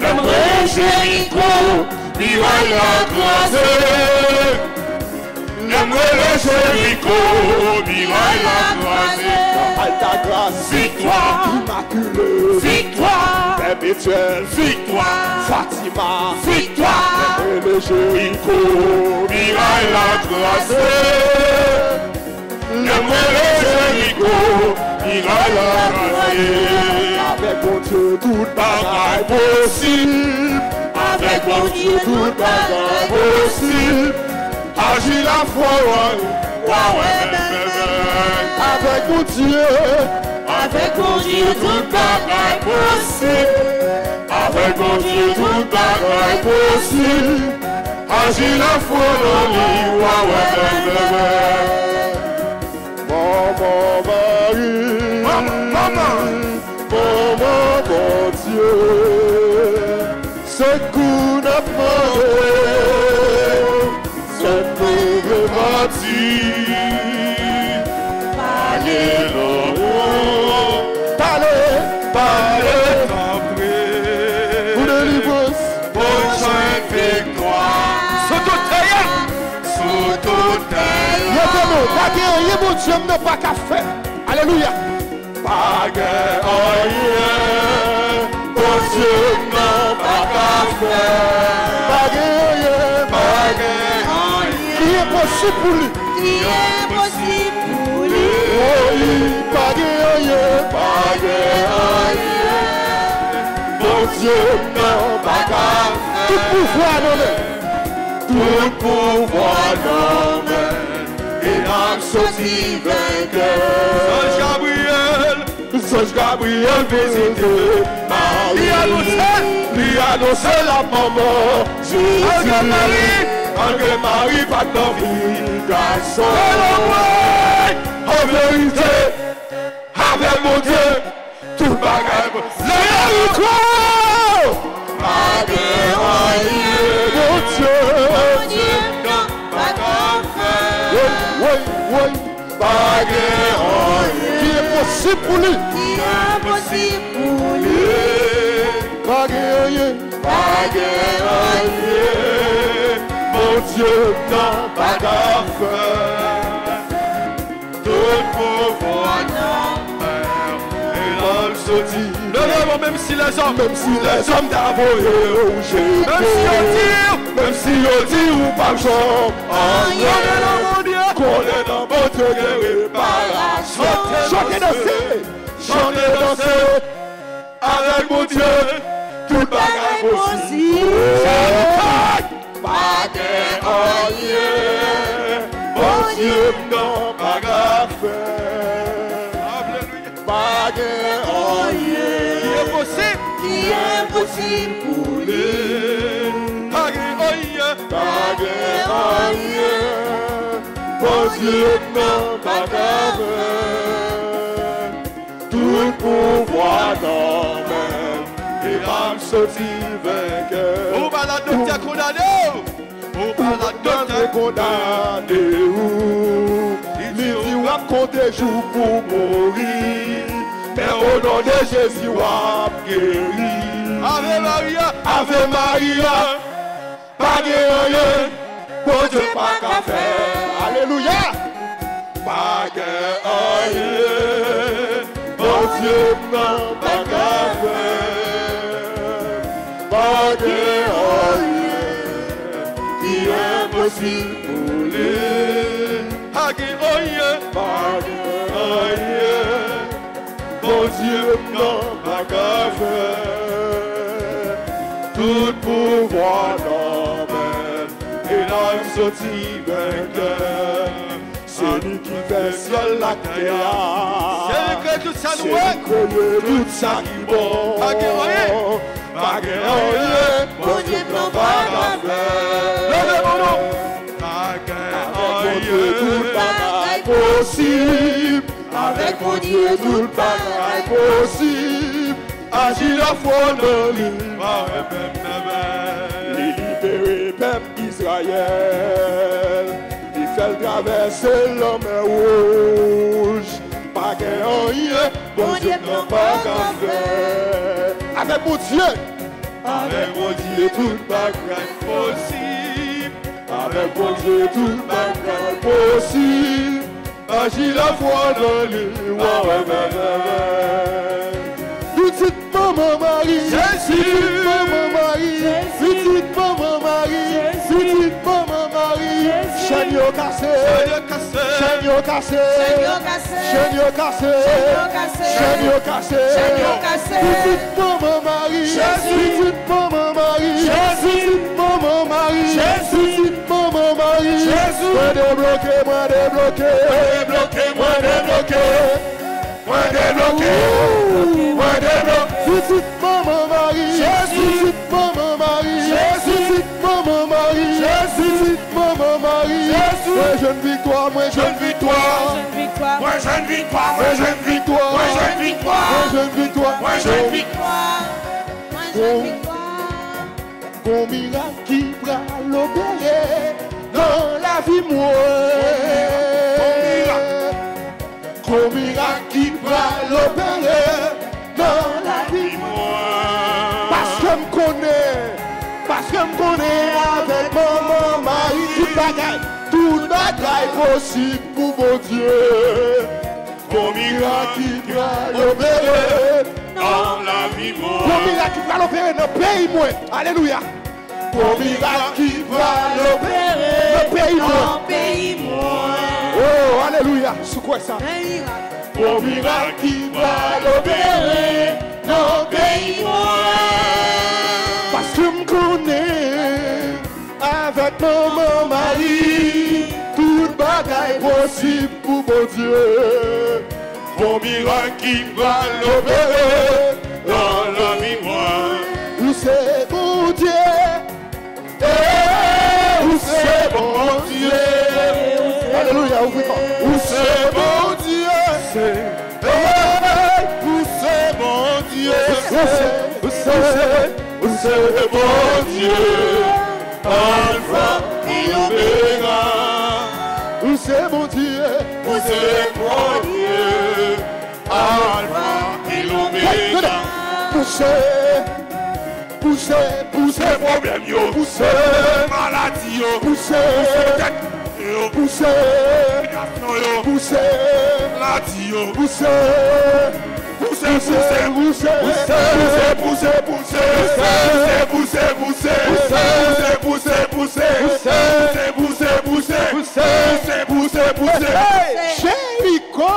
la mêlée Jéricho, miraille la croisée, la mêlée Jéricho, miraille la croisée. ta grâce, Victoire, immaculée, victoire, perpétuelle, victoire, Fatima, victoire. le Jéricho, Miraille la croisée. Le Jéricho, miraille la croisée. avec mon Dieu, tout bagaille possible, avec mon Dieu, tout bagaille possible. Agis la foi, ouais, ouais, ouais, ouais, avec mon Dieu, Avec mon Dieu, tout bagaille possible. Avec mon Dieu, tout bagaille possible. Agis la foi dans lui, ouais, ouais, ouais, maman Marie, Maman, maman. maman mon Dieu, ce qu'on a fait, ce pauvre Dieu, n'a pas qu'à faire. Alléluia. Pas Dieu, n'a qu'à faire. Rien. Qui est possible pour lui? Qui est possible pour lui? De rien, pas de rien. Mon Dieu, n'a pas qu'à faire. Tout pouvoir, mais. Tout pouvoir. Et l'âme sortit vainqueur. Ange Gabriel, Songe Gabriel visité Marie. annonçait, Lui annonçait la maman Jésus. Ange Marie, Ange Marie, pas garçon. en vérité, Avec mon Dieu, tout. Le mon Dieu. Oui, oui, oui. Pas de rien. Qui est possible pour lui? Pas. Mon Dieu, non, pas d'affaire. Tout pouvoir, et l'homme se dit, levez-moi même si les hommes, Même si les hommes d'avoyer j'ai même si on dit, Même si on dit ou pas j'en on est dans mon Dieu, Qu'on est dans mon Dieu de réparation Chantez danser Chantez danser Avec mon Dieu Tout bagaille possible Pas de rien Mon Dieu. Non pas grave Alléluia. Pas de rien Il est possible, Qui est possible pour pas grave Tout pouvoir dans même Et l'âme sortit vainqueur Ou balade de tes condamnés, ou balade de condamné Il dit ou raconter jour pour mourir Mais au nom de Jésus ou a guéri. Ave Maria, Ave Maria. Pas rien Bon Dieu pas qu'à faire Alléluia. Bon Dieu non pas Pas Qui est possible pour Bon Dieu non pas Tout pouvoir Sortit vainqueur. C'est lui qui fait ciel la terre. C'est lui qui tout ça nous qui connaît tout ça qui bon. Pas de de Bon Dieu pas faire Levez mon nom. avec mon Dieu, tout bagaille possible. Avec mon Dieu, tout bagaille possible. Agis la foi dans lui. Il fait le traverser l'homme rouge, pas qu'il y ait, bon Dieu n'a pas d'enfer. Avec mon Dieu, avec mon Dieu tout le bagage possible, avec mon Dieu tout le bagage est possible, agit la foi dans les lois, réveillez-vous. Petite maman Marie, petite maman Marie, petite maman Marie, petite maman Marie, chaîne cassé, chaîne cassé, chaîne cassé, chaîne cassé, petite maman Marie, petite maman Marie, petite maman Marie, petite maman Marie, débloqué, moi débloqué, moi débloqué, moi débloqué. Moi débloqué, moi débloqué. Petite maman Marie, petite maman Marie, maman Marie, maman Marie. Moi jeune victoire, moi jeune victoire. Moi jeune victoire, moi jeune victoire. Moi jeune victoire, moi jeune victoire. Moi jeune victoire. Bon miracle qui va dans la vie moi. Qui va l'opérer dans la vie. Parce que me connais, parce que me connais avec maman Marie, tout bagaille, tout bagaille possible pour mon Dieu. Bon miracle qui va l'opérer Dans la vie, moi. Bon miracle qui va l'opérer dans le pays moi. Alléluia. Bon miracle qui va l'opérer dans le pays moi. Oh, alléluia. C'est quoi ça? Bon miracle qui va l'opérer dans le pays moi. Parce que me connais avec maman Marie, toute bagaille possible pour mon Dieu. Bon miracle qui va l'opérer dans la vie moi. Où c'est mon Dieu? Où c'est mon Dieu? Alléluia, ouvrez-moi. Où c'est mon Dieu? poussez, poussez mon Dieu, poussez, poussez mon Dieu, Alpha et Omega, poussez mon Dieu, poussez mon Dieu, Alpha et l'Oméga, poussez, poussez, poussez, problème, poussez, maladie, poussez, Pousse, pousse, la di yo Pousse, pousse, pousse, pousse, pousse, pousse, pousse. Pousse, pousse, pousse, pousse, pousse, pousse, pousse. Pousse, pousse, pousse, pousse, pousse Jéricho,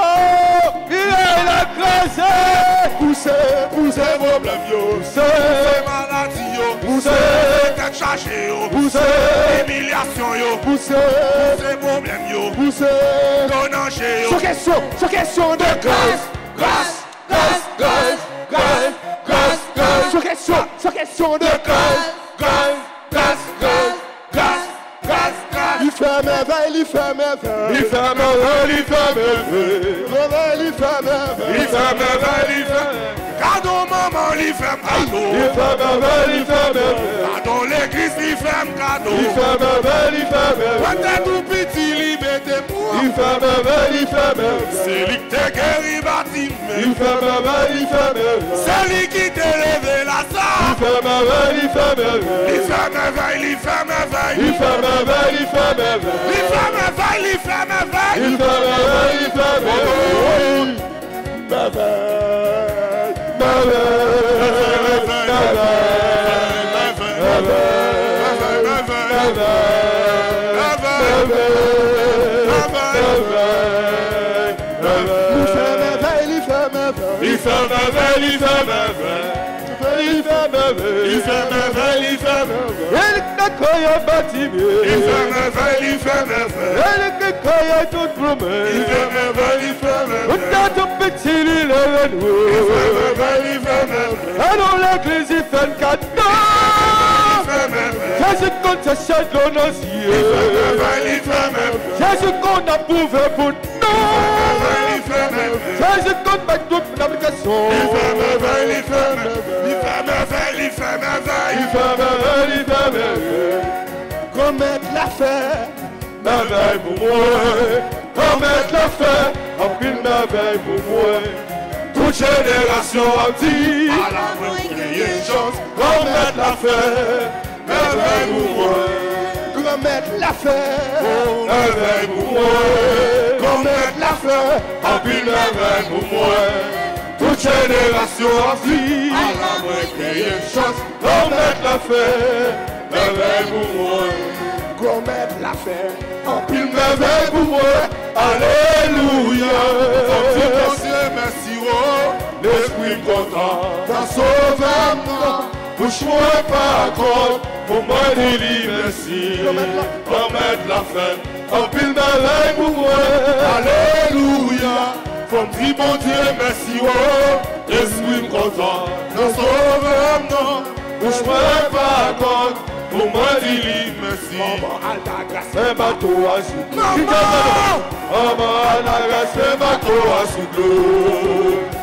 il est la. Poussez, poussez, yo. Poussez, maladie yo. Poussez, tête chargée. Poussez, humiliation. Poussez, poussez. Poussez. Sur question, sur question de grâce, grâce. Grâce, grâce, grâce, grâce, grâce. Sur question, sur question de grâce, grâce, grâce, grâce, grâce, grâce, fait merveille, il fait merveille. Il fait merveille, il fait. Merveille, il fait merveille. Il fait merveille, il fait Cadeau maman, il fait cadeau. Il fait merveille, il fait merveille. Cadeau l'église, il fait cadeau. Il fait merveille, il fait merveille. Quand t'es tout petit, liberté pour. Il fait merveille, il fait merveille. C'est lui qui t'a guéri. Il fait merveille, il fait merveille. C'est lui qui t'a levé la salle. Il fait merveille, il fait merveille. Il fait merveille, il fait merveille. Il fait merveille, il fait merveille. Il fait merveille, il fait merveille. Il fait merveille, il fait merveille. Merveille, merveille, Il il fait merveille. Il fait merveille, il fait merveille, il fait merveille. Il fait merveille, il fait merveille, il fait merveille. Il fait merveille, il fait merveille. Il fait merveille, il fait merveille. Alors l'église, il fait un cadeau. Il fait merveille. Jésus compte sa chaîne dans nos yeux. Il fait merveille, il fait merveille. Jésus compte a prouvé pour nous. Il fait merveille, Il fait me veille, il fait me veille. Il fait me veille, il fait me veille. Il fait me veille, la ma veille pour moi. Qu'on mette la en pile ma veille pour moi. Toute génération a dit, à la moindre, chance. Qu'on la fête, ma veille pour moi mettre la fête, merveille pour moi. Qu'on mette la fête, en pile merveille pour moi. Toute génération en vie, à la moi créer une chance. Qu'on mette la fête, merveille pour moi. Qu'on mette la fête, en pile merveille pour moi. Alléluia. Dieu, merci, oh. L'esprit content, t'as sauvé moi. Bouche-moi pas à cause, pour moi des livres ici. La fin, en pile malin pour moi. Alléluia, faut me dire bon Dieu merci, oh. Esprit content, nous sauvons, non. Bouche-moi pas à cause, pour moi des merci. Un bateau à la bateau à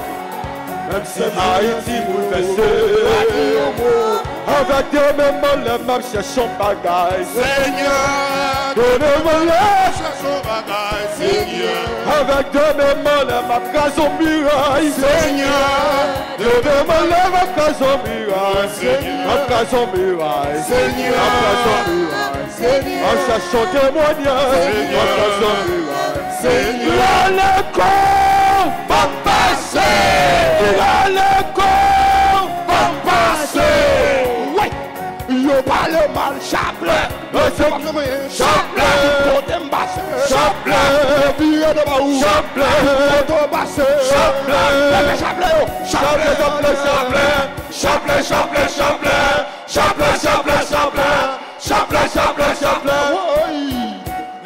Même si Haïti bouleversé Avec Dieu même les mêmes cherchons bagaille Seigneur Donnez-moi les cherchons bagaille Seigneur. Avec Dieu même les mêmes miraille Seigneur Donnez-moi les mêmes miraille Seigneur. Mêmes cases au miraille Seigneur. Mêmes cases au miraille Seigneur témoignage Mêmes cases au miraille Seigneur. Seigneur con va passer. Dans le con va passer. Oui, le bas le mal chable. Chable, côté basse. Chable, bien de baou. Chable, côté basse. Chable, chable, chable, chable, chable, chable, chable, chable, chable, chable, chable, chable, chable, chable, chable.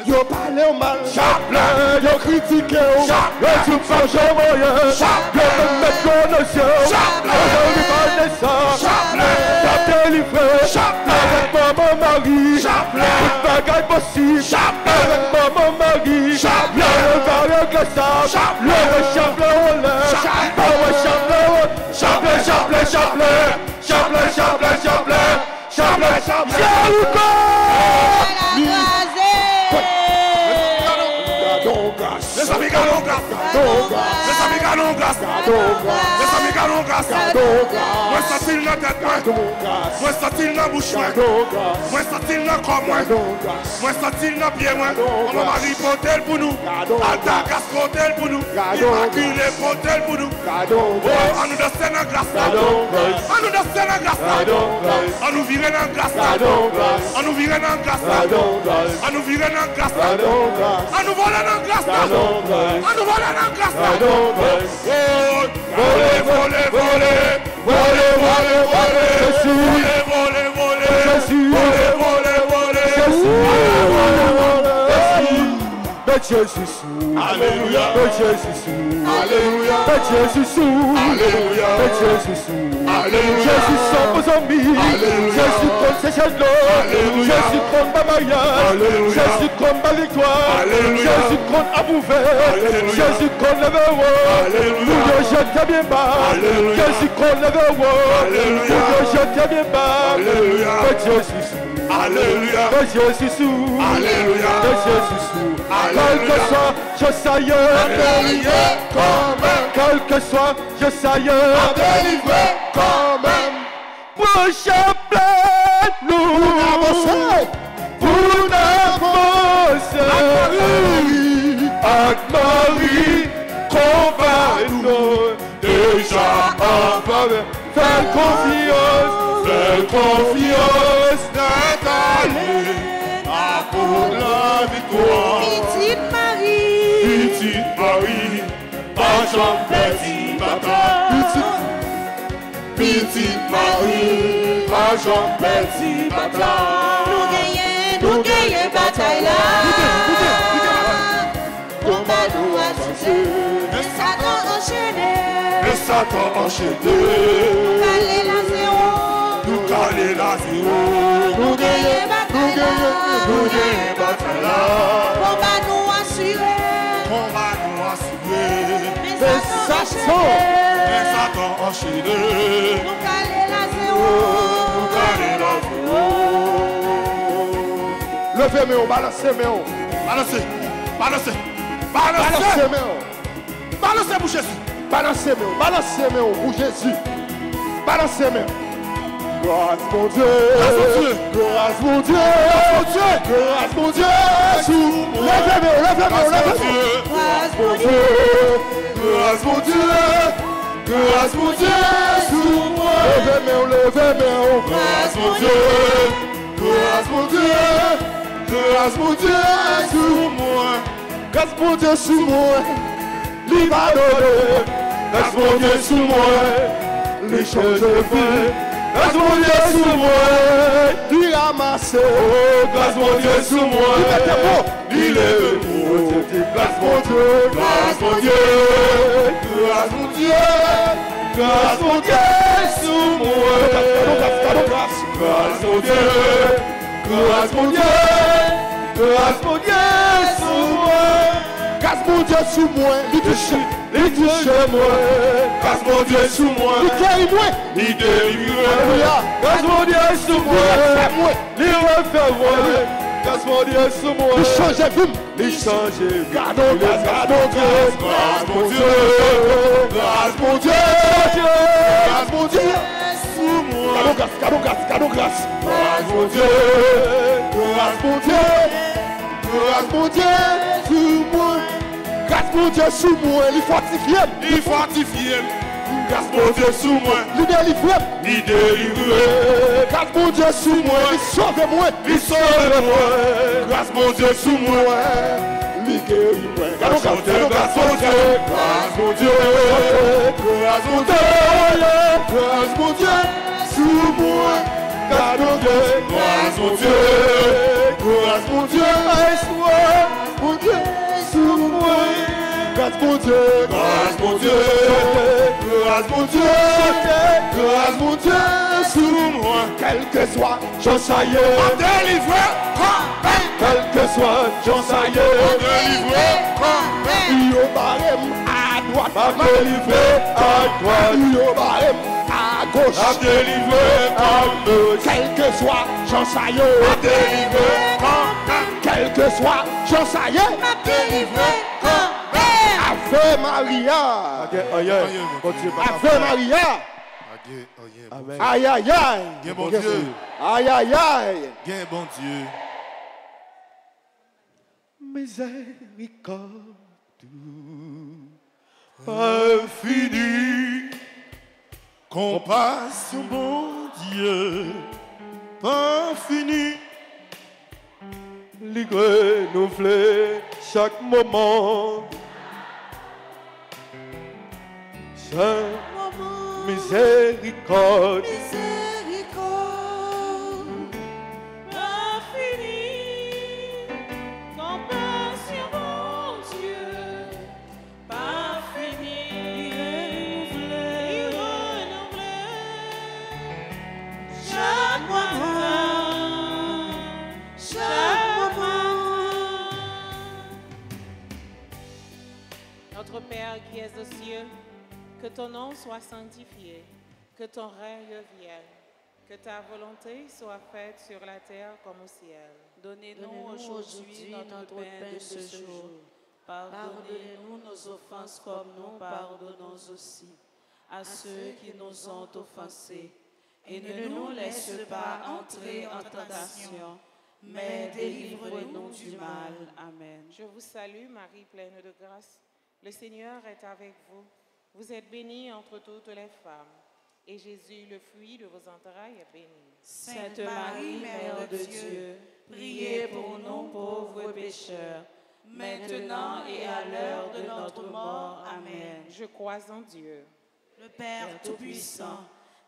Yo pale ou mal. Chaplin Yo kritike ou Chaplin Yo sou pa jamoye Chaplin Yo te met konosyon Chaplin Yo li pale sa Chaplin Ta delivre Chaplin Avec maman Marie. Chaplin Tout bagay posib Chaplin Avec maman Marie. Chaplin Yo pale glasab Chaplin Yo chaplin ou lè Chaplin Yo chaplin ou Chaplin, chaplin, chaplin Chaplin, chaplin, chaplin Chaplin, chaplin Chaplin, chaplin, chaplin Africa. No, West Africa, no grâce. Les amis gagnent grâce. Moi ça-t-il dans tête moi. Moi ça-t-il dans bouche moi. Moi ça-t-il dans corps moi. Moi ça-t-il dans pied moi. On va Marie potel pour nous. Alta grâce potel pour nous. Immaculée potel pour nous. Oh, on nous donne la grâce. On nous donne la grâce. On nous vire dans grâce. On nous vire dans grâce. On nous vire dans grâce. On nous vole dans grâce. On nous vole dans grâce. Lord. Vole, vole, vole, vole, vole, vole, Jésus. Vole, vole, vole, Jésus. Vole, vole, vole, Jésus. Vole, vole, vole, Jésus. De Jésus. Alléluia. De Jésus. Alléluia. Que Jésus souffle. Alléluia. Que Jésus souffle. Alléluia. Jésus sans vos amis. Alléluia. Jésus comme ses chaleurs. Alléluia. Jésus comme ma mariage. Alléluia. Jésus comme ma victoire. Alléluia. Jésus comme à Alléluia. Jésus comme le verrou. Alléluia. Pour Dieu, je t'aime bien bas. Alléluia. Jésus comme le verrou. Alléluia. Pour Dieu, je t'aime bien bas. Alléluia. Que Jésus souffle. Alléluia, Jésus, Alléluia, Jésus, quel que soit, je sais délivrer quand même. Quel que soit, je sais délivrer quand même. Pour chapelet, nous avancer. Pour avancer. Avec Marie, convainc-nous. Déjà en faveur. Fais confiance, fais confiance. Victoire. Petite Marie, Petite Marie, pas petit bataille. Petite, Marie, pas j'en petit bataille. nous gagnons, nous gagnons bataille là. Combat nous cessé, le Satan enchaîné sọlẹ̀ láti láti wò. Levez mes hauts, balancez mes. Balancez, balancez, balancez. Balancez mes. Balancez Jésus. Balancez mes balancez mes pour Jésus. Balancez mes mon Dieu. Grâce mon Dieu. Grâce mon Dieu. Grâce mon Dieu. Sous moi. Levez mes levez mes Grâce levez mon Dieu. Grâce mon Dieu. Grâce mon Dieu. Grâce mon Dieu. Sous moi. Levez mes levez mes Grâce mon Dieu. Grâce mon Dieu. Grâce mon Dieu. Sous moi. Grâce mon Dieu sous moi. Donner. Grâce mon Dieu sous moi. Les choses de vie. Grâce mon Dieu sous moi. Lui ramasse. Oh, grâce mon Dieu sous moi. Il est beau. Grâce mon Dieu. Grâce mon Dieu. Grâce mon Dieu. Grâce mon Dieu sous moi. Grâce mon Dieu. Grâce mon Dieu. Grâce mon Dieu. Grâce mon Dieu sous moi. Lui touche. Lui touche moi. Grâce mon Dieu sous moi. Lui guérit moi. Il délivre. Alléluia. Grâce mon Dieu sous moi. moi. Il refait moi. Grâce mon Dieu sous moi. Lui change vie. Il change. Gardons grâce. Gardons grâce. Grâce mon Dieu. Grâce mon Dieu. Grâce mon Dieu sous moi. Gardons grâce. Gardons grâce. Gardons grâce. Grâce mon Dieu. Grâce mon Dieu. Grâce mon Dieu moi. bon Dieu sous moi, il fortifie. Il fortifie. Grâce bon Dieu sous moi, il délivre. Il délivre. Grâce bon Dieu sous moi, il sauve moi. Il sauve moi. Grâce bon Dieu sous moi. Il guérit moi. Grâce bon Dieu, grâce bon Dieu. Grâce bon Dieu. Grâce bon Dieu. Grâce bon Dieu sous moi. Grâce bon Dieu. Grâce bon Dieu. Grâce bon Dieu. Mon Dieu. Grâce mon Dieu. Grâce mon Dieu. Grâce mon Dieu. Sous moi. Quel que soit, j'en sais. Délivré. Quel que soit, j'en sais. Barème à droite, à droite. Barème à gauche, A délivré. à gauche. Quel que soit, j'en sais. Délivré. Quel que soit, j'en sais. Ave Maria. Ave Maria. Aïe aïe aïe. Bien bon Dieu. Aïe aïe aïe. Bien bon Dieu. Miséricorde. Infini. Compassion, bon Dieu. Pas fini. Les renouvelé chaque moment. Chaque miséricorde. Miséricorde. Infini, compassion, mon Dieu, pas fini, renouvelé, renouvelé, chaque matin, chaque matin. Notre Père qui es aux cieux, que ton nom soit sanctifié, que ton règne vienne, que ta volonté soit faite sur la terre comme au ciel. Donnez-nous aujourd'hui notre pain de ce jour. Pardonnez-nous nos offenses comme nous pardonnons aussi à ceux qui nous ont offensés. Et ne nous laisse pas entrer en tentation, mais délivre-nous du mal. Amen. Je vous salue, Marie pleine de grâce. Le Seigneur est avec vous. Vous êtes bénie entre toutes les femmes. Et Jésus, le fruit de vos entrailles, est béni. Sainte Marie, Mère de Dieu, priez pour nous pauvres pécheurs, maintenant et à l'heure de notre mort. Amen. Je crois en Dieu. Le Père Père Tout-Puissant,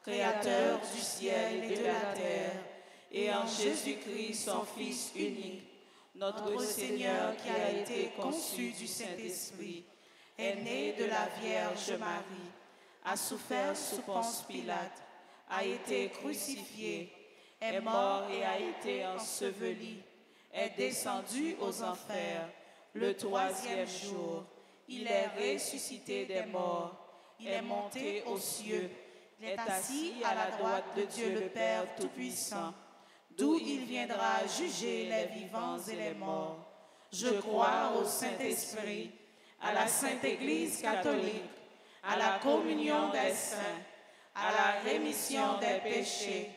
Créateur du ciel et de la terre, et en Jésus-Christ, son Fils unique, notre Seigneur qui a été conçu du Saint-Esprit, est né de la Vierge Marie, a souffert sous Ponce Pilate, a été crucifié, est mort et a été enseveli, est descendu aux enfers le troisième jour. Il est ressuscité des morts Il est monté aux cieux. Il est assis à la droite de Dieu le Père Tout-Puissant, d'où il viendra juger les vivants et les morts. Je crois au Saint-Esprit, à la Sainte Église catholique, à la communion des saints, à la rémission des péchés,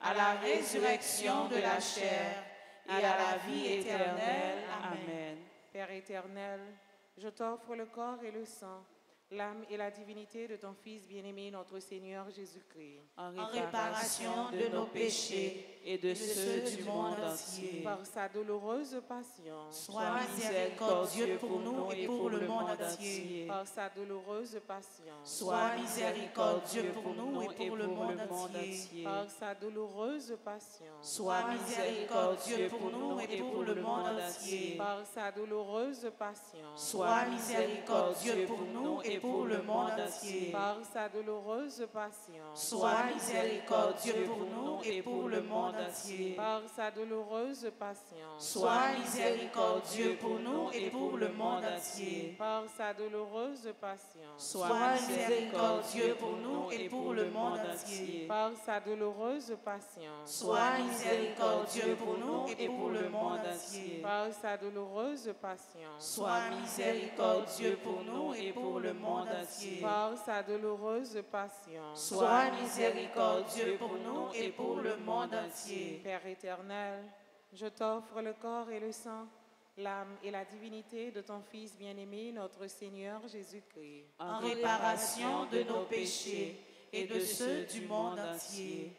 à la résurrection de la chair et à la vie éternelle. Amen. Père éternel, je t'offre le corps et le sang, l'âme et la divinité de ton Fils bien-aimé, notre Seigneur Jésus-Christ, en réparation de nos péchés et de ceux du monde entier. par sa douloureuse passion, Sois miséricordieux pour nous et pour le monde entier. par sa douloureuse passion, Sois miséricordieux pour nous et pour le monde entier. par sa douloureuse passion, Sois miséricordieux pour nous et pour le monde entier. par sa douloureuse passion, Sois miséricordieux pour nous et pour le monde entier. par sa douloureuse passion, Sois miséricordieux pour nous et pour le monde entier. par sa douloureuse passion, Sois miséricordieux pour nous et pour le monde entier. par sa douloureuse passion, Sois miséricordieux pour nous et pour le monde entier. par sa douloureuse passion, Sois miséricordieux pour nous et pour le monde entier. par sa douloureuse passion, Sois miséricordieux pour nous et pour le monde entier. par sa douloureuse passion. Sois miséricordieux pour nous et pour le monde entier. Père éternel, je t'offre le corps et le sang, l'âme et la divinité de ton Fils bien-aimé, notre Seigneur Jésus-Christ, En réparation de nos péchés et de ceux du monde entier.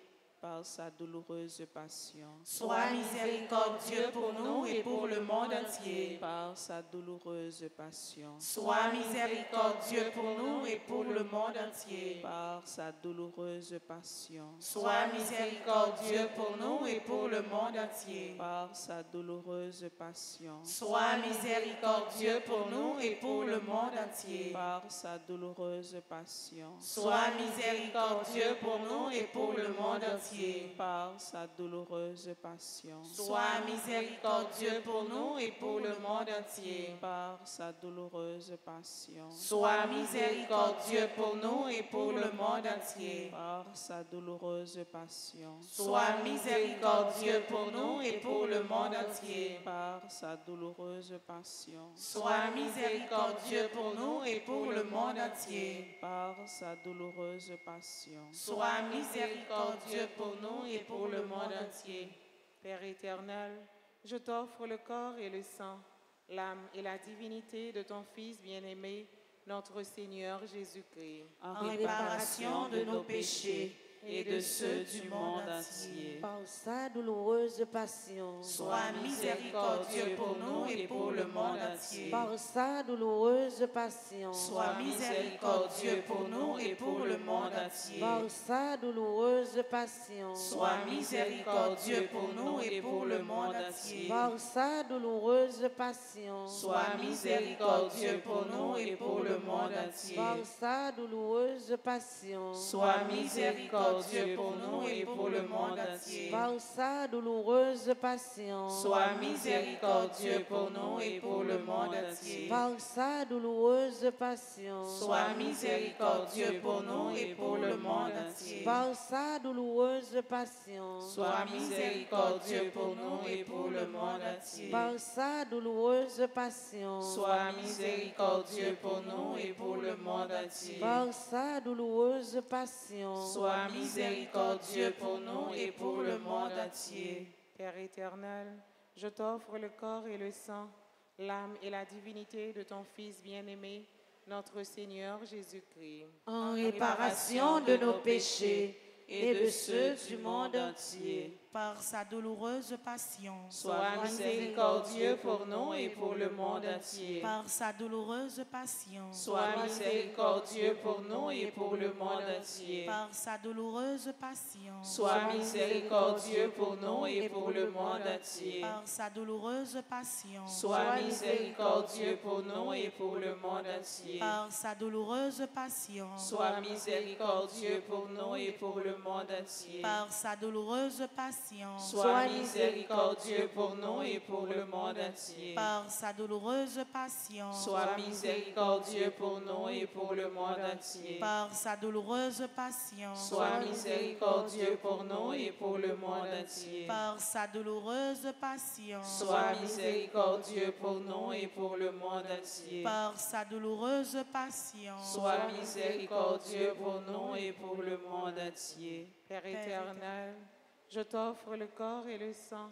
Par sa douloureuse passion, Sois miséricordieux pour nous et pour le monde entier. par sa douloureuse passion, Sois miséricordieux pour nous et pour le monde entier. par sa douloureuse passion, Sois miséricordieux pour nous et pour le monde entier. par sa douloureuse passion, Sois miséricordieux pour nous et pour le monde entier. par sa douloureuse passion, Sois miséricordieux pour nous et pour le monde entier. Par sa douloureuse passion, Sois miséricordieux pour nous et pour le monde entier. par sa douloureuse passion, Sois miséricordieux pour nous et pour le monde entier. par sa douloureuse passion, Sois miséricordieux pour nous et pour le monde entier. par sa douloureuse passion, Sois miséricordieux pour nous et pour le monde entier. par sa douloureuse passion, Sois miséricordieux pour nous et pour le monde entier. Père éternel, je t'offre le corps et le sang, l'âme et la divinité de ton Fils bien-aimé, notre Seigneur Jésus-Christ, En réparation de nos péchés et de ceux du monde entier. Par sa douloureuse passion, Sois miséricordieux pour nous et pour le monde entier. par sa douloureuse passion, Sois miséricordieux pour nous et pour le monde entier. par sa douloureuse passion, Sois miséricordieux pour nous et pour le monde entier. par sa douloureuse passion, Sois miséricordieux pour nous et pour le monde entier. par sa douloureuse passion, Sois miséricordieux pour nous et pour le monde entier. par sa douloureuse passion, Sois miséricordieux pour nous et pour le monde entier. par sa douloureuse passion, Sois miséricordieux pour nous et pour le monde entier. par sa douloureuse passion, Sois miséricordieux pour nous et pour le monde entier. par sa douloureuse passion, Sois miséricordieux pour nous et pour le monde entier. par sa douloureuse passion, Sois miséricordieux pour nous et pour le monde entier. Père éternel, je t'offre le corps et le sang, l'âme et la divinité de ton Fils bien-aimé, notre Seigneur Jésus-Christ, en réparation de nos péchés et de ceux du monde entier. Par sa douloureuse passion. Sois miséricordieux pour nous et pour le monde entier. Par sa douloureuse passion. Sois miséricordieux pour nous et pour le monde entier. Par sa douloureuse passion. Sois miséricordieux pour nous et pour le monde entier. Par sa douloureuse passion. Sois miséricordieux pour nous et pour le monde entier. Par sa douloureuse passion. Sois miséricordieux pour nous et pour le monde entier. Par sa douloureuse passion. Sois miséricordieux pour nous et pour le monde entier. par sa douloureuse passion, Sois miséricordieux pour nous et pour le monde entier. par sa douloureuse passion, Sois miséricordieux pour nous et pour le monde entier. par sa douloureuse passion, Sois miséricordieux pour nous et pour le monde entier. par sa douloureuse passion, Sois miséricordieux pour nous et pour le monde entier. Père éternel, je t'offre le corps et le sang,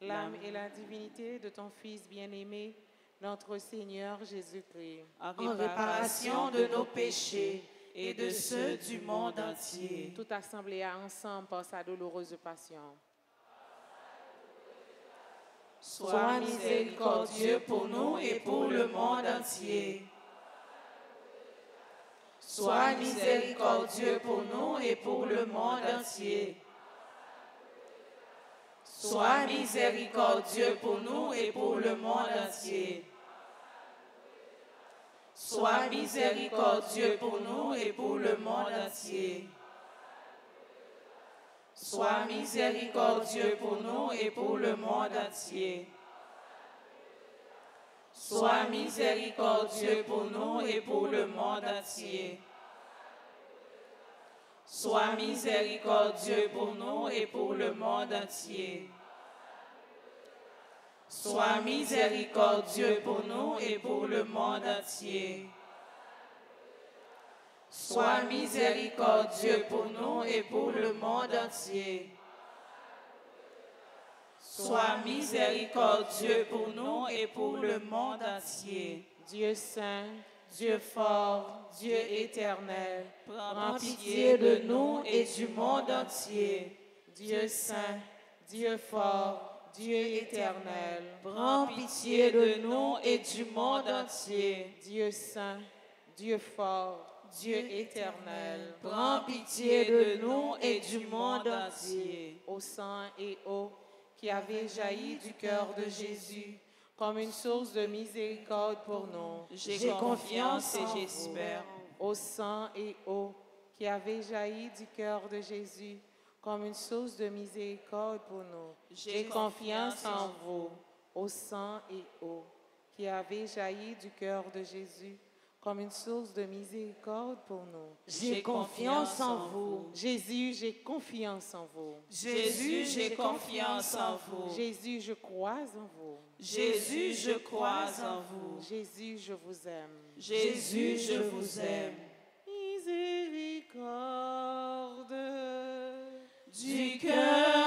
l'âme et la divinité de ton Fils bien-aimé, notre Seigneur Jésus-Christ. En réparation de nos péchés et de ceux du monde entier. Tout assemblé ensemble par sa douloureuse passion. Sois miséricordieux pour nous et pour le monde entier. Sois miséricordieux pour nous et pour le monde entier. Sois miséricordieux pour nous et pour le monde entier. Sois miséricordieux pour nous et pour le monde entier. Sois miséricordieux pour nous et pour le monde entier. Sois miséricordieux pour nous et pour le monde entier. Sois miséricordieux pour nous et pour le monde entier. Sois miséricordieux pour nous et pour le monde entier. Sois miséricordieux pour nous et pour le monde entier. Sois miséricordieux pour nous et pour le monde entier. Dieu saint, Dieu fort, Dieu éternel, Prends pitié de nous et du monde entier. Dieu saint, Dieu fort, Dieu éternel, Prends pitié de nous et du monde entier. Dieu saint, Dieu fort, Dieu éternel, Prends pitié de nous et du monde entier. au sang et eau qui avait jailli du cœur de Jésus comme une source de miséricorde pour nous. J'ai confiance et j'espère. Au sang et eau qui avait jailli du cœur de Jésus comme une source de miséricorde pour nous. J'ai confiance en vous. Au sang et eau qui avait jailli du cœur de Jésus comme une source de miséricorde pour nous. J'ai confiance en vous. Jésus, j'ai confiance en vous. Jésus, j'ai confiance en vous. Jésus, je crois en vous. Jésus, je crois en vous. Jésus, je vous aime. Jésus, je vous aime. Miséricorde Du cœur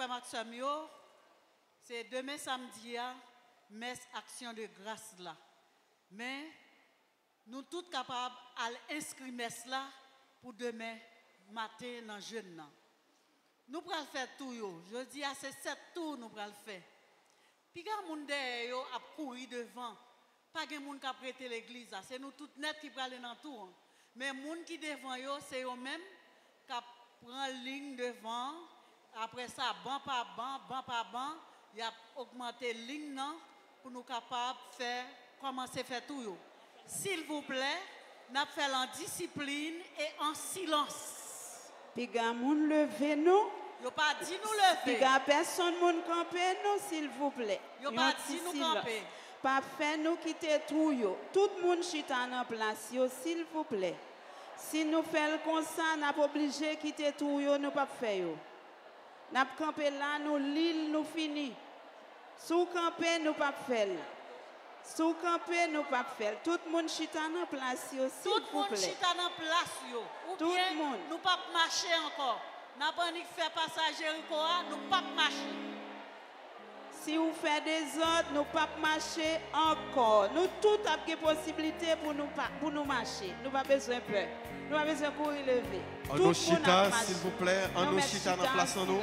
Frère c'est demain samedi, hein, messe action de grâce là. Mais nous tous capables à inscrire messe là pour demain matin dans jeune là. Nous prenons faire tout yo. Je dis à ces sept tours nous prenons faire. Puis quand moun derrière a couru devant, pas gen moun qui a prêté l'église c'est nous toutes net qui prenons dans tout. hein. Mais moun qui devant c'est eux même qui prend ligne devant. Après ça, ban par ban, ban par ban, il a augmenté ligne pour nous capables de faire commencer à faire tout. S'il vous plaît, n'a fait en discipline et en silence. Puis gars moun levé nous. Yo pas dit nous lever. gars personne moun camper nous s'il vous plaît. Yo pas dit nous camper. Pas fait nous quitter tout yo. Tout moun chita en place yo s'il vous plaît. Si nous faisons comme ça, n'a pas obligé quitter tout yo, nous pas faire yo. N'a camper là, nous l'île nous fini. Sous camper nous pas faire. Sous camper nous pas faire. Tout le monde chita en place s'il Tout le vous monde plaît. chita dans place. Ou Tout bien monde. nous pas marcher encore. N'a pas ni faire passage Jéricho, ah, nous pas marcher. Si vous faites des ordres, nous pas marcher encore. Nous tout avons des possibilités pour nous, pour nous marcher. Nous pas besoin de peur. Nous pas besoin de courir lever. En nous s'il vous plaît, en Nous chita chita place en nous.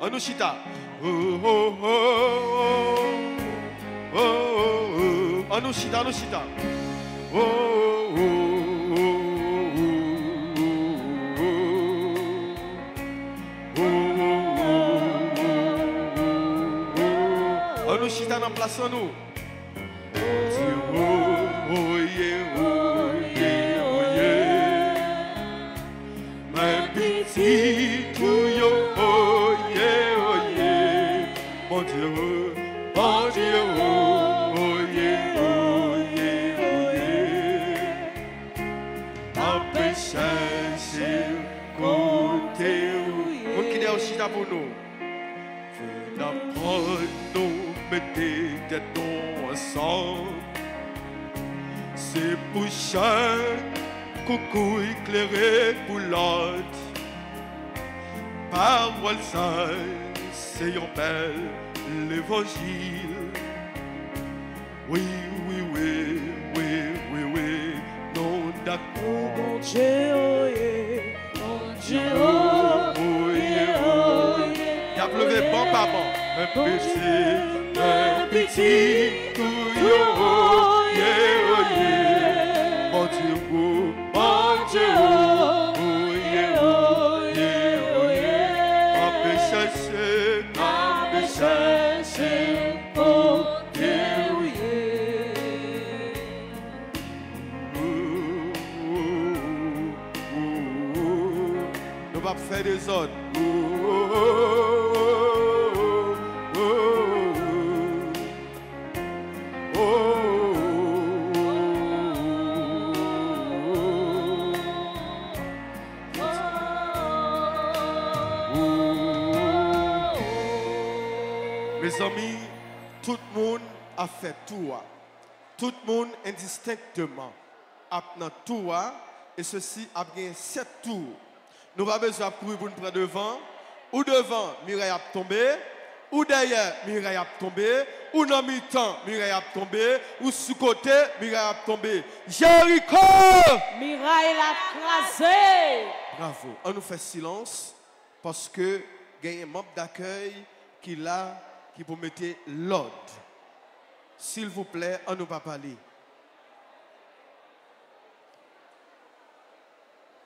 En nous chita. Oh, oh, oh, oh. Oh, oh, oh. En nous chita, en nous chita. Oh, oh, oh, oh, oh, oh. En nous chita dans place en nous. Oh, mettez des noms ensemble. C'est pour chaque coucou éclairé pour l'autre. Parole sainte, c'est un bel l'évangile. Oui, oui, oui, oui, oui, oui, non d'accord. Mon Dieu, oh yeah. Mon Dieu, Oh, oh yeah, oh oh. yeah. Il a pleuvé bon un petit, un indistinctement a fait tout. Et ceci a gagné sept tours. Nous n'avons pas besoin de courir pour nous prendre devant. Ou devant, Mireille a tombé. Ou derrière, Mireille a tombé. Ou dans mi-temps, Mireille a tombé. Ou sous côté, Mireille a tombé. Jéricho! Miraille l'a crasé. Bravo. On nous fait silence parce que il y a un membre d'accueil qui est là, qui peut mettre l'ordre. S'il vous plaît, on nous pas parler. Ave Maria, Pas gain rien, bon Dieu, pas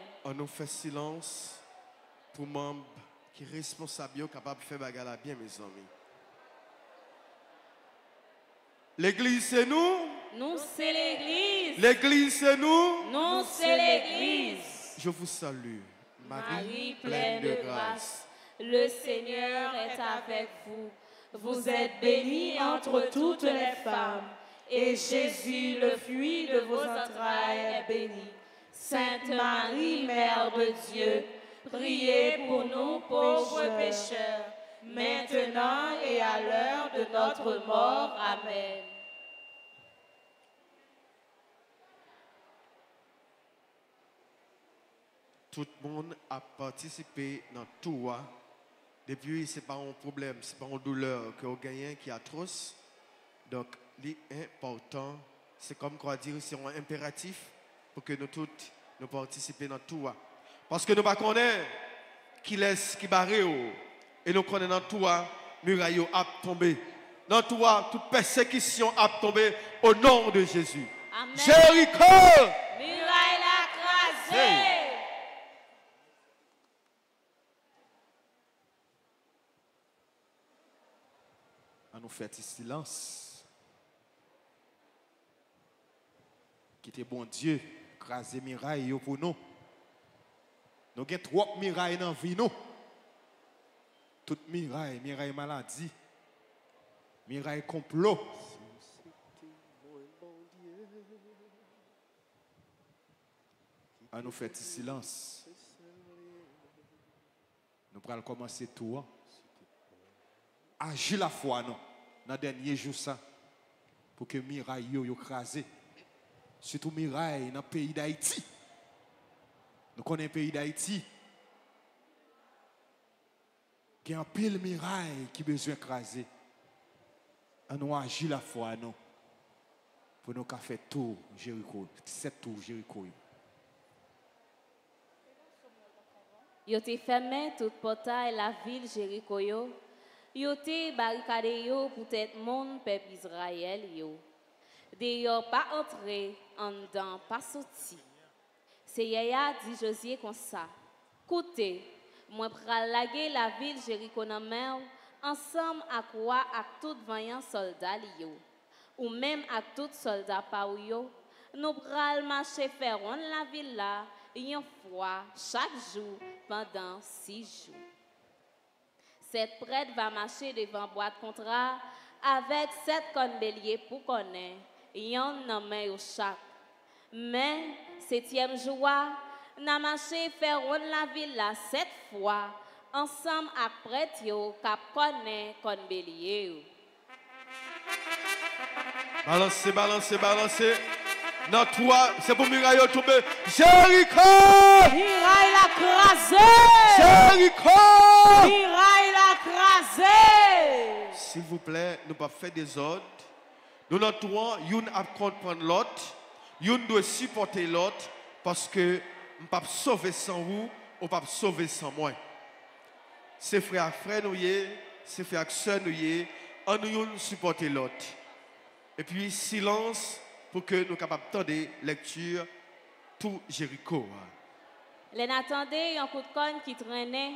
On nous fait silence pour membres qui sont responsables, capables de faire bagarre bien, mes amis. L'église, c'est nous. Nous, c'est l'Église. L'église, c'est nous. Nous, c'est l'Église. Je vous salue, Marie, Marie pleine de grâce, le Seigneur est avec vous. Vous êtes bénie entre toutes les femmes, et Jésus, le fruit de vos entrailles, est béni. Sainte Marie, Mère de Dieu, priez pour nous pauvres pécheurs, maintenant et à l'heure de notre mort. Amen. tout le monde a participé dans tout. hein. Depuis, ce n'est pas un problème, ce n'est pas une douleur que gagnez qui est atroce. Donc, l'important, c'est comme quoi dire, c'est un impératif pour que nous toutes nous participions dans tout. hein. Parce que nous ne connaissons pas qui laisse, qui barre, et nous connaissons dans tout, hein, muraille a tombé. Dans tout, hein, toute persécution a tombé au nom de Jésus. Amen. Jéricho! Muraille la crasée. Hey. à nous faire ce silence. Quitter bon Dieu, miraille pour nous. Nous avons trop de mirailles dans la vie. nous. Toute miraille, miraille maladie, miraille complot. À nous faire ce silence. Nous allons commencer tout. hein. Agir la foi, non. Dans le dernier jour, ça. Pour que miraille yo yo crasé. Surtout miraille dans le pays d'Haïti. Nous connaissons le pays d'Haïti. Il y a un pile miraille qui besoin d'écraser. À nous agir la foi, non. Pour nous faire tout Jéricho. Sept tours Jéricho. Yo te fermé tout portail la ville Jéricho. Yo te barricadé pour tête monde peuple Israël. Yo pas entré en dedans, pas sorti. C'est Yaya dit Josué comme ça. Écoutez, moi pral la ville Jéricho mer ensemble à quoi avec tout vaillant soldat li yo. Ou même avec tout soldat pa ou yo. Nous pral marcher faire la ville là une fois chaque jour pendant six jours. Cette prêtre va marcher devant boîte contrat avec sept cornes pour connaître, yon nan main au chaque. Mais, septième jour, n'a marché faire ronde la ville là sept fois, ensemble avec prêtre yo kap connaît cornes bélier yo. Balancez, balancez, balancez. Dans toi, c'est pour muraille tomber. Jéricho! Miraille la crasée. Jéricho! Miraille la. S'il vous plaît, nous pas faire des ordres. Nous toi, une a comprendre l'autre, une doit supporter l'autre parce que nous pas sauver sans vous, ou pas sauver sans moi. C'est frère à frère nous c'est frère à sœur nous en nous supporter l'autre. Et puis silence pour que nous capables de lecture tout Jéricho. Les attendez un coup de conne qui traînait.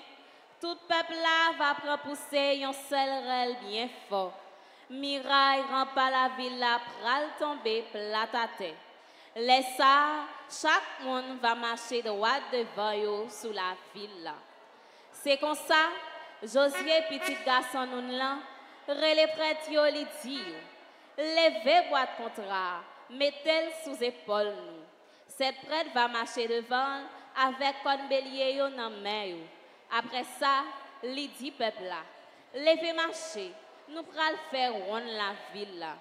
Tout peuple là va prendre pousser un seul rel bien fort. Miraille rempart la ville là pral tomber plat à terre. Laisse ça, chaque monde va marcher droit devant yo sous la ville là. C'est comme ça, Josué petit garçon nous là, relé prêtre yo li levez boîte contrat, mettez-le sous épaule. Cette prêtre va marcher devant avec un bélier yo dans main. Après ça, li dit peuple là, levez marcher, nous pral faire ronde la ville là.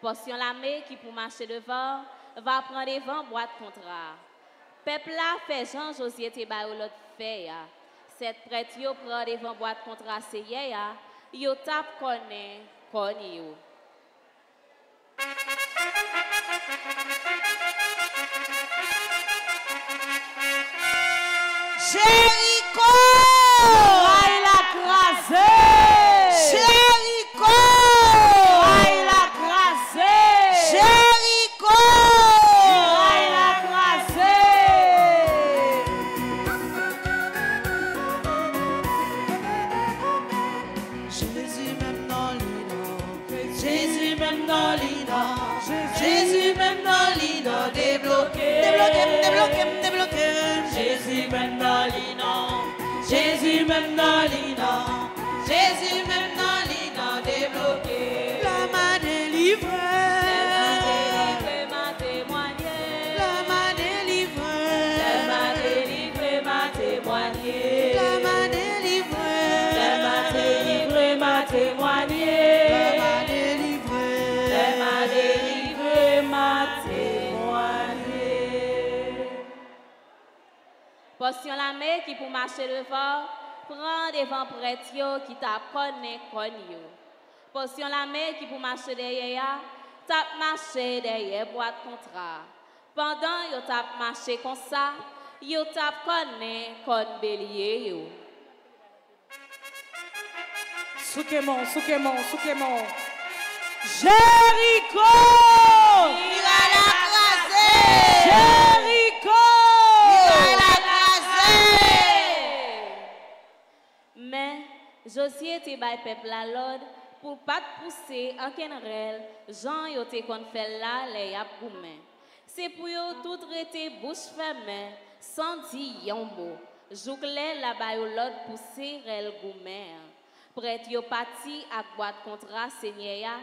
Portion l'armée qui pour marcher devant va prendre devant boîte contrat. Peuple là fait Jean Josier te ba l'autre fait. Cette prêtre yo prend devant boîte contrat c'est ya, yo tap connaît konn yo. Qui pour marcher devant, prends devant prêtre qui t'a connu yo. Portion la main qui pour marcher derrière, t'a marché derrière boîte contrat. Pendant yo t'a marché comme ça, yo t'a connu comme bélier yo. Soukemon, Soukemon, Soukemon. Jéricho! Il va la craser! Jéricho! Il va la craser! Mais Josué te bay peuple la l'ordre pour pas pousser en kenrel, Jean yo te kon là les yap goumen. C'est pour yo tout rete bouche fermée, sans dire yon la bay yo l'ordre pousser rel goumen. Prête yo parti ak boîte contrat seigneur ya,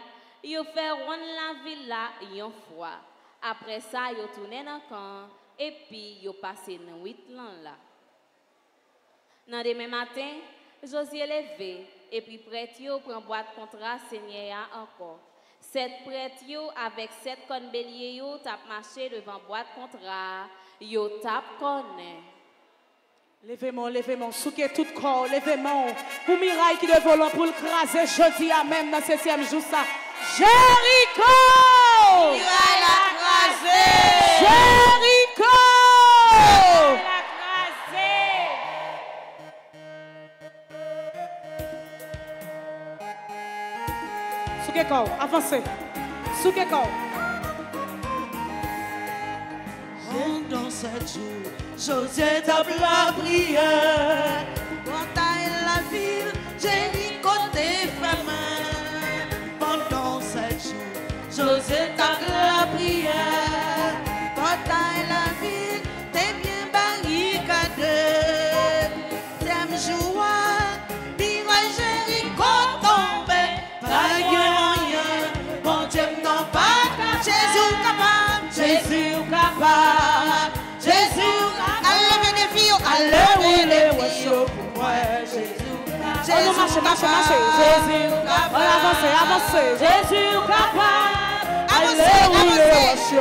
yo fait rond la ville là yon fois. Après ça yo tourné dans camp et puis yo passé dans huit ans là. Dans demain matin, Josué levé et puis prêtre yo prend boîte contrat Seigneur encore. Sept prêtre yo avec sept connes bélier yo tap marché devant boîte contrat, yo tap connaît. Levez-moi, levez-moi, souquez tout corps, levez-moi. Pour Miraille qui de volant pour le craser, jeudi à même dans le septième jour ça. Jéricho! Il va la craser! Jéricho! Avancez. Pendant sept jours, José tape la prière. La ville, Jéricho des femmes. Pendant sept jours, José Marche, marche. Jésus, on avance, avance. Jésus capable. Avancez, avancez. Jésus.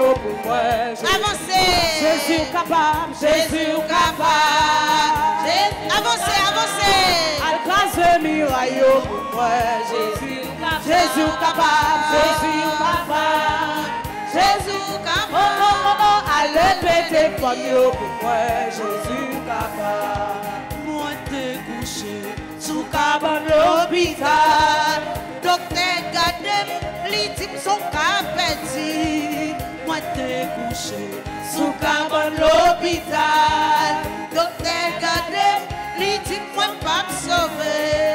Avancez. Jésus capable. Jésus capable. Jésus- Avancez, avancez. Alcase miraille pour moi. Jésus. Jésus capable. Jésus capable. Jésus Oh, capable. oh, oh, oh. Allez péter pour moi. Jésus capable. Moi t'ai couché sous cabane l'hôpital. Docteur Gadem, li dit son capeti. Moi t'ai couché sous cabane l'hôpital. Docteur Gadem, li dit moi pas me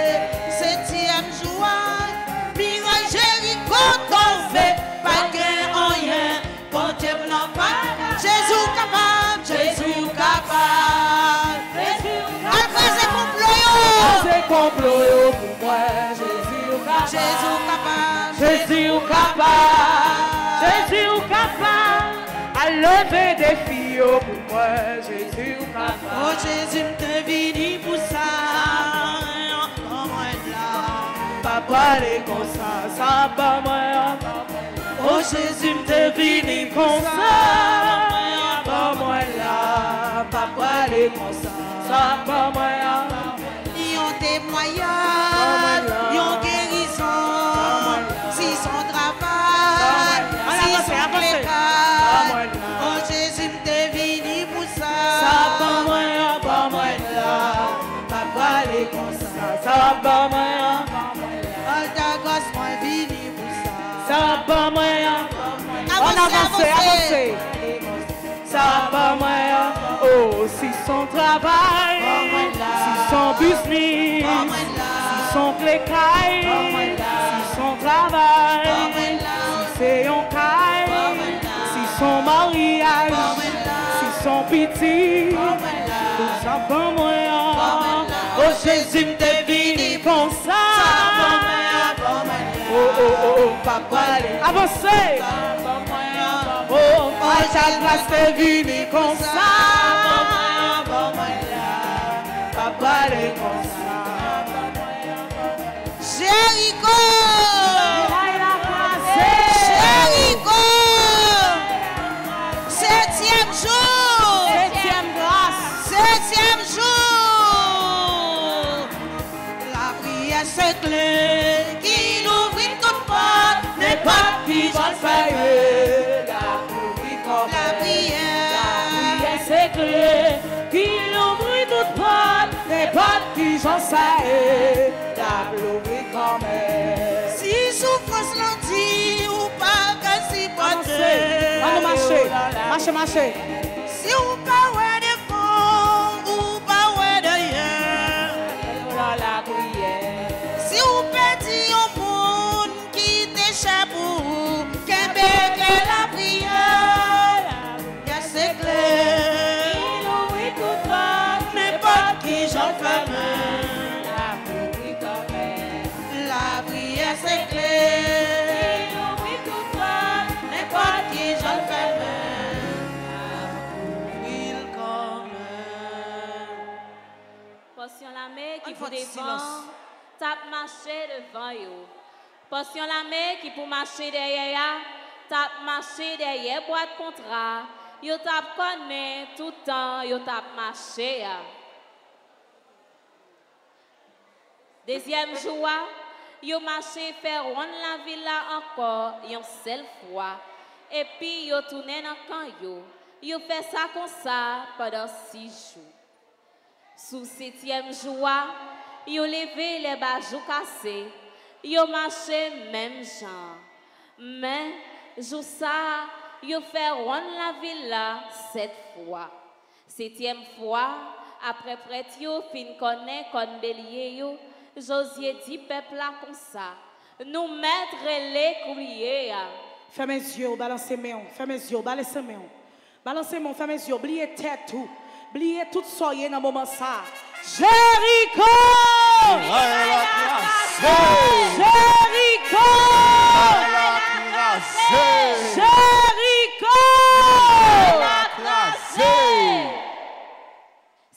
complot yo pour moi. Jésus capable. Jésus capable. Jésus capable. Jésus capable. À lever des filles yo pour moi. Jésus capable. Oh Jésus m'te vini pour ça. Oh moi là. Papa les comme ça, ça pas moi. Oh Jésus m'te vini pour Comme ça. ça, pas moi là. Papa les comme ça, ça pas moi. Yon yon guérison, si son travail, si son plécal. Oh Jésus m'te vini pour Ça ça. pas moi, pas moi là. Papa les comme ça, ça pas moi. Oh ta gosse moi vini pour ça. Ça pas moi. On Avancez, avance, avancez. avance. Ça pas moi. Oh, si son travail, là. si son si son travail, c'est un caille, si son mariage, si son petit, tout ça pas moi. Oh, Jésus m'te vini comme ça. Oh, oh, oh, oh, papa, avancez. Oh, ta place t'es venu comme ça. Septième jour. Septième grâce. Septième jour. La prière se clé qui n'ouvre qu'une porte n'est pas plus bonne fermée. La prière. La prière se clé qui n'ouvre qu'une porte n'est pas plus bonne la gloire quand même. Si souffrance l'on dit ou pas que si porter. Allons marcher, marcher, marcher. Si ou pas ouais peu de silence. tape marcher devant yo. Portion la main qui pour marcher derrière, ya, tape marcher derrière boîte contrat. Yo tape connaît tout le temps, yo tape marcher. ya. Deuxième jour, yo marché faire rond la ville là encore une seule fois. Et puis yo tourné dans le camp yo. Yo fait ça comme ça pendant six jours. Sous septième jour, yo levé les bajou cassés. Yo marché même genre. Mais, jour ça, yo fait rond la ville là sept fois. Septième fois, après prêtre yo fin connaît kon bélier yo, Josué dit peuple là comme ça. Nous mettre les couliers. ya. Fermez les yeux, balancez mes mains. Fermez les yeux, balancez mes mains. Balancez mains, fermez les yeux. Oubliez tête tout. Oubliez tout soyez dans moment ça. Jéricho! Jéricho! Jéricho!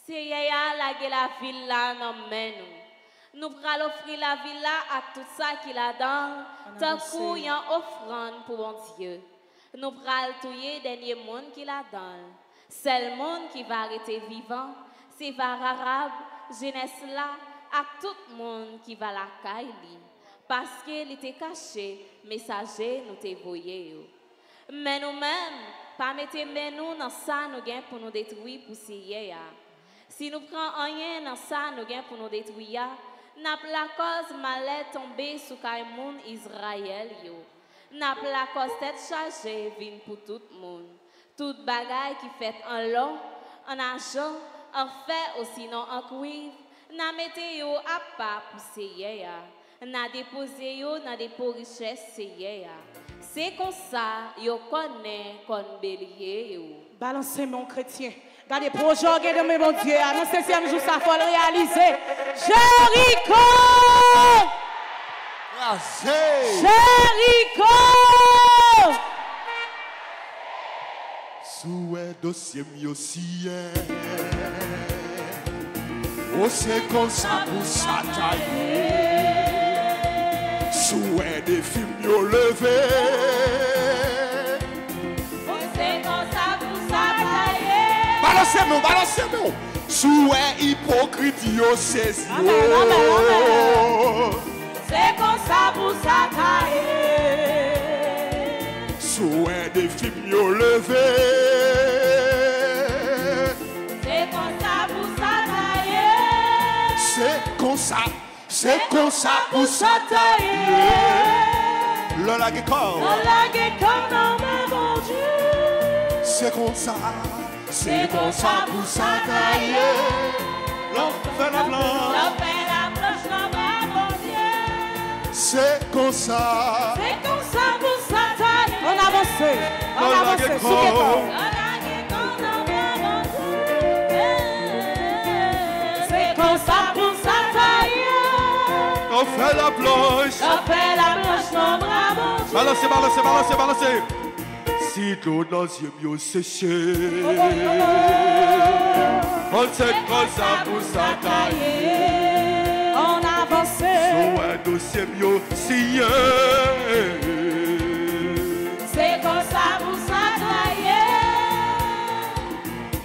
C'est yaya la la ville là mais nous. Nous pral offrir la ville là à tout ça qu'il a dans, tant qu'on y a offrande pour mon Dieu. Nous pral touyer dernier monde qu'il a dans. Seul monde qui va arrêter vivant, c'est var arabe, jeunesse là, à tout le monde qui va la caille. Parce qu'il était caché, messager nous yo. Mais nous-mêmes, pas mettre nous dans ça nous gain pour nous détruire pour. Si nous prenons rien dans ça nous gain pour nous détruire, n'a la cause malheur tomber sur kay moun Israël yo. N'a la cause tête chargée vin pour tout le monde. Toute bagaille qui fait en long, en argent, en fer ou sinon en cuivre, n'a mette yo à part pour ya. N'a déposé yo dans des pots richesses ya. C'est comme ça yo connaît kon bélier yo. Balancez mon chrétien. Regardez, projet de mon Dieu. À notre septième jour, ça faut le réaliser. Jéricho! Jéricho! Souhait dossier mieux si Oh c'est comme ça pour ça tailler Souhait des films mieux levé C'est comme ça pour ça tailler. Balancez-nous, balancez-nous Souhait hypocrite yo. Tailler. C'est comme ça pour ça tailler Le lague corps On la guet comme dans ma mon Dieu. C'est comme ça, c'est comme ça pour ça tailler fait la blanche On fait la planche dans ma mon Dieu. C'est comme ça, C'est comme ça pour ça tailler. On avance. On avance. On la On fait la planche On fait la planche mon Dieu. Balancez, balancez, balancez, balancez Si ton dans yeux mieux séché On sait comme ça pour tailler On avance. Sur un dossier mieux signé C'est comme ça pour tailler.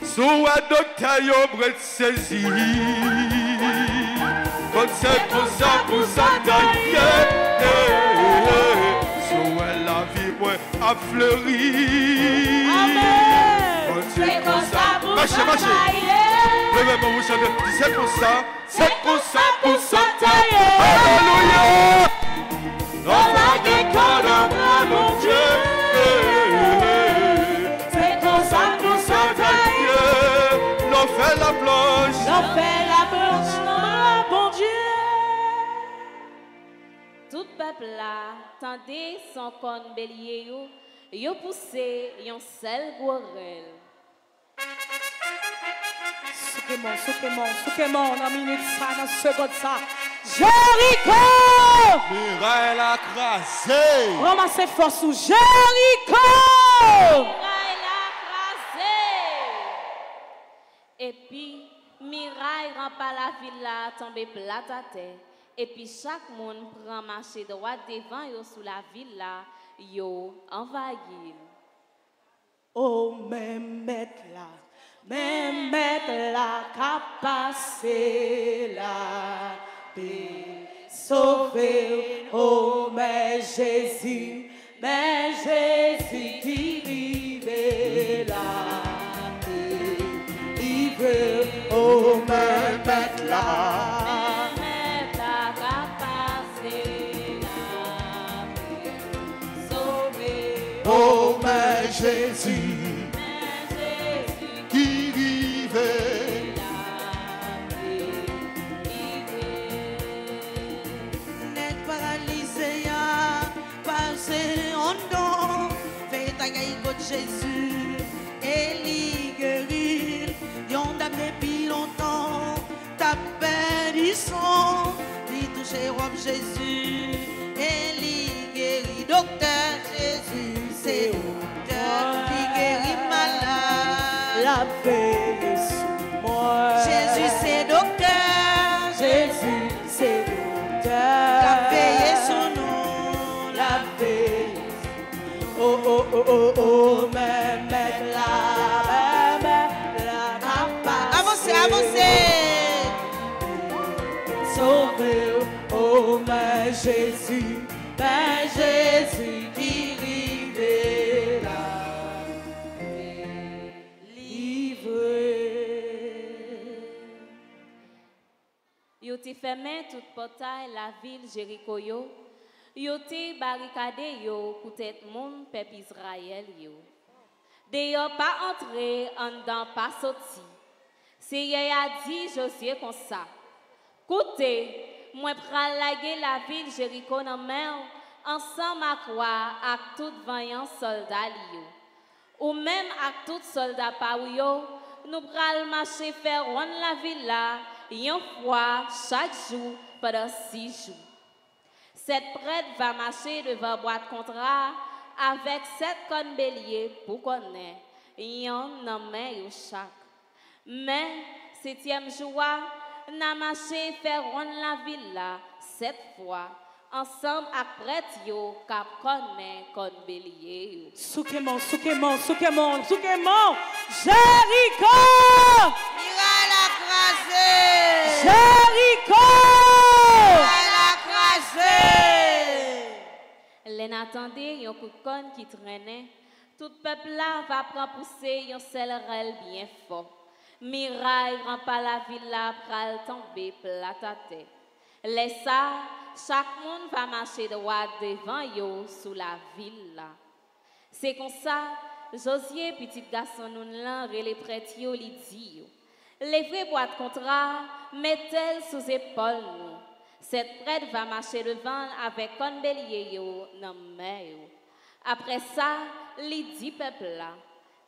Sur un docteur saisi Ça pour ça Sur un la vie a fleuri C'est comme ça pour vous chantez. C'est comme ça. C'est comme ça pour s'entailler. Alléluia. Dans la peuple là, tendez son corne bélier yo, yo poussé yon sel gorel. Soukemon, soukemon, soukemon, nan minute ça, nan seconde ça. Jéricho! Muraille la crasée. Ramassez force ou Jéricho! Miraille la crasé. Et puis, miraille rampa la ville là, tombé plat à terre. Et puis, chaque monde prend marché droit devant yo sous la ville là, yo envahi. Oh, même maître là, même maître là, qu'a passé la paix. Sauvé, oh, mais Jésus, mais Jésus qui la paix. Il veut, oh, même maître là. Jésus qui vivait. Net paralysé a passé en don Fait ta gaille contre Jésus Et li guérir Yon dame depuis longtemps Ta bénisson Li touché roi Jésus Et li guérit Docteur Jésus, mais Jésus qui vivait là. Livré. Yo te fermé tout portail la ville Jéricho yo. Yo te barricadé yo pour tête moun peuple Israël yo. D'ailleurs pas entrer en dedans pas sorti. Y a dit Josué comme ça. Écoutez, moi pral la ville Jéricho dans main ensemble à quoi avec tout vaillant soldat li yo. Ou même avec tout soldat pa ou yo, nous pral marcher faire rond la ville là, une fois chaque jour pendant six jours. Cette prêtre va marcher devant boîte contrat avec sept connes béliers pour connaître, yon nan main chaque. Mais, septième jour, n'a marché faire rond la ville là, sept fois, ensemble avec prêtre yo, kap connaît connes béliers yo. Soukemon, soukemon, soukemon, soukemon. Jéricho! Miraille la. Jéricho! Miraille la. Len attendait yon coup de conne qui traînait. Tout peuple là va prendre pousser yon sel rel bien fort. Miraille rampa la ville là pral tomber plat à terre. Laisse ça, chaque monde va marcher droit devant yo sous la ville là. C'est comme ça, Josué, petit garçon nous là, les prêtres yo li dit yo. Les vrais boîtes contrat, mettez-elles sous épaules nous. Cette prêtre va marcher devant avec un bélier yo nan main yo. Après ça, li là,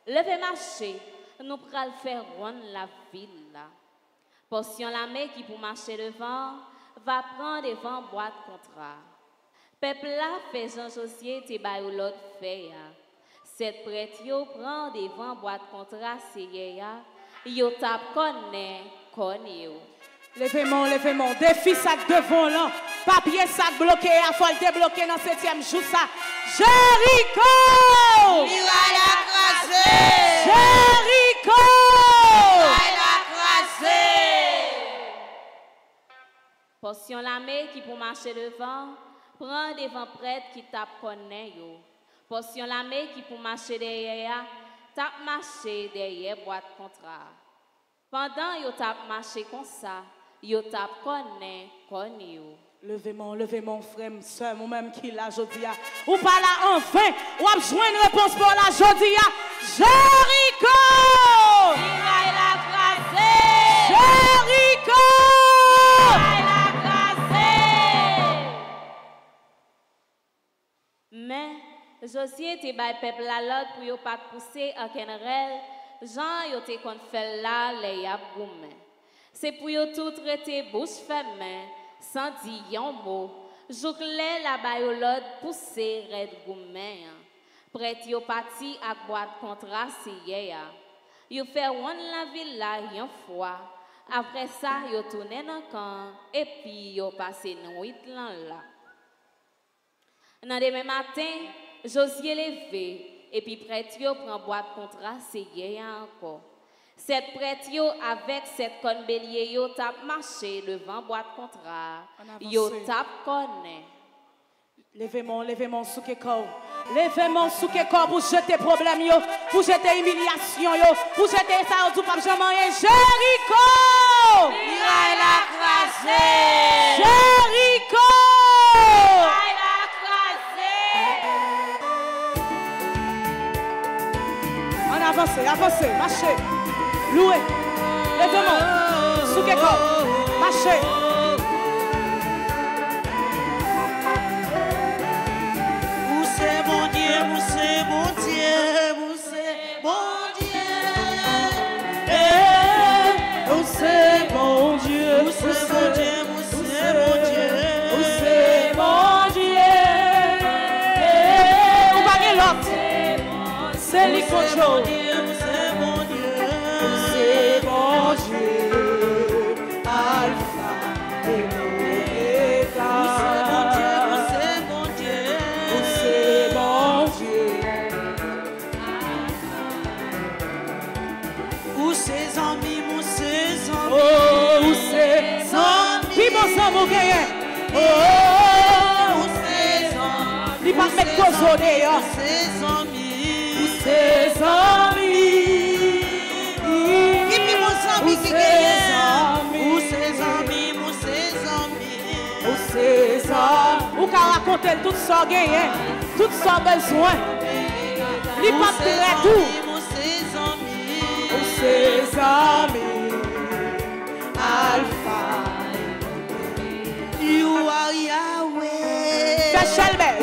levez marcher, nous pral faire rond la ville. Portion la main qui pour marcher devant, va prendre devant boîte contrat. Peuple là fait Jean Josier te bay ou l'autre fait. Cette prêtre yo prend devant boîte contrat ya, yo tap connaît yo. Levez-moi, levez-moi. Défi sac devant là. Papier sac bloqué. Il faut le débloquer dans le septième jour ça. Jéricho! Miraille la crasée. Portion la main qui pour marcher devant, prend devant prêtre qui tape connaît yo. Portion la main qui pour marcher derrière, tap marché derrière boîte contrat. Pendant yo tap comme ça, yo tap connaît konn yo. Levez mon, levez mon frère, soeur, moi-même qui l'a jodia. Ou pas là enfin, ou a besoin une réponse pour la jodia. Jericho! Il la crasé! Jericho! Mais Josué te bay peuple la l'ordre pour yo pas pousser en kenrel, Jean yo te kon fait là les yap goumen. C'est pour yo tout traiter bouche fermée, sans dire yon mot. Jouk le la bay yo l'ordre pousser red goumen. Prêt yo parti ak boîte contrat siye ya. Yo fait one la ville là yon fois. Après ça, yo camp et puis yo passé nuit lan là. Dans demain matin, Josué levé et puis prêtre prend boîte contrat c'est encore. Cette prêtre avec cette conne bélier yo tap marché devant boîte contrat. Yo tap connaît. Levez mon, levez mon souke corps. Levez mon souke corps pour jeter problème yo, pour jeter humiliation yo, pour jeter ça tout pas jamais Jericho! Il a crasé! Avancez, avancez, marchez. Louez. Souke corps. Marchez. Où c'est mon Dieu, où c'est mon Dieu, où c'est mon Dieu. Eh, où c'est mon Dieu? Où c'est mon Dieu, où c'est mon Dieu. Où c'est mon Dieu? Eh, l'autre? C'est lui qu'on il va mettre dehors. Où ses amis. Ses amis. Et puis mon ami Où qui gagne. amis. Où ses amis, où ses amis. Où ses amis. Ou qu'à raconter tout ça gagné, tout ça besoin. Il va tout. amis, où ses amis. Yahweh.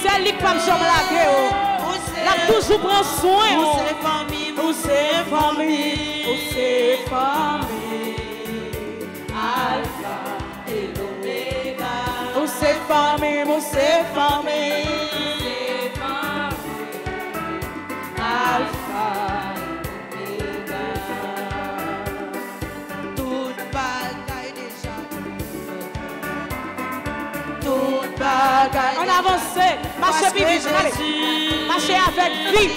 C'est lui qui pas jamais lagué. La toujours prend soin. Moussé famille. Où c'est famille? Où c'est famille? Alpha et famille? On avanse, mache pi vit, mache avèk vit.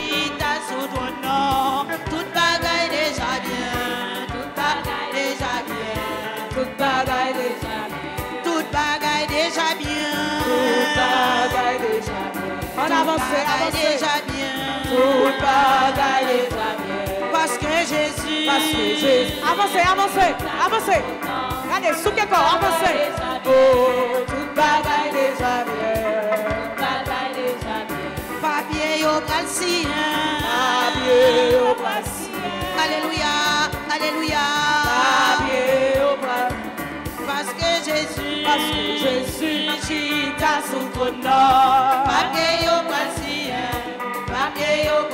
Tout bagay deja bien, tout bagay deja bien, tout bagay deja bien, tout bagay deja bien, tout bagay deja bien, on avanse, avanse, tout bagay deja bien, parce que Jésus, parce que Jésus, avancez, avancez, avancez. Regardez, sous quel corps, avancez. Tout bagaille déjà bien. Papier au bras sien. Papier au bras sien. Alléluia, Alléluia. Papier au bras Parce que Jésus. Parce que Jésus chita sous trône nord. Papier au bras sien. Papier au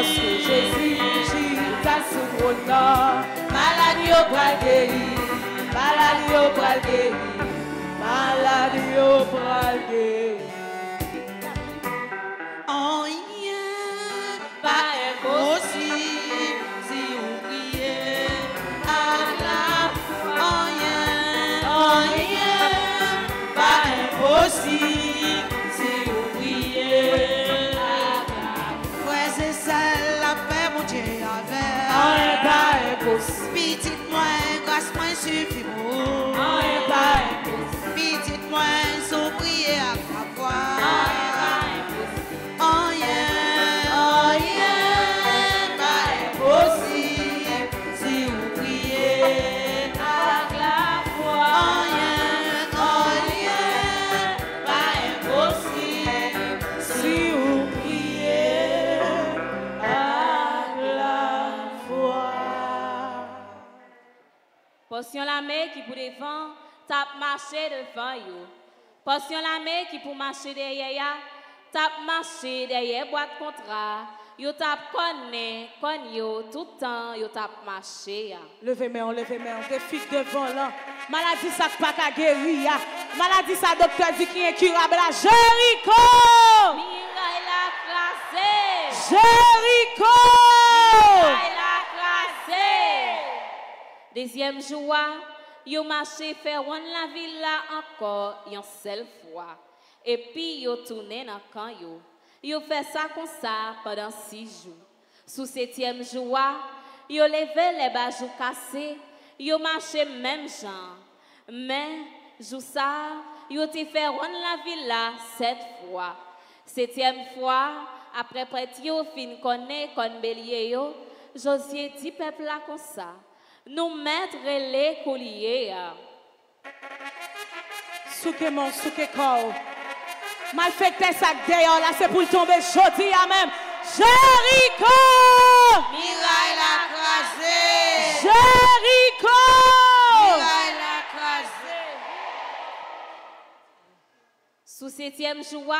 Parce que Jésus chita sous trône nord. Maladie au bras guéri. Maladie au bras guéri. Maladie au bras guéri. Suffit pour. En rien pas impossible. Petite moins, Portion la main qui pour devant, tap marcher devant yo. Portion la main qui pour marcher derrière ya, tap marcher derrière boîte contrat. Yo tap connaît, kon yo tout temps, yo tap marcher ya. Levez main, levez main, des filles devant là. Maladie ça pas qu'à guérir. ya. Maladie ça docteur dit qui est! Miraille la crasé. Jéricho! Miraille la crasé. Deuxième jour, yo marché faire la ville encore une seule fois. Et puis yo tourné dans camp yo. Yo fait ça comme ça pendant six jours. Sous septième jour, yo levé les bajou cassés. Yo marché même genre. Mais jour ça, yo te fait la ville sept fois. Septième fois, après prêtre yo fin connaît kon bélier yo, Josué dit comme ça. Nous mettre les colliers. Souke mon, souke corps. Mal fait tes sacs d'ailleurs là, c'est pour tomber jodi à même. Jéricho! Miraille la crasée Jéricho! Miraille la crasée Sous septième jour,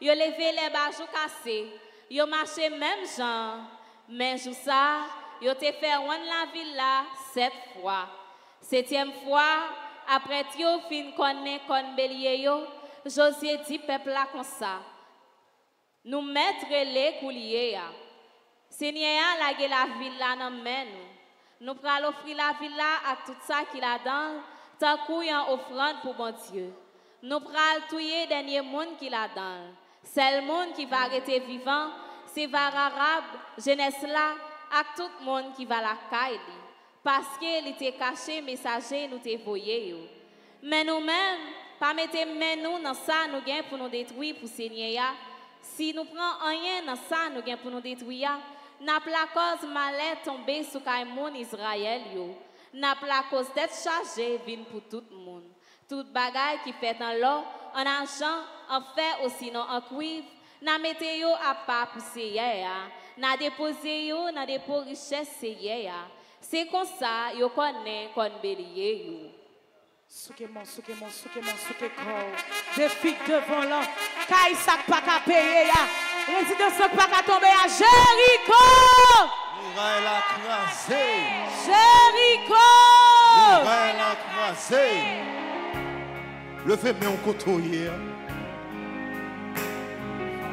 yo levé les bajou cassés. Yo marché même genre. Mais jour ça, yo te fait one la ville là sept fois. Septième fois, après yo fin connaît kon bélier yo, Josué dit peuple là comme ça. Nous mettre les couliers ya. Seigneur a lagé la ville là nous. Nous prenons offrir la ville là à tout ça qu'il a dans, tant a offrande pour bon Dieu. Nous prenons tuer dernier monde qu'il a dans. C'est le monde qui va arrêter vivant, c'est var arabe, jeunesse là, à tout le monde qui va la caille. Parce qu'il était caché, messager, nous te voyé. yo. Mais nous-mêmes, pas mettre main nous dans ça, nous gain pour nous détruire pour Seigneur. ya. Si nous prenons rien dans ça, nous gain pour nous détruire. N'a pas la cause malheur tomber sur le monde Israël. yo. N'a pas la cause d'être chargé vient pour tout le monde. Tout bagaille qui fait dans l'eau, en argent, en fer ou sinon en cuivre, n'a mettez yo à part pour Seigneur. ya. nan depoze yo nan depo riches seye ya. Se kon sa yo konen kon belye yo. Soukemon, soukemon, soukemon, soukekon. Defik devon lan. Kay sak pa ka peye ya. Rezidon sak pa ka tombe ya. Jericho! Mouray la krasé. Jericho! Mouray la krasé. Leve men koto ye.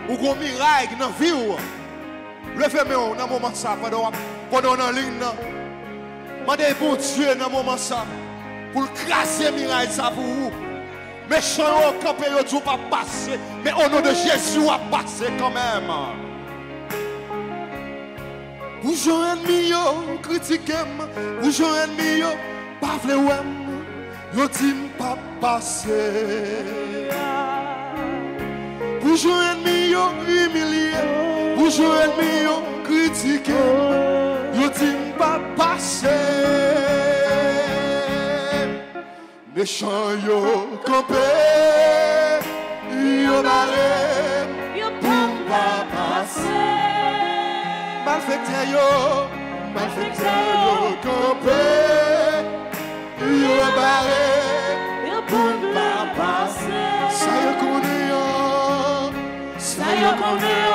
Ou kon miray nan vi ou an. Mes dans le moment ça pendant en ligne. Mandez bon Dieu dans le moment ça pour craser miraille ça pour vous. Méchant au campé yo pas passer, mais au nom de Jésus va passer quand même. Boujon ennemi yo critiquem, boujon ennemi yo pas vle wem, yo di m pa pase. Boujon ennemi yo humilié, boujon ennemi yo critiqué, yo di m pa pase. Méchant yo campé, yo barré, Yo pa pase. Malfecteur yo, malfecteur yo campé, yo barré, Yo pa pase. ça yo connaît yo, ça yo connaît yo,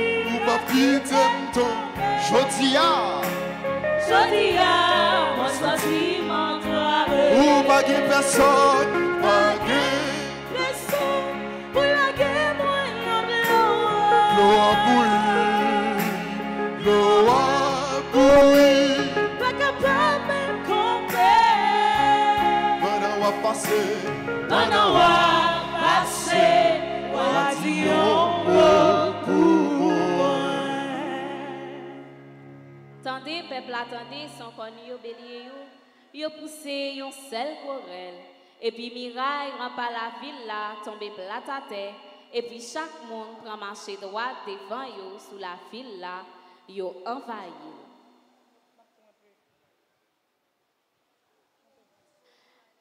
pap quitter ton, jodi a, Jodi a, mwen ou gen person, Leson pou lage mwen nan lo. lo a boui, lo a boui, Pa men kompe. Pendant wap pase, Pendant wap pase, wap di yon Tendez, peuple, attendez, son kon yo bélier yo, yo poussé yon sel corel. Et puis miraille rempart la ville là, tombe plat à terre. Et puis chaque monde prend marché droit devant yo sous la file là, yo envahi.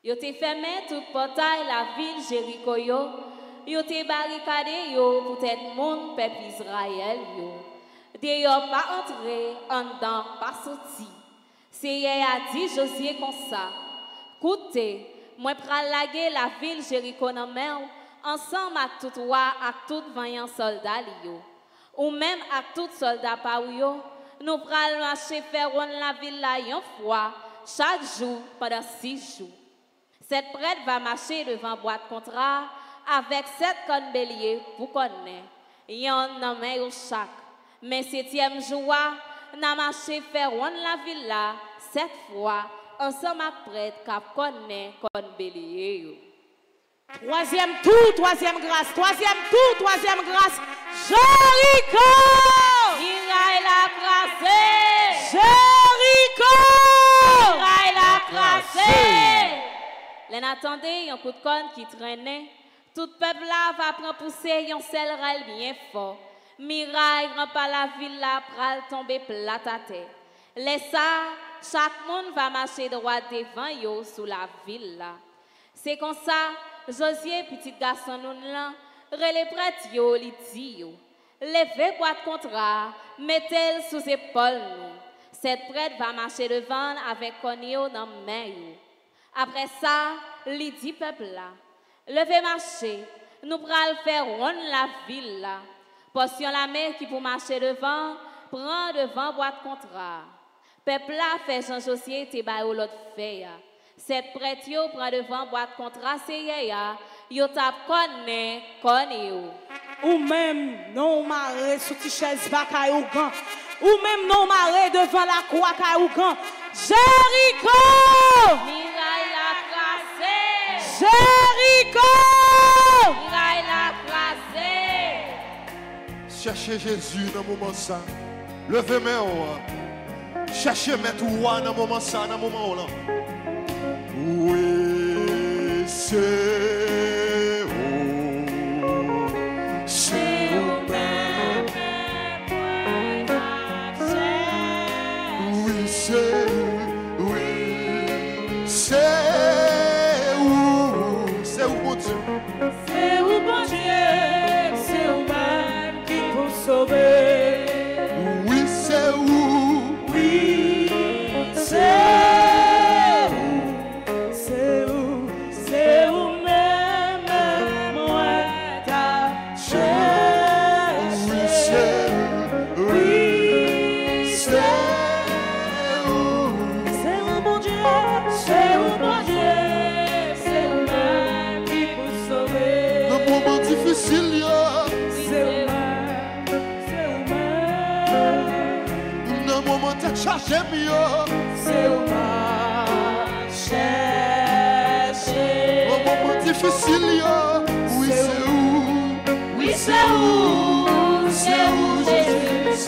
Yo te fermé tout portail la ville Jéricho yo. Yo te barricadé yo pour être monde peuple Israël yo. D'ailleurs pas entré, en dedans pas sorti. Hier a dit Josué comme ça. Écoutez, moi pral la ville Jéricho dans main ensemble avec tout roi avec tout vaillant soldat. Ou même avec tout soldat pa yo, nous pral marcher faire la ville là une fois chaque jour pendant six jours. Cette prêtre va marcher devant boîte contrat avec sept connes béliers pour connaître. Yon nan main yo chaque. Mais septième jour, n'a marché faire la ville là sept fois ensemble prêtre cap connaît conne bélier. Troisième tour, troisième grâce, troisième tour, troisième grâce. Jéricho! Miraille la crasé! Jéricho! Miraille la crasé! L'en attendait un coup de conne qui traînait. Tout peuple là va prendre pousser yon sel bien fort. Miraille rempart la ville là pral tomber plat à terre. Laisse ça, chaque monde va marcher droit devant yo sous la ville là. C'est comme ça, Josué, petit garçon nous là, relé prêtre yo, li dit yo. Levez boîte contrat, mettez-le sous épaule nous. Cette prêtre va marcher devant avec conio dans main yo. Après ça, li dit peuple là, levez marcher, nous pral faire ronde la ville là. Portion la main qui pour marcher devant, prend devant boîte contrat. Peuple là fait Josué te ba ou l'autre fait. Cette prêtre yo prend devant boîte contrat c'est ya, yo tap connaît connaît. Ou même non maré sous ti chaise bakay ou gan. Ou même non maré devant la croix kay ou! Miraille la crasé, Jéricho! Cherchez Jésus dans le moment ça. Levez main haut. Cherchez mettre roi dans le moment ça, dans le moment là. Oui, c'est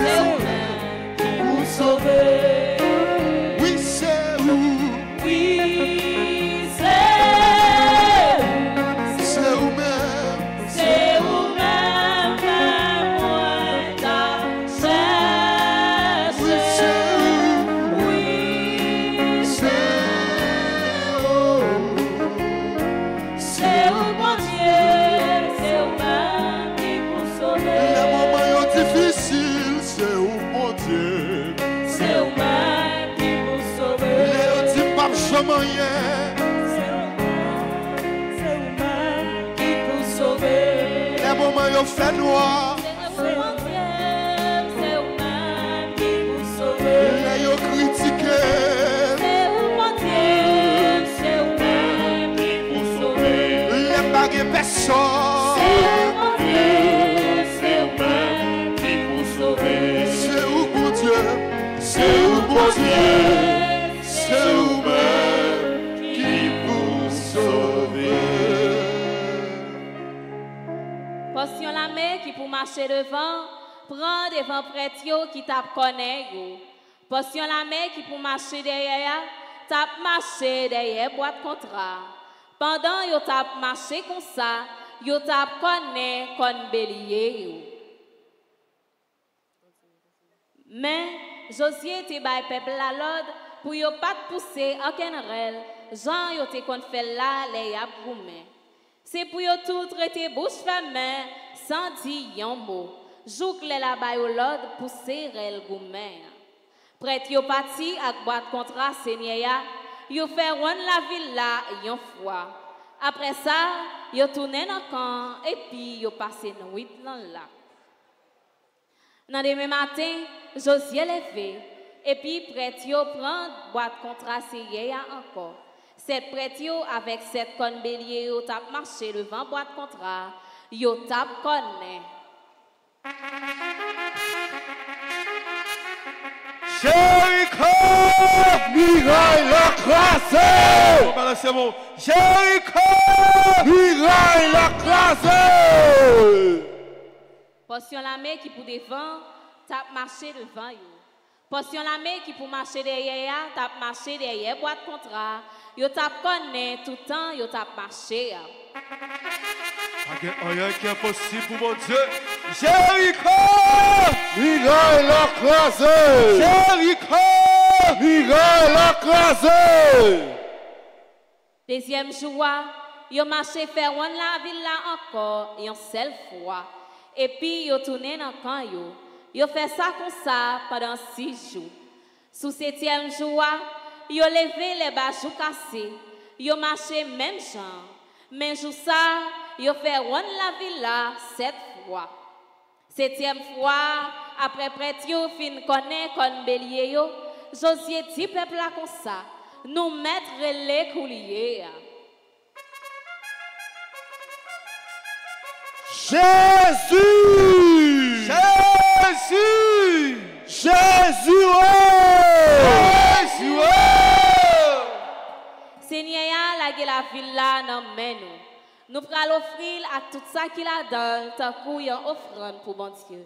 Jésus, marcher devant, prend devant prêtre qui t'a connaît yo. Portion la main qui pour marcher derrière, t'a marché derrière boîte contrat. Pendant yo t'a marché comme ça, yo t'a connaît kon bélier. Mais Josué te bay peuple la l'ordre pour yo pas pousser aucun rel, Jean yo te kon fait là les yap. C'est pour yo tout traiter bouche fermée sans dire yon mot. Jouk le la bay au l'ordre pour serrer le goumen. Prête yo parti ak boîte contrat seigneur ya, yo fait run la ville là yon fois. Après ça, yo dans camp et puis yo passé nuit dans là. Dans demain matin, Josué levé et puis prêtre yo prend boîte contrat seigneur ya encore. Cette prêtre yo avec cette conne bélier yo tap marché devant boîte contrat, yo tap connaît. Jéricho, miraille la classe. Bon, ben, c'est bon. Jéricho, miraille la classe. Portion la main qui pour devant, tap marché devant yo. Portion la main qui pour marcher derrière, tap marché derrière boîte contrat. Yo tap connaît tout le temps, yo tap marché. Rien qui est impossible pour mon Dieu. Jéricho, miraille la classe. Jéricho, miraille la classe. Deuxième jour, yo marché faire one la ville là encore, une seule fois. Et puis yo tourné dans le camp yo. Yo fait ça comme ça pendant six jours. Sous septième jour, yo levé les bajou cassés. Yo marché même genre. Mais jour ça, yo fait one la ville là sept fois. Septième fois, après prêtre yo fin connaît kon bélier yo, Josué dit peuple là comme ça, nous mettre les couliers. Jésus. Jésus. Jésus. Seigneur a lagé la ville là dans main nous. Nous pral offrir à tout ça qu'il a dans tant qu'on offrande pour bon Dieu.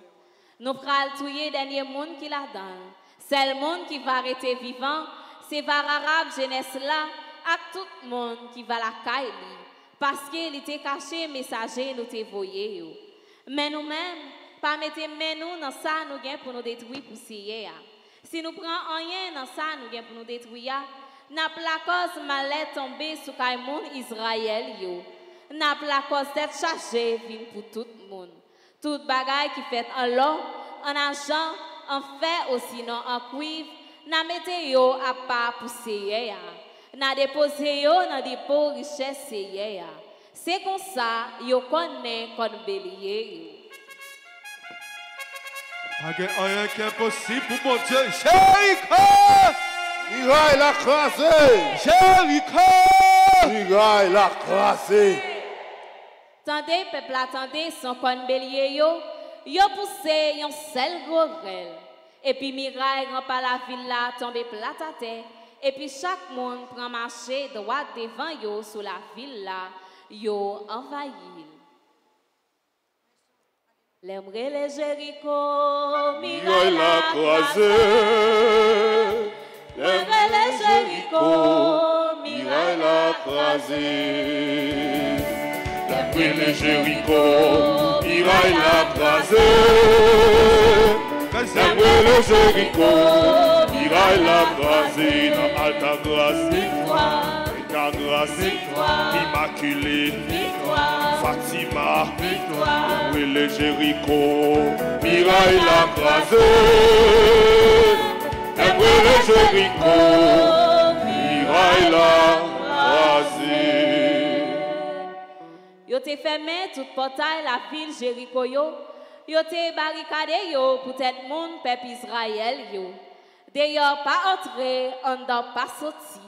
Nous pral touyer dernier monde qu'il a dans. C'est le monde qui va rester vivant, c'est var arabe jeunesse là, à tout le monde qui va la caille parce qu'il était caché messager nous te voyé. Mais nous-mêmes, pas mettre main nous dans ça nous gain pour nous détruire pour. Si nous prenons rien dans ça nous gain pour nous détruire, n'a pas la cause malheur tomber sur kay moun Israël yo. N'a pas la cause d'être chargé vin pour tout monde. Tout bagaille qui fait en l'or, en argent, en fer ou sinon en cuivre, n'a mette yo à part pour sier. N'a déposé yo dans dépôt richesse sier. C'est comme ça yo connaît kon bélier yo. De rien qui est impossible pour mon Miraille la classe. Jéricho. Miraille la classe. Tendez, peuple, attendez, son bélier yo, yo poussé yon seul gros rel. Et puis Miraille par la ville là, tombé plat à terre. Et puis chaque monde prend marché droit devant yo sous la ville là, yo envahi. L'aimerait les Jéricho, Miraille la croisée. Les Jéricho, Miraille la croisée. L'aimerait les Jéricho, Miraille la croisée. L'aimerait les Jéricho, Miraille la croisée. Dans Alta Grâce, Victoire, Alta Grâce, Immaculée, victoire, Fatima, victoire. Oui, les Jéricho, Miraille la croisée. Aimerait les Jéricho, Miraille la croisée. Yo te fermé tout portail la ville Jéricho yo. Yo te barricadé yo pour tête monde peuple Israël yo. D'ailleurs pas entrer, en dedans pas sorti.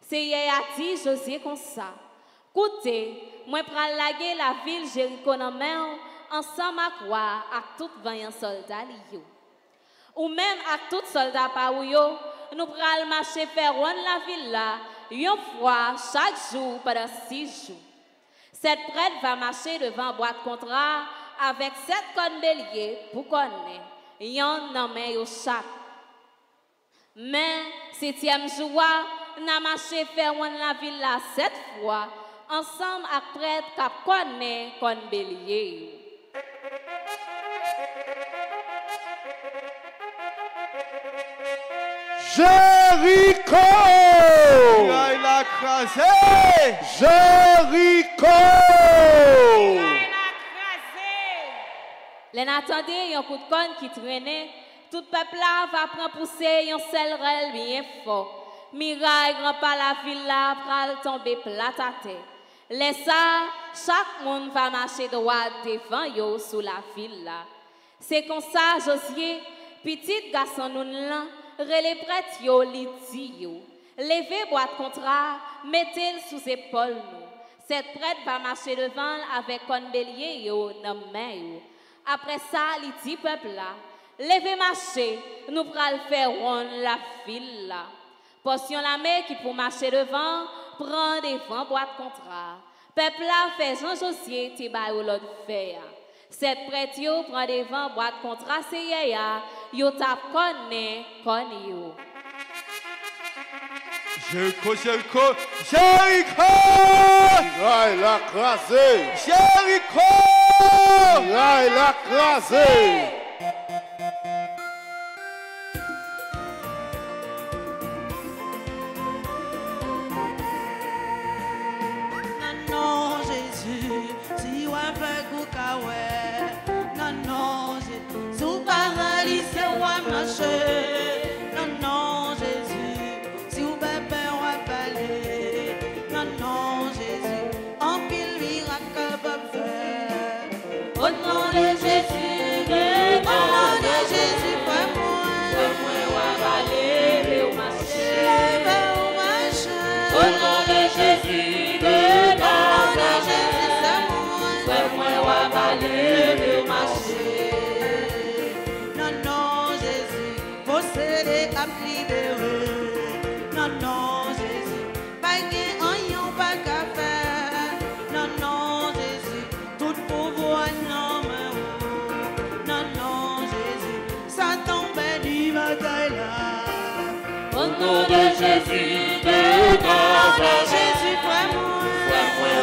C'est hier a dit Josué comme ça. Écoutez, moi pral laguer la ville Jéricho dans main ensemble à quoi avec tout vaillant soldat li yo. Ou même avec tout soldat pa ou yo, nous pral marcher faire la ville une fois chaque jour pendant six jours. Cette prêtre va marcher devant boîte contrat avec sept cornes béliers pour connaître. Yon men yo chaque. Mais septième jour, n'a marché faire la ville là sept fois ensemble avec prêtre cap connaît kon bélier. Jéricho! Miraille la croisée. Jéricho! Len attendez un coup de conne qui traînait, tout peuple là va prendre pousser un seul rel bien fort. Miraille grand pas la ville là pral tomber plat à terre. Laisse ça, chaque monde va marcher droit devant yo sous la ville là. C'est comme ça Josué, petit garçon nous là, prêtre yo li yo. Levez boîte contrat, mettez-le sous épaule. Cette prêtre va marcher devant avec un bélier yo dans main. Après ça, il dit peuple là, levez marcher, nous pral faire la file là. Portion la main qui pour marcher devant, prend devant boîte contrat. Peuple là fait Jean Josier ou l'autre faire. Cette prêtre yo prend devant boîte contrat c'est ya, yo tap connaît kon yo. Jéricho, Jéricho, Jéricho! Miraille la croisée, Jéricho! Miraille la croisée. Non, non, Jésus, si on fait koukawe. Jésus de Non, Nazareth, Jésus, fais-moi. fais-moi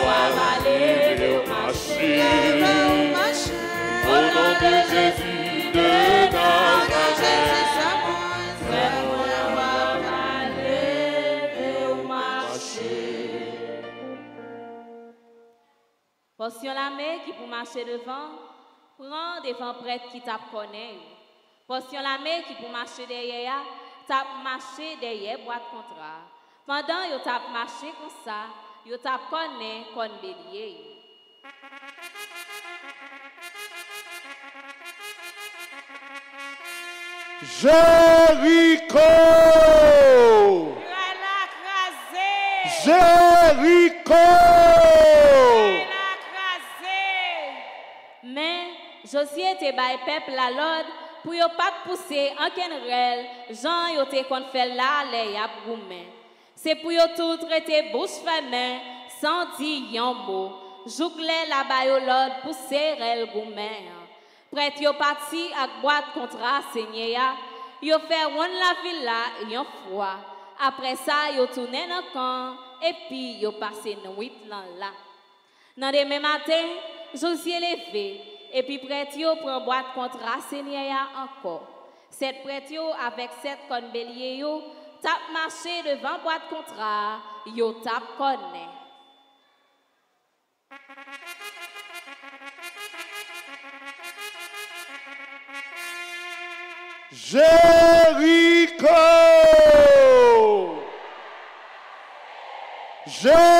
marcher. Fais-moi marcher. Au nom de Jésus de Nazareth, fais-moi avaler de marcher. Portion la main qui pour marcher devant, prend devant prêtre qui t'a connaît. Portion la main qui pour marcher derrière, t'a marché derrière boîte contrat. Pendant yo t'a marché comme ça, yo t'a connaît kon bélier. Jéricho! Jéricho! Mais Josué bail peuple la l'ordre pour yo pas pousser en kenrel, Jean yo te kon fait là les yap goumen. Pour yo tout traiter bouche fermée, sans dire yon mot. Jougle la bayolode pour serrer goumen. Prête yo parti ak boîte contrat seigneur ya, yo fait ron la villa yon froid. Après ça, yo tourné dans camp et puis yo passé nuit là là. Dans demain matin, Josué levé et puis prêtre yo prend boîte contrat seigneur ya encore. Cette prêtre yo avec sept con bélier yo tap marché devant boîte contrat, yo tap connaît. Jéricho. Jéricho.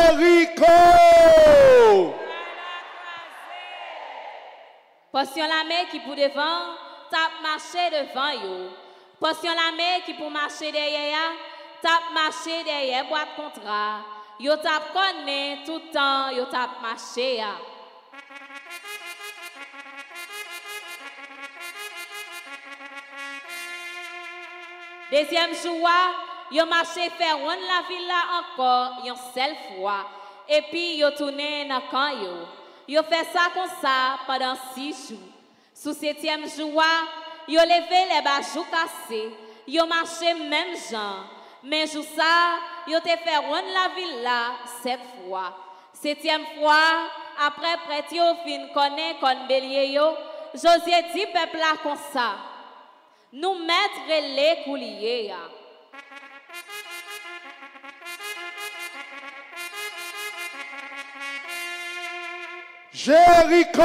Portion la main qui pour devant, tap marcher devant yo. Portion la main qui pour marcher derrière, ya, tap marcher derrière boîte contrat. Yo tap connaît tout temps, yo tap marcher ya. Deuxième jour, yo marché faire la ville là encore une seule fois. Et puis yo tourné dans camp yo. Yo fait ça comme ça pendant six jours. Sous septième jour, yo levé les bajou cassés. Yo marché même gens. Mais jour ça, te fait la ville sept fois. Septième fois, après prêtre yo fin connaît kon bélier yo, Josué dit peuple là comme ça. Nous mettre les couliers. Jéricho.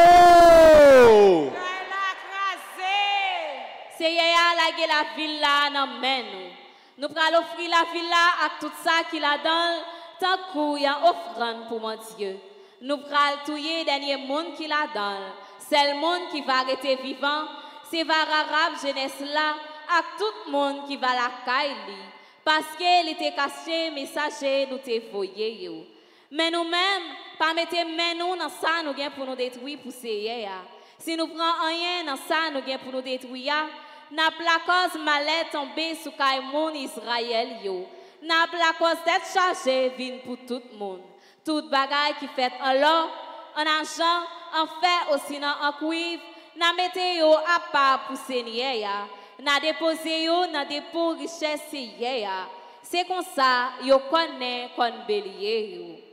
C'est yaya la ge la ville là nan men nous. Nous prenons offrir la ville là à tout ça qu'il a dans tant qu'il y a offrande pour mon Dieu. Nous prenons touyer dernier monde qu'il a dans. C'est le monde qui va arrêter vivant. C'est va arabe jeunesse là à tout le monde qui va la caille li. Parce qu'il était caché messager nous te yo. Mais nous-mêmes, pas mettre nous dans ça nous gain pour nous détruire pour c'est ya. Si nous prenons rien dans ça nous gain pour nous détruire, n'a la cause malheur tomber sous kay moun Israël yo. N'a la cause d'être chargé vin pour tout le monde. Toute bagaille qui fait en l'or, en argent, en fer aussi dans en cuivre, n'a mette yo à part pour Seigneur ya. N'a déposé yo dans dépôt richesse ya. C'est comme ça yo connaît kon bélier yo.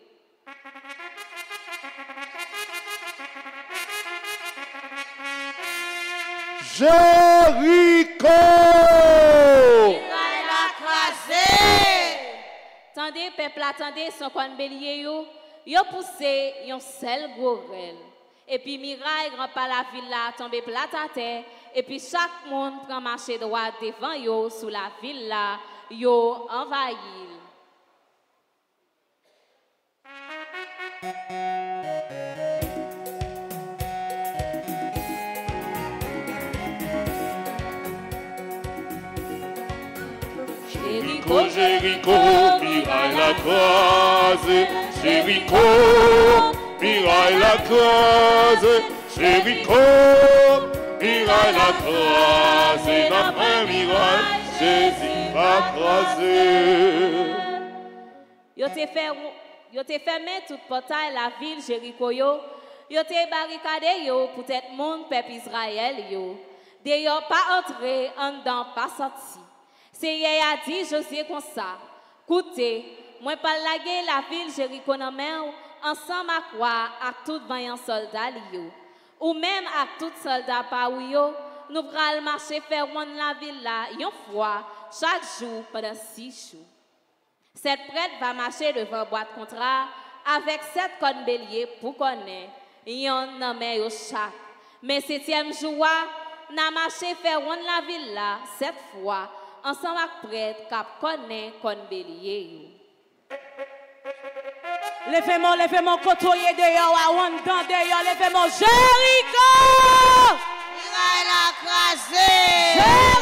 Jéricho. Tendez, peuple, attendez, son kon bélier yo, yo poussé yon sel gorel. Et puis, miraille, grand par la ville là, tombé plat à terre. Et puis, chaque monde prend marché droit devant yo, sous la ville yo envahi. Jéricho, Jéricho, miraille la croise. Jéricho, miraille la croise. Jéricho, miraille la croise. D'après miraille, Jésus a croisé. Yo te fait yo te fermé toute portail la ville Jéricho. Yo te barricadé pour être monde peuple Israël. D'ailleurs pas entrer en dedans pas sorti. C'est hier a dit Josué comme ça. Écoutez, moi pas laguer la ville Jéricho dans ou, ensemble à quoi à tout vaillant soldat. Ou même à tout soldat pa ou yo, nous pral marcher faire la ville là une fois chaque jour pendant six jours. Cette prêtre va marcher devant boîte contrat avec sept cornes bélier pour connaître. Yon nan men yo chaque. Mais septième jour, n'a marché faire rond la ville là sept fois ensemble avec prêtre cap connaît corne bélier yo. Levez-moi, levez-moi, côtoyer dehors, à one dans dehors, levez-moi, Jéricho! Crasée.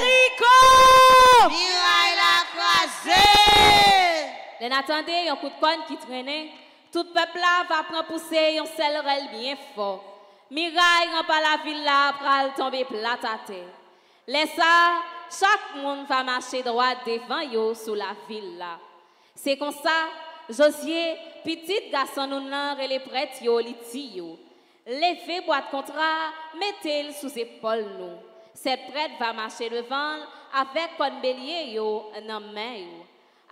Les attendez, un coup de conne qui traînait. Tout peuple là va prendre pousser un seul bien fort. Miraille pas la ville là pral tomber plat à terre. Laisse ça, chaque monde va marcher droit devant yo sous la ville là. C'est comme ça, Josué, petit garçon nous et les prêtres yo li yo. Levez boîte contrat, mettez-le sous épaule nous. Cette prêtre va marcher devant avec un bélier yo en main yo.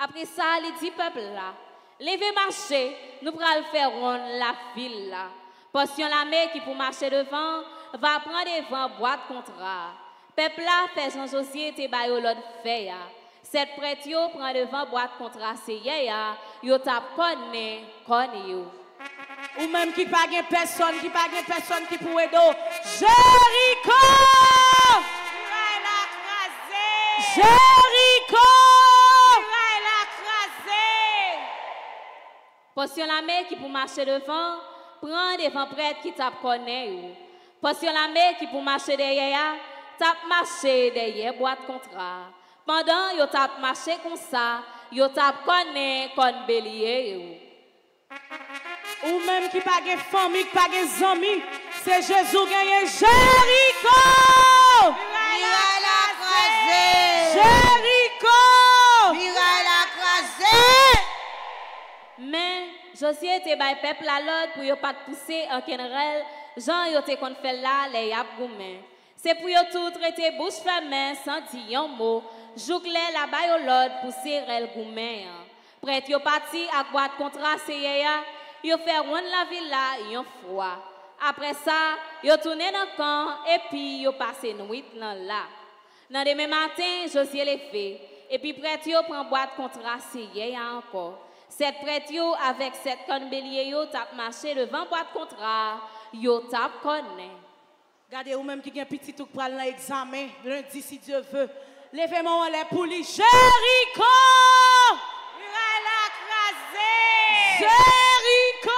Après ça, il dit peuple là, levez marcher, nous pourrons faire la ville là. Portion la main qui pour marcher devant va prendre devant boîte contrat. Peuple là fait Jean Josier te ba yo l'autre fait ya. Cette prêtre yo prend devant boîte contrat c'est ya, yo tap connaît connaît yo. Ou même qui pas gain personne, qui pas gain personne qui pourrait do. Jéricho! Jéricho! Portion la main qui pour marcher devant, prend devant prêtre qui tap connaît. Portion la main qui pour marcher derrière, tap marcher derrière boîte contrat. Pendant yo tap marcher comme ça, yo tap connaît kon bélier. Ou même qui pas de famille, qui pas de amis, c'est Jésus qui a Jéricho! Jéricho! Mais Josué était bay peuple la l'autre pour yo pas pousser en kenrel, Jean yo te kon fait là les. C'est pour yo tout traiter bouche fermée sans dire un mot, jougle la bay yo l'autre pousser rel goumen. Prête yo parti ak boîte contrat ya, yo fait rendre la ville là yon fois. Après ça, yo tourné dans camp et puis yo passé nuit dans là. Dans demain matin, Josué les fait et puis prêtre yo prend boîte contrat ya encore. Cette prêtre yo avec cette conne bélier yo tap marché devant boîte contrat, yo tap connaît. Regardez ou même qui un petit truc pour l'examen lundi si Dieu veut. Levez-moi en l'air pour lui. Jéricho! Jéricho!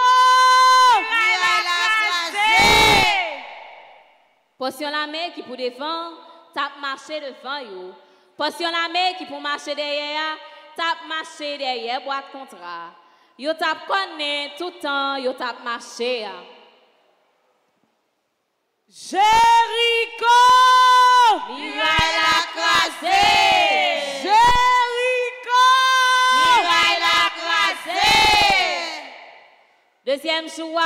Portion la main qui pour devant, tap marcher devant yo. Portion la main qui pour marcher derrière, tap marcher derrière boîte contrat. Yo tap connaît tout temps, yo tap marcher. Jéricho! Miraille la crasé! Jéricho! Miraille la crasé! Deuxième jour,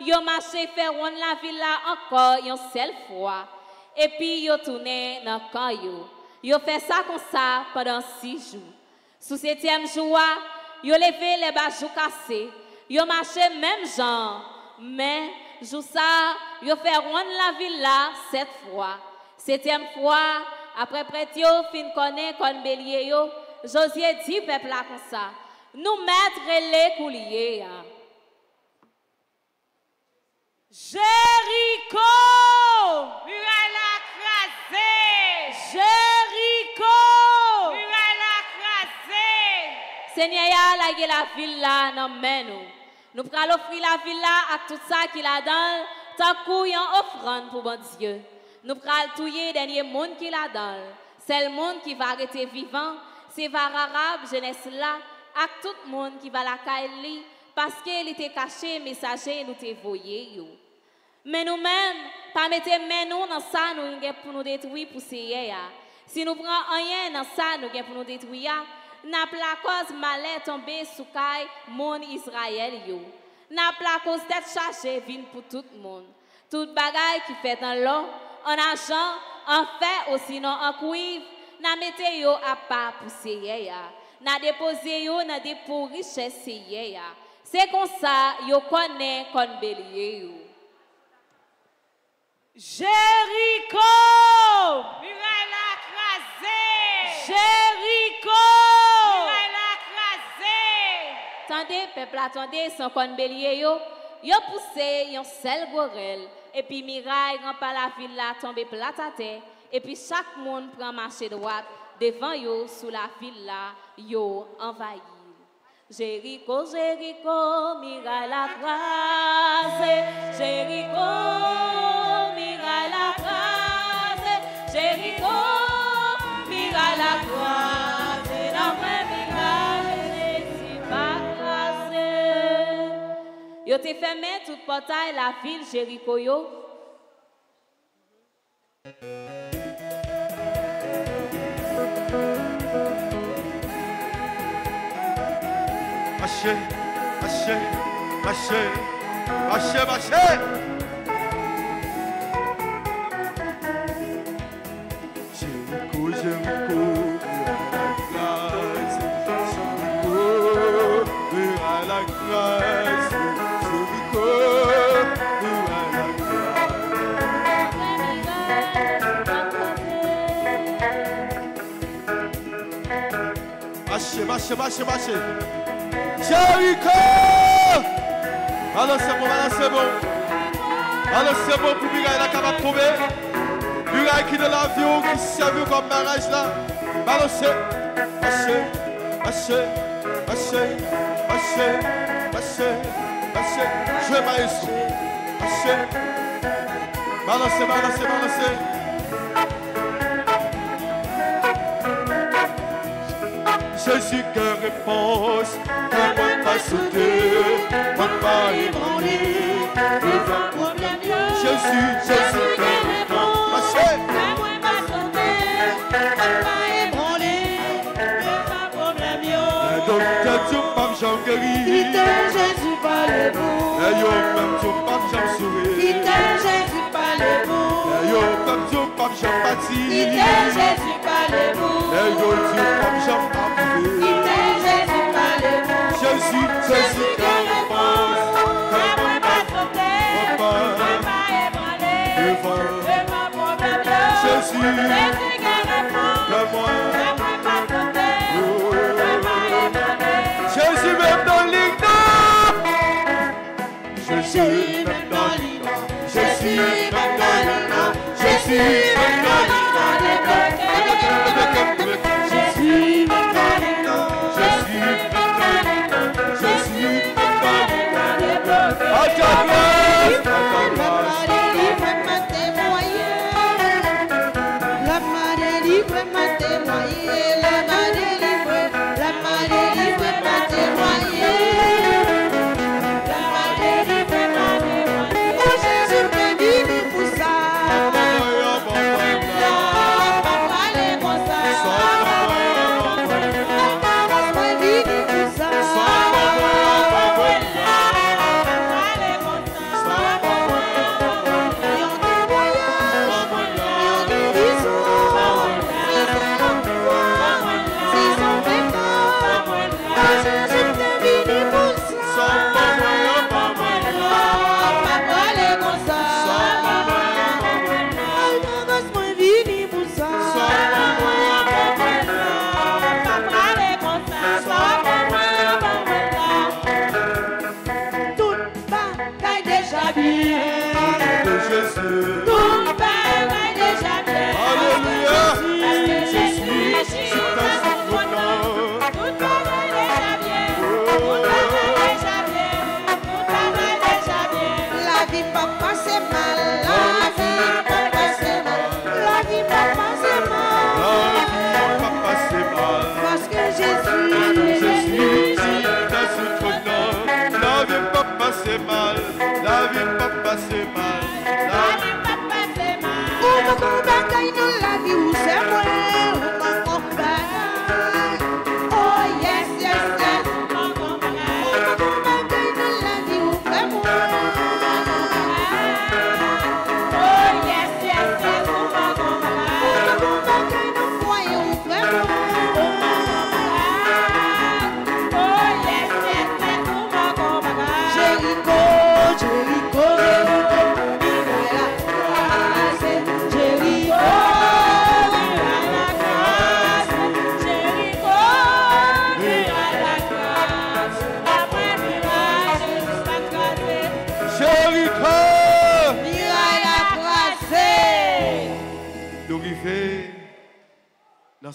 yo marché faire ronde la ville là encore une seule fois. Et puis yo tourné dans le camp yo. Yo fait ça comme ça pendant six jours. Sous septième jour, yo levé les bajou cassés. Yo marché même genre. Mais, jour ça, yo fait ronde la ville là sept fois. Septième fois, après prêtre fin connaît kon bélier yo, Josué dit peuple là comme ça. Nous mettre les couliers. hein. Jéricho! Muraille la crasé! Jéricho! Muraille la crasé! Seigneur, ya la ge la ville là dans main nous. Nous prenons offrir la ville là à tout ça qu'il a dans, tant y en offrande pour bon Dieu. Nous prenons touiller dernier monde qu'il a dans. C'est le monde qui va rester vivant, c'est var arabe jeunesse là, à tout le monde qui va la caille parce qu'il était caché messager nous te voyé. Mais nous-mêmes, pas mettre nous dans ça nous pour nous détruire pour ces Si nous prenons rien dans ça nous pour nous détruire, n'a pas la cause malheur tomber sous caille mon Israël yo. N'a pas la cause d'être chargé vin pour tout le monde. Toute bagaille qui fait dans l'eau, en argent, en fer ou sinon en cuivre, n'a mette yo à part pour ces N'a déposé yo dans des pour richesse ces C'est comme ça yo connaît kon bélier yo. Jéricho! Muraille la crasé! Jéricho! La! Tendez, peuple, attendez, son kon bélier yo, yo poussé yon sel gorel, et puis miraille par la ville là tombe plat à terre, et puis chaque monde prend marché droite. Devant yo sous la ville là, yo envahi. Jéricho, Jéricho, miraille la crasé, Jéricho, miraille la crasé, Jéricho, miraille la crasé, Yo te fermé tout portail la ville Jéricho yo. Marchez, marchez, marchez, marchez, marchez. Marchez, marchez, marchez. Jéricho! Alors c'est bon, alors c'est bon. Alors c'est bon pour Miraille là capable de tomber. Muraille qui est dans l'avion, qui comme mariage là. Balancez, marchez, marchez, marchez, marchez, marchez, marchez. Maestro. Marchez. Balancez, balancez, balancez. Que réponse, que moi pas sauter, moi pas ébranler, problème. Jésus, Jésus que réponse, marchez. Un docteur, tu pas. Jésus pas le bon. Et yo, même tu pas Jean sourire. Jésus pas le bon. Et yo, comme tu pas Jean bâti. Jésus pas le bon. Et yo, tu pas Jean approuvé. Jésus pas le bon. Jésus, Jésus que réponse, que moi pas devant. Jésus, que moi. Jésus même dans l'igno. Jésus même dans l'igno. Jésus même dans l'igno. Jésus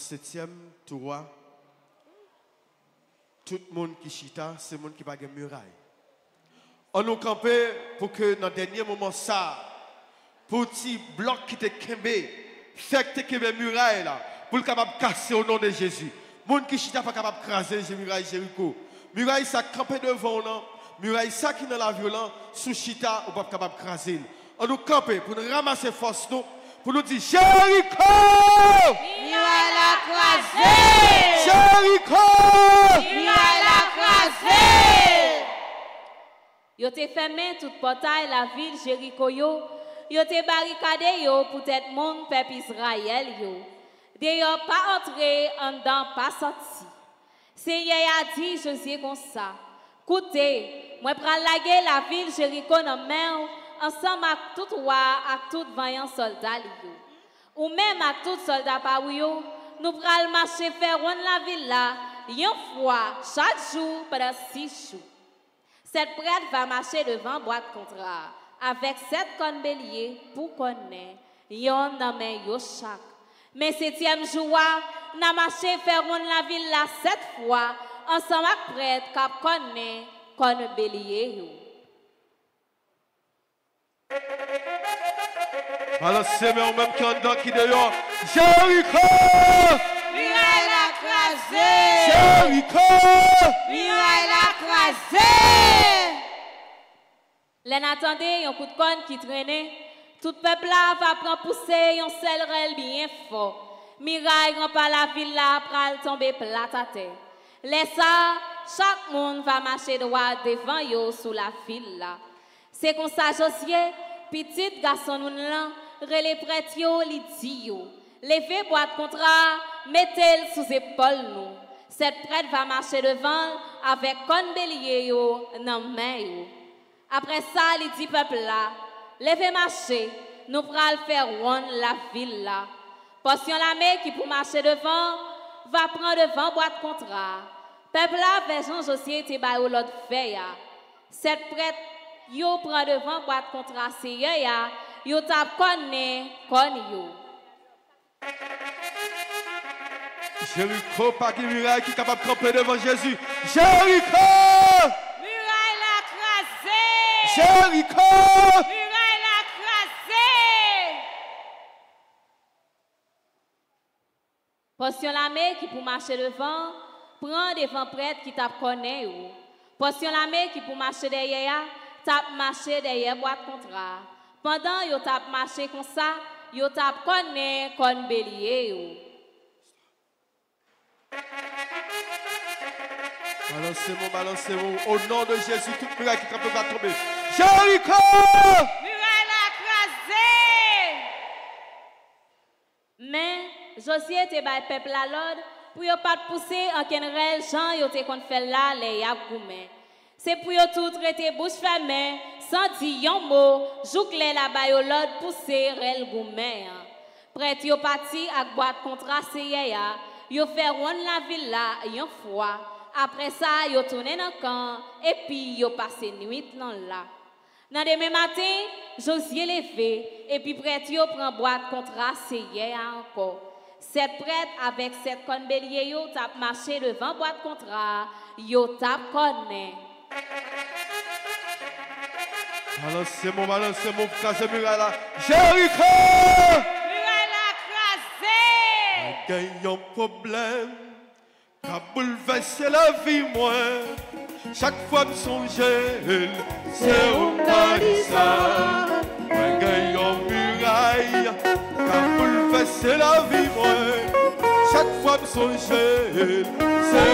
septième tour. Tout le monde qui chita, c'est le monde qui pas de muraille. On nous campé pour que dans le dernier moment, ça, pour petit bloc qui te kembe, fait que te muraille là, pour le capable casser au nom de Jésus. Monde qui chita pas capable de craser les murailles Jéricho. Muraille ça campé devant nous. Muraille ça qui dans la violence, sous chita, ou pas capable de craser. On nous campé pour nous ramasser force nous, pour nous dire Jéricho! Miraille a croisé. Jéricho! Miraille a crasé. Yo te fermé toute portail la ville Jéricho yo. Yo te barricadé yo pour être monde peuple Israël yo. D'ailleurs pas entré en dedans pas sorti. Seigneur a dit Josué comme ça. Écoutez, moi prends laguer la ville Jéricho dans main ensemble avec tout roi avec tout vaillant soldat. Ou même avec tout soldat par nous prenons marcher faire la ville là, une fois chaque jour pendant six jours. Cette prêtre va marcher devant boîte contrat avec sept connes béliers pour connaître yon dans main yo chaque. Mais septième jour, n'a marché faire la ville là sept fois ensemble avec prêtre cap connaît conne bélier. Alors c'est même même qui en qui dehors. Jéricho! Muraille la crasé. Jéricho! Muraille la crasé. L'en attendait un coup de conne qui traînait. Tout peuple là va prendre pousser un seul rel bien fort. Miraille grand par la ville là pral tomber plat à terre. Laisse ça, chaque monde va marcher droit devant yo sous la file là. C'est comme ça Josué, petit garçon nous là, relé prêtre li dit. Levez boîte contrat, mettez-le sous épaule nous. Cette prêtre va marcher devant avec con bélier yo dans main. Après ça, il dit peuple là, levez marcher, nous pral faire one la ville là. Portion l'armée qui pour marcher devant va prendre devant boîte contrat. Peuple là, vers Jean Josier te l'autre fait. Cette prêtre yo prend devant boîte contrat c'est ya, yo tap konne kon yo. Jéricho, pas qui muraille qui est capable de camper devant Jésus. Jéricho! Muraille la crasé. Jéricho! Muraille la crasé. Portion l'armée qui pour marcher devant, prend devant prêtre qui tap connaît yo. Portion l'armée qui pour marcher derrière, tap marcher derrière boîte contrat. Pendant yo tap marcher comme ça, yo tap connaît kon bélier yo. Balancez-moi, balancez-moi. Au nom de Jésus, toute muraille qui campe va tomber. Jéricho! Muraille. Mais Josué te bay peuple la l'ordre pour yo pas pousser en rel Jean yo te kon fait là les yap C'est pour yo tout traiter bouche fermée sans dire yon mot, jouk le la bay yo l'ordre pousser rel goumen. Prête yo parti ak boîte contrat seye ya, yo fait ron la ville là yon fois. Après ça, yo le camp et puis yo passé nuit dans là. Dans demain matin, Josué levé et puis prêtre yo prend boîte contrat seye encore. Cette prêtre avec cette conne bélier yo tap marché devant boîte contrat, yo tap. Balancez-moi, balancez-moi, casez muraille là. Jéricho! Muraille la crasé. Gagne un problème qui a bouleversé la vie, moi. Chaque fois me songer, c'est ça. Moi, gagne un muraille qui a bouleversé la vie, moi. Chaque fois me songer, c'est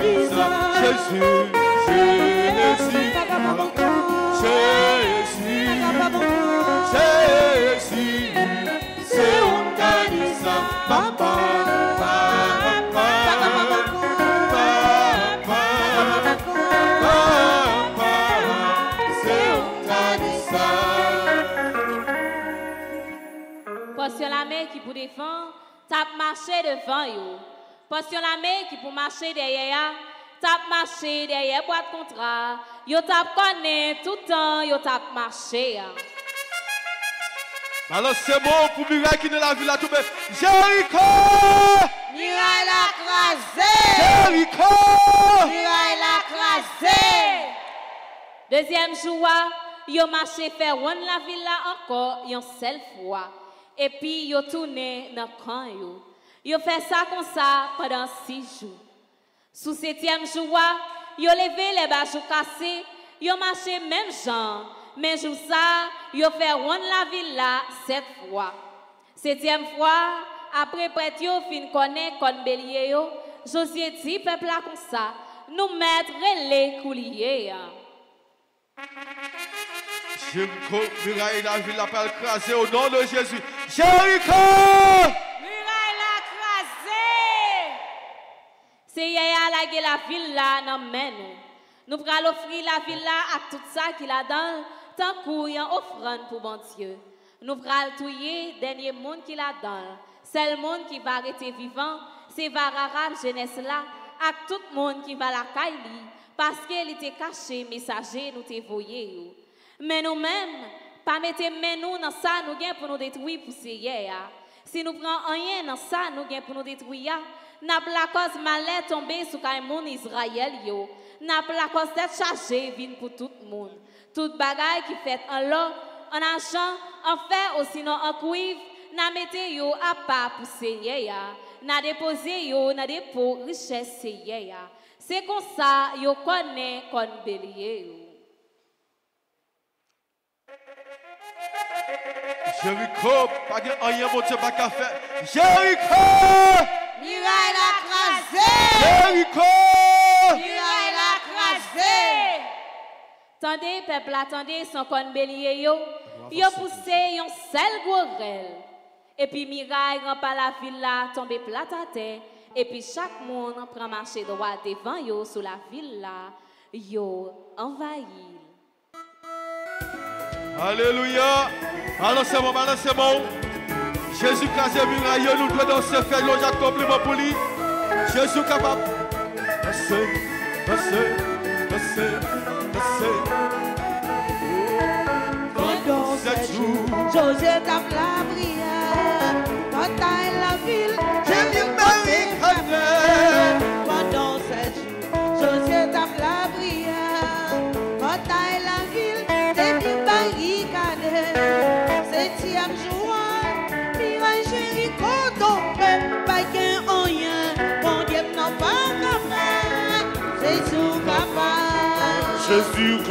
dit ça. Jésus, Portion la main qui pour défendre, tap marcher devant yo. Portion la main qui pour marcher derrière tap marcher derrière boîte contrat. Yo tap connaît tout temps, yo tap marcher. ya. Alors c'est bon pour muraille qui est dans la ville à tomber. Jéricho! Muraille la crasé. Jéricho! Muraille la crasé. Deuxième jour, yo marché faire one la ville là encore une seule fois. Et puis yo tourné dans le camp yo. Yo fait ça comme ça pendant six jours. Sous septième jour, yo levé les bâchons cassés, yo marché même genre. Mais jour ça, yo fait one la ville là sept fois. Septième fois, après prêtre fin connaît kon bélier yo, dit peuple là comme ça, nous mettre les couliers. Jéricho, muraille la ville la pas au nom de Jésus. Seigneur, a lagué la ville là, nous prenons offrir la ville à tout ça qu'il a dans tant qu'on offrande pour bon Dieu. Nous prenons tout le dernier monde qu'il a dans. C'est le monde qui va rester vivant, c'est Varara jeunesse là, à tout le monde qui va la caille, parce qu'il était caché, messager, nous te voyons. Mais nous-mêmes, pas mettre main nous dans ça, nous gagnons pour nous détruire pour Seigneur. Si nous prenons rien dans ça, nous gagnons pour nous détruire pas la cause malheur tomber sur le monde Israël yo. N'a pas la cause d'être chargé vin pour tout le monde. Toute bagaille qui fait en l'or, en argent, en fer ou sinon en cuivre, n'a mette yo à part pour Seigneur. N'a déposé yo n'a dépôt richesse Seigneur. C'est comme ça yo connaît qu'on bélier yo. Jéricho, pas de rien, mon Dieu, pas qu'à faire. Jéricho! Muraille la crasée! Jéricho! Muraille la crasée! Tendez, peuple, attendez, son con bélier yo. Yo poussé yon seul gorel. Et puis miraille par la ville là, tombé plat à terre. Et puis chaque monde prend marché droit devant yo sous la ville là. Yo envahi. Alléluia. Balancez-moi, balancez-moi. Jésus casé muraille, nous devons danser, faire j'ai compliment pour lui. Jésus capable. Danser, danser, danser, danser. Pendant sept jours, José tape la prière.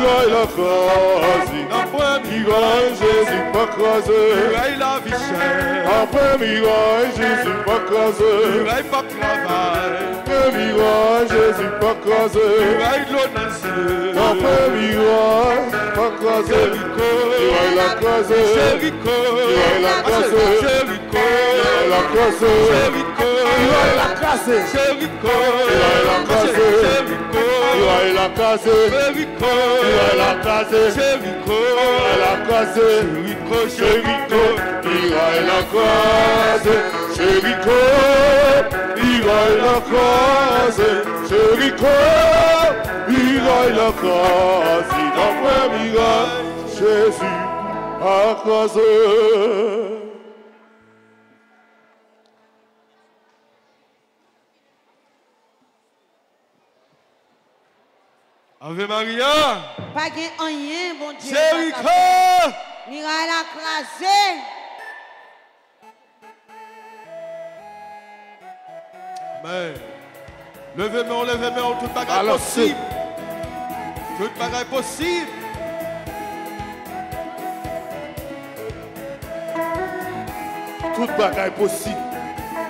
miraille la crase, miraille Jésus pas crasé, Muraille la vie chère. après miraille Jésus pas crasé, Muraille pas travail mira, Jésus pas croisé. Pas croisé. Il a croisé. Il a croisé. Croisé. Cassé. Viva la frase, Cherico, viva la Jésus, à cause. Ave Maria. Pas rien, bon Dieu. Jericho. Mira la. Amen. Levez-moi, levez-moi, toute bagarre possible. Toute bagarre possible. Toute bagarre possible.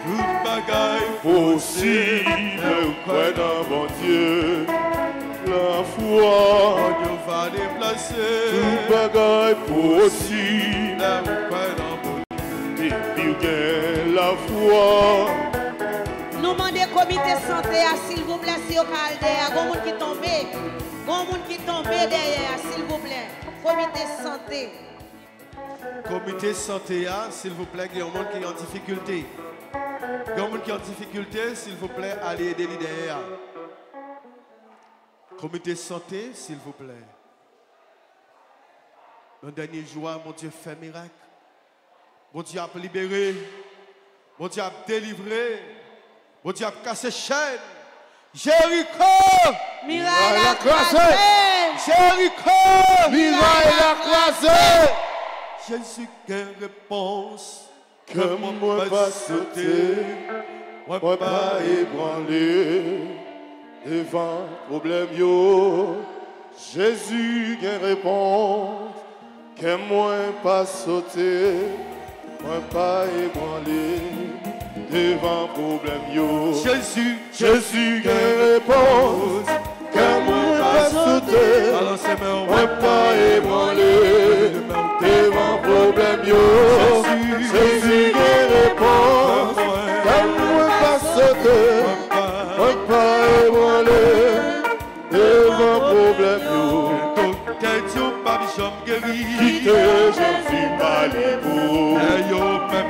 Toute bagarre possible. Près d'un bon Dieu. La foi, Dieu va déplacer. Toute bagarre possible. D'un bon Dieu. Nous demandons comité santé, ah, s'il vous plaît, si vous parlez derrière. Il y a qui tombent. Il qui tombent derrière, s'il vous plaît. Comité santé. Comité santé, hein, s'il vous plaît, il y a un monde qui est en difficulté. Il y a un monde qui est en difficulté, s'il vous plaît, allez aider derrière. Comité santé, s'il vous plaît. Un dernier jour, mon Dieu fait miracle. Mon Dieu a libéré. Mon Dieu a délivré. Mon Dieu a cassé chaîne. Jéricho! Miraille la crasée. crasée. Jéricho, muraille écrasée. Jésus, quelle réponse Que moi pas sauter, moi pas ébranler devant problème yo. Jésus qui réponse, que moi pas sauter, moi pas ébranler devant problème yo. Jésus, Jésus qui réponse, que moi pas sauter, alors c'est mes moi pas ébranler devant problème yo. Jésus qui réponse, que moi pas sauter, moi pas ébranler devant problème yo. Tête yo pas bichon guéri. Quitte Jésus par les bouts. Et yo même si tout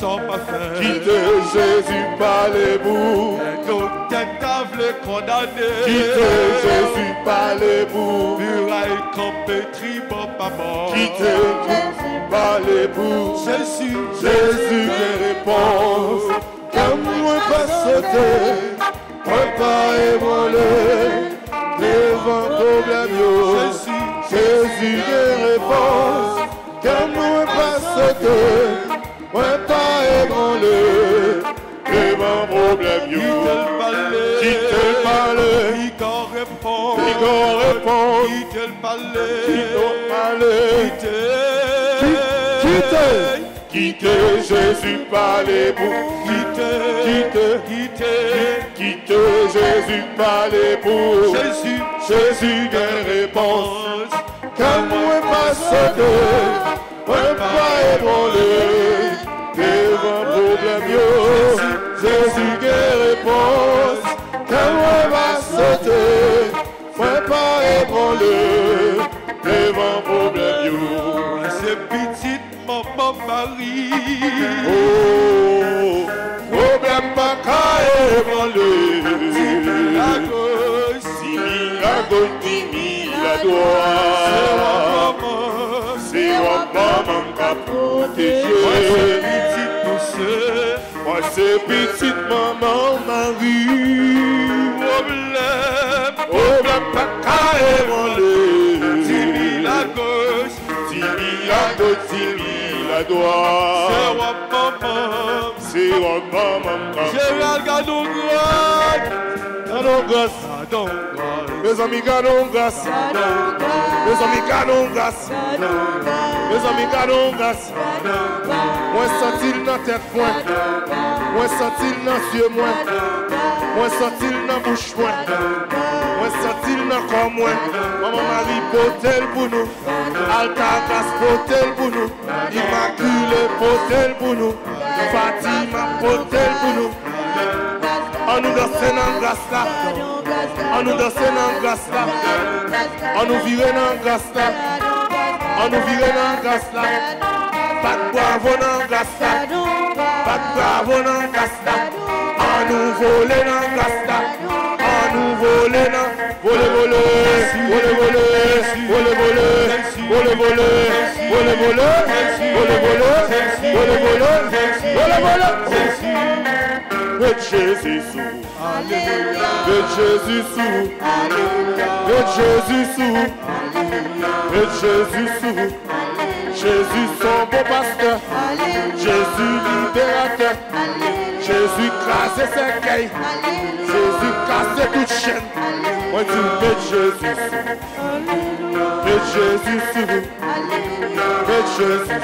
sans pas faire. Qui de Jésus parlez-vous? Incontentable condamné. Qui de Jésus parlez-vous? Muraille campée, tribord pas mort. Qui de Jésus parlez-vous? Jésus, Jésus les réponses. Comme moi pas sauter, préparez-moi le devant problème. Jésus, Jésus les réponses. Comme moi pas sauter. Un pas ébranlé, que va problème, plafu? Qui le parlait? Qui te le parlait? Qui te répond? Le parlait? Qui te? Le parlait? Quitte, quitte, quitte, Jésus parler l'époux, Quitte, quitte, quitte, quitte Jésus parler bout. Jésus, Jésus qu'elle réponse. qu'un vous et moi sommes deux, où est pas ébranlé? Devant problème yo. Jésus qui réponse. Comme moi pas sauter, moi pas ébranler. Devant problème yo. c'est petite maman Marie. Oh, problème pas qu'à ébranler. La gauche, Si la gauche, si Maman ka proteje Mwen se pitit monsè Mwen se pitit maman mari Problem Problem pa ka evanle Ti mi la goch Ti mi la goch Ti mi la doa Se wap maman see what mama come. Gerald Gadungas. Gadungas. Gadungas. Meus amigos Gadungas. Moi senti-le dans tête. Moi le dans yeux moi. Moi senti-le dans bouche moi. Moi senti-le dans corps moi. Maman Marie potel pour nous. Alta potel pour nous. Immaculée potel pour nous. Fatigue m'apporter pour nous. On nous danse dans grâce là. On nous danse dans grâce là. On nous vire dans grâce là. On nous vire dans grâce là. Pas de bravo dans grâce là. Pas de bravo dans grâce là. On nous vole dans grâce là. On nous vole dans. Vole, vole, vole, vole, vole, vole. Vole, vole, vole, vole, vole, vole, vole, vole, vole. Le Jésus sous. Le Jésus sous. Le Jésus sous. Le Jésus sous. Jésus son beau pasteur. Jésus libérateur. Jésus ses cailles. Jésus cassé toute chaîne. Moi tu mets Jésus sous. Jésus sur vous. Que Jésus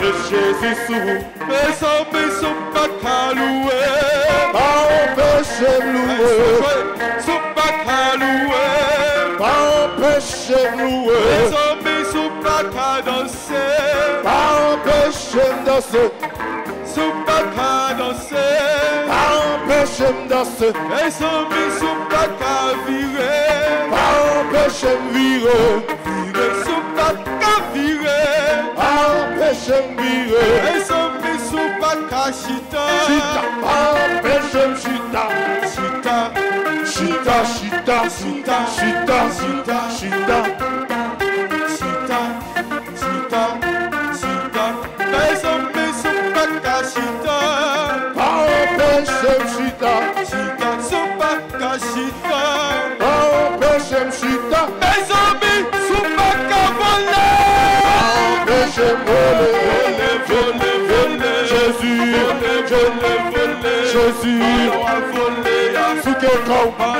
Que Jésus sur vous. Mais sans mais son pas. Pas on peut louer. Pas. Pas on peut louer. Mais sans pas qu'à. Pas on peut danser. Pas qu'à. Pas on peut danser. Mais sans. Empêche-m virer, vire sou pat ka vire Empêche-m virer, e zombi sou pat ka chita. Chita, empêche-m chita. Chita, chita, chita, chita, chita, chita, chita. Chita, chita, chita, e zombi sou pat ka chita. Empêche-m chita.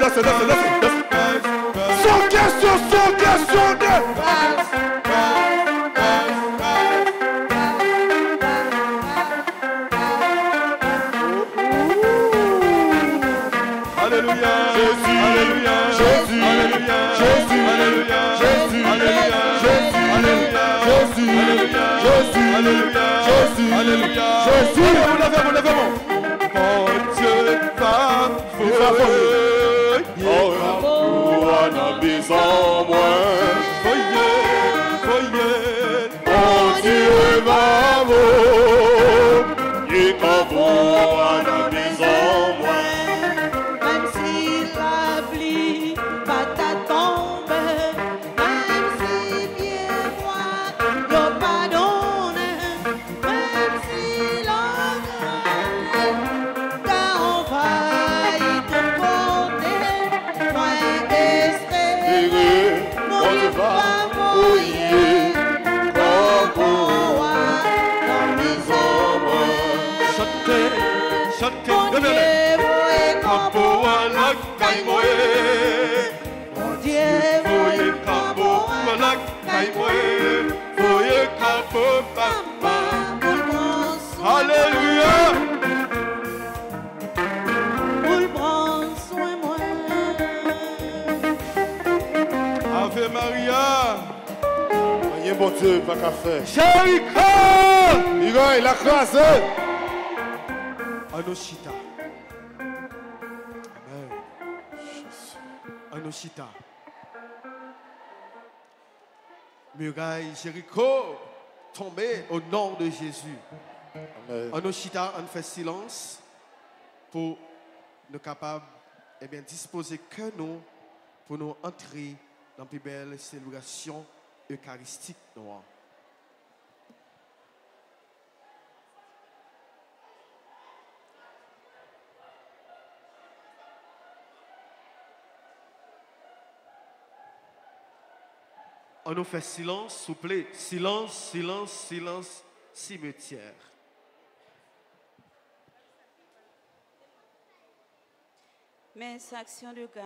listen, listen, listen, listen. Sans question, sans question de. Alléluia. Jésus, vous l'avez, vous l'avez, mon. Mon Dieu, ta be someone. Bon Dieu, pas qu'à faire. Jéricho. Il a, il a. Anoshita. Amen. Anoshita. Muraille Jéricho tombée au nom de Jésus. Amen. Anoshita, on fait silence pour nous capables eh bien, disposer que nous pour nous entrer dans la plus belle célébration eucharistique. noire. On nous fait silence, s'il vous plaît. Silence, silence, silence, cimetière. Mais action de grâce